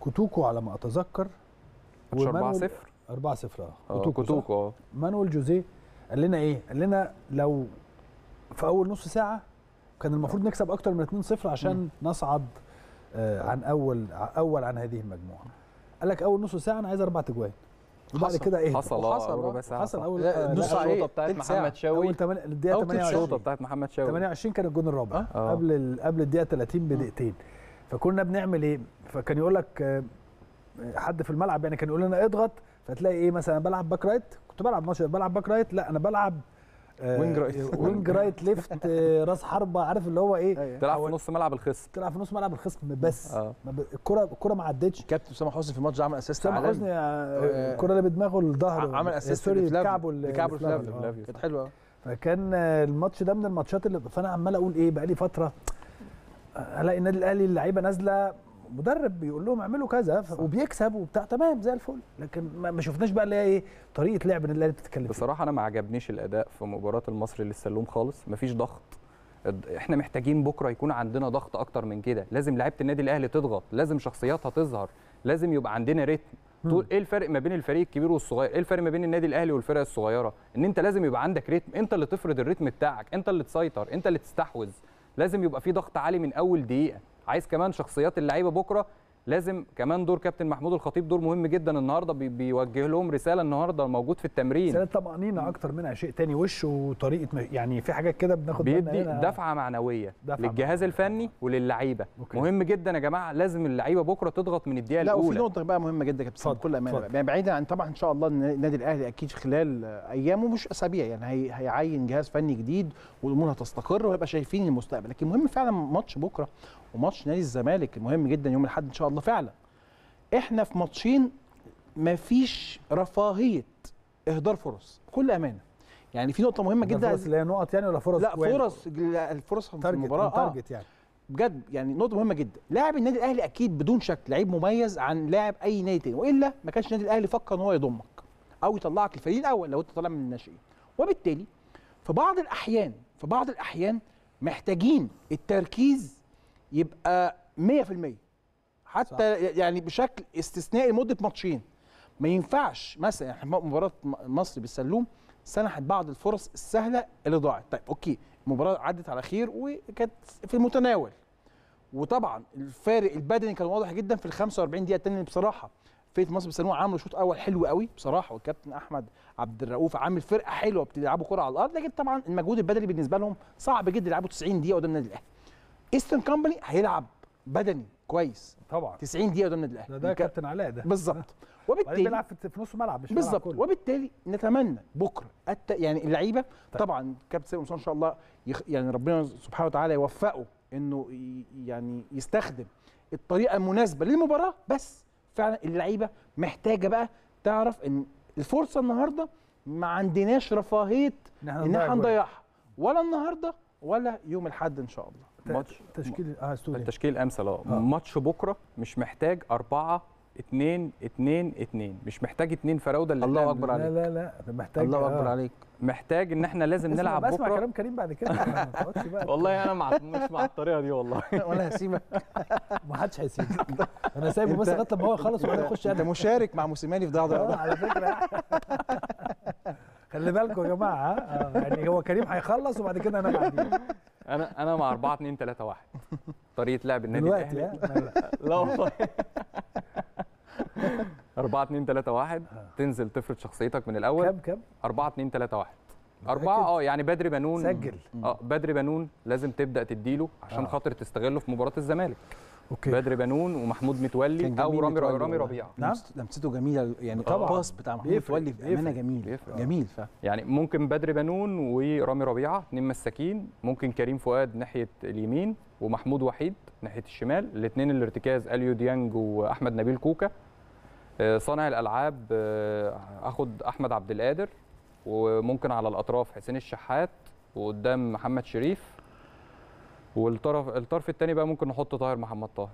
كوتوكو على ما أتذكر ماتش 4 ومانويل- 0 4 0 آه كوتوكو كوتوكو مانويل جوزيه قال لنا إيه؟ قال لنا لو في أول نص ساعة كان المفروض نكسب أكتر من 2-0 عشان نصعد آه، عن أول أول عن هذه المجموعة. قال لك أول نص ساعة أنا عايز أربع تجوان. وبعد حصل. كده إيه؟ حصل آه آه. ربع ساعة حصل. أول آه، نص الشوطة؟ بتاعت. محمد شوقي أول تمن- الدقيقة أول تلت 28 الشوطة بتاعت محمد شوقي 28 كان الجون الرابع آه. قبل ال- قبل الدقيقة 30 بدقيقتين فكنا بنعمل إيه فكان يقول لك آه، حد في الملعب يعني كان يقول لنا اضغط فتلاقي إيه مثلا بلعب back right كنت بلعب ماتش بلعب back right لا أنا بلعب آه، wing right. wing right left آه، راس حربة عارف اللي هو إيه تلعب في نص ملعب الخصم تلعب في نص ملعب الخصم بس ما ب- الكرة الكرة ما عدتش كابتن اسامه حسني في الماتش ده عمل اسيست سامح عالمي. حسني آه، آه، الكرة اللي بدماغه الظهر عمل اسيست سوري. آه. فلافيو. كانت حلوة فكان آه، الماتش ده من الماتشات اللي فأنا عمال أقول إيه بقالي فترة آه، ألاقي النادي الأهلي اللعيبة نازلة مدرب بيقول لهم اعملوا كذا وبيكسب وبتاع تمام زي الفل. لكن ما شفناش بقى اللي هي إيه طريقة لعب النادي الاهلي بتتكلم بصراحة أنا ما عجبنيش الأداء في مباراة المصري للسلوم خالص. مفيش ضغط. إحنا محتاجين بكرة يكون عندنا ضغط أكتر من كده. لازم لعيبة النادي الأهلي تضغط لازم شخصياتها تظهر لازم يبقى عندنا ريتم طول إيه الفرق ما بين الفريق الكبير والصغير؟ إيه الفرق ما بين النادي الأهلي والفرق الصغيرة؟ إن أنت لازم يبقى عندك ريتم أنت اللي تفرض الريتم بتاعك. أنت اللي تسيطر. أنت اللي تستحوذ. لازم يبقى في ضغط عالي من أول دقيقة. عايز كمان شخصيات اللعيبة بكرة لازم كمان دور كابتن محمود الخطيب دور مهم جدا النهارده بي- بيوجه لهم رسالة النهارده موجود في التمرين سنة طمأنينة أكتر منها شيء تاني وش وطريقة م- يعني في حاجات كده بناخد بيدي هنا. دفعة معنوية دفعة للجهاز الفني وللعيبة. مهم جدا يا جماعة لازم اللعيبة بكرة تضغط من الدقيقة لا وفي الأولى نقطة بقى مهمة جدا يا كابتن بكل أمانة. يعني بعيدا عن طبعا إن شاء الله النادي الأهلي أكيد خلال آه، أيام ومش أسابيع يعني هي هيعين جهاز فني جديد والأمور هتستقر وهيبقى شايفين المستقبل لكن مهم فعلا ماتش بكرة وماتش نادي الزمالك المهم جدا يوم الأحد إن شاء الله فعلا. إحنا في ماتشين مفيش رفاهية إهدار فرص بكل أمانة. يعني في نقطة مهمة جدا. فرص اللي هي نقط يعني ولا فرص لا؟ فرص الفرص في المباراة آه. تارجت يعني. بجد يعني نقطة مهمة جدا. لاعب النادي الأهلي أكيد بدون شك لعيب مميز عن لاعب أي نادي تاني وإلا ما كانش النادي الأهلي فكر إن هو يضمك أو يطلعك الفريق الأول لو أنت طالع من الناشئين. وبالتالي في بعض الأحيان في بعض الأحيان محتاجين التركيز يبقى 100% حتى صح. يعني بشكل استثنائي لمدة ماتشين. ما ينفعش مثلا إحنا مباراة مصر بالسلوم سنحت بعض الفرص السهلة اللي ضاعت. طيب أوكي المباراة عدت على خير وكانت في المتناول. وطبعا الفارق البدني كان واضح جدا في ال 45 دقيقة الثانية بصراحة. فرقه مصر بالسلوم عملوا شوط أول حلو قوي بصراحة والكابتن أحمد عبد الرؤوف عامل فرقة حلوة بتلعبوا كرة على الأرض. لكن طبعا المجهود البدني بالنسبة لهم صعب جدا يلعبوا 90 دقيقة قدام النادي الأهلي. ايسترن كومباني هيلعب بدني كويس. طبعا. 90 دقيقة قدام النادي ده الاهلي ده كابتن علاء ده. بالظبط. وبالتالي بيلعب في نص ملعب مش بالظبط. وبالتالي نتمنى بكرة الت... يعني اللعيبة طيب. طبعا كابتن سيد إن شاء الله يخ... يعني ربنا سبحانه وتعالى يوفقه إنه ي... يعني يستخدم الطريقة المناسبة للمباراة. بس فعلا اللعيبة محتاجة بقى تعرف إن الفرصة النهارده ما عندناش رفاهية إن إحنا. نضيعها. ولا النهارده ولا يوم الأحد إن شاء الله. ماتش تشكيل آه استوديو التشكيل الامثل آه. آه. ماتش بكرة مش محتاج أربعة اتنين اتنين اتنين. مش محتاج اتنين فراوده اللي الله لا عليك. لا لا ده محتاج الله أكبر آه. عليك. محتاج إن إحنا لازم نلعب بسمع بكرة. كلام كريم بعد كده. ما تقعدش بقى. والله أنا مع مش مع الطريقة دي والله. ولا هسيبك. ما حدش هيسيبك. أنا سايبه بس لغاية لما هو يخلص وبعدين اخش أنت مشارك مع موسيماني في ضغط آه، على فكرة. خلي بالكم يا جماعة آه، يعني هو كريم هيخلص وبعد كده أنا بعديه أنا أنا مع 4 2 3 1 طريقة لعب النادي الأهلي؟ لا، والله. 4 2 3 1 تنزل تفرض شخصيتك من الأول. كام كام؟ 4 2 3 1 أربعة آه يعني بدري بنون. سجل. آه بدري بنون لازم تبدأ تديله عشان آه. خاطر تستغله في مباراة الزمالك. أوكي بدري بنون ومحمود متولي أو رامي متولي رامي. ربيعة نعم. لمسته جميلة يعني طبعاً. الباص بتاع محمود بيفرق، متولي بامانه بيفرق. جميل بيفرق. جميل ف يعني ممكن بدري بنون ورامي ربيعة اتنين مساكين ممكن كريم فؤاد ناحية اليمين ومحمود وحيد ناحية الشمال الاثنين الارتكاز أليو ديانج وأحمد نبيل كوكا آه، صانع الألعاب آه، أخد أحمد عبد القادر وممكن على الأطراف حسين الشحات وقدام محمد شريف والطرف الطرف الثاني بقى ممكن نحط طاهر محمد طاهر.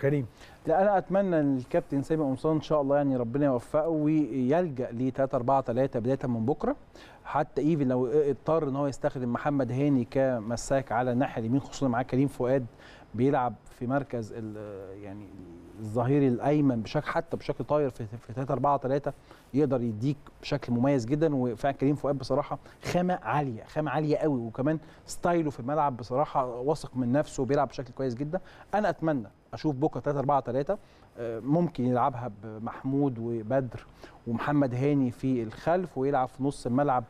كريم. لا أنا أتمنى إن الكابتن سامي قمصان إن شاء الله يعني ربنا يوفقه ويلجأ ل 3 4 3 بداية من بكرة. حتى ايفن لو اضطر إن هو يستخدم محمد هاني كمساك على الناحية اليمين خصوصا معاه كريم فؤاد بيلعب في مركز يعني الظهير الأيمن بشكل حتى بشكل طاير في في 3 4 3 يقدر يديك بشكل مميز جدا. وفعلا كريم فؤاد بصراحة خامة عالية خامة عالية قوي. وكمان ستايله في الملعب بصراحة واثق من نفسه وبيلعب بشكل كويس جدا. أنا أتمنى أشوف بكره 3 4 3 ممكن يلعبها بمحمود وبدر ومحمد هاني في الخلف ويلعب في نص الملعب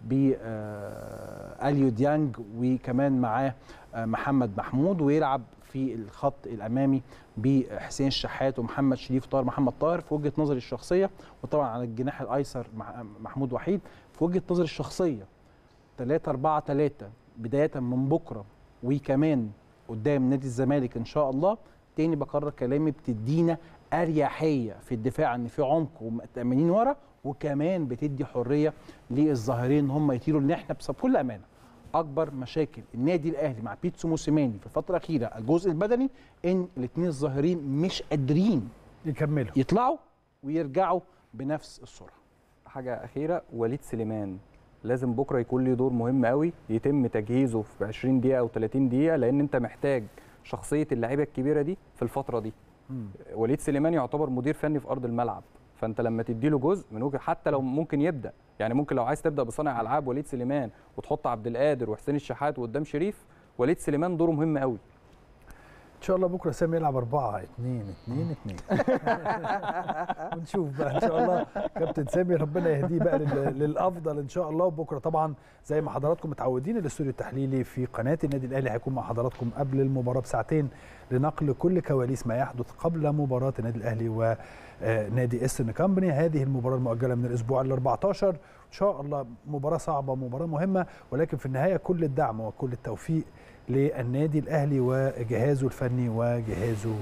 ب آه، أليو ديانج وكمان معاه محمد محمود ويلعب في الخط الأمامي بحسين الشحات ومحمد شريف طاهر محمد طاهر في وجهة نظري الشخصية وطبعا على الجناح الأيسر محمود وحيد. في وجهة نظري الشخصية 3 4 3 بداية من بكرة وكمان قدام نادي الزمالك إن شاء الله. تاني بكرر كلامي بتدينا أريحية في الدفاع إن في عمق ومتامنين ورا وكمان بتدي حرية للظاهرين إن هم يطيروا لأن إحنا بكل أمانة. أكبر مشاكل النادي الأهلي مع بيتسو موسيماني في الفترة الأخيرة الجزء البدني إن الاثنين الظاهرين مش قادرين يكملوا. يطلعوا ويرجعوا بنفس السرعة. حاجة أخيرة وليد سليمان. لازم بكرة يكون له دور مهم قوي يتم تجهيزه في 20 دقيقة أو 30 دقيقة لأن أنت محتاج شخصية اللعيبة الكبيرة دي في الفترة دي. وليد سليمان يعتبر مدير فني في أرض الملعب. فانت لما تديله جزء من وجه حتى لو ممكن يبدأ. يعني ممكن لو عايز تبدأ بصانع ألعاب وليد سليمان وتحط عبد القادر وحسين الشحات وقدام شريف وليد سليمان دوره مهم قوي. إن شاء الله بكرة سامي يلعب 4 2 2 2 ونشوف بقى إن شاء الله. كابتن سامي ربنا يهديه بقى لل- للأفضل إن شاء الله. وبكرة طبعا زي ما حضراتكم متعودين الاستوديو التحليلي في قناة النادي الأهلي هيكون مع حضراتكم قبل المباراة بساعتين لنقل كل كواليس ما يحدث قبل مباراة النادي الأهلي ونادي استن كامباني هذه المباراة المؤجلة من الأسبوع ال 14 إن شاء الله مباراة صعبة مباراة مهمة ولكن في النهاية كل الدعم وكل التوفيق للنادي الأهلي وجهازه الفني وجهازه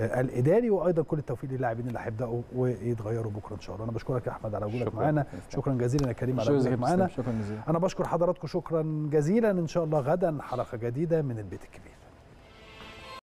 آه، الإداري وأيضا كل التوفيق للاعبين اللي هيبدأوا ويتغيروا بكرة إن شاء الله. أنا بشكرك يا أحمد على وجودك. معانا. شكرا. جزيلا يا كريم على وجودك معانا. شكرا جزيلا. أنا بشكر حضراتكم شكرا جزيلا. إن شاء الله غدا حلقة جديدة من البيت الكبير.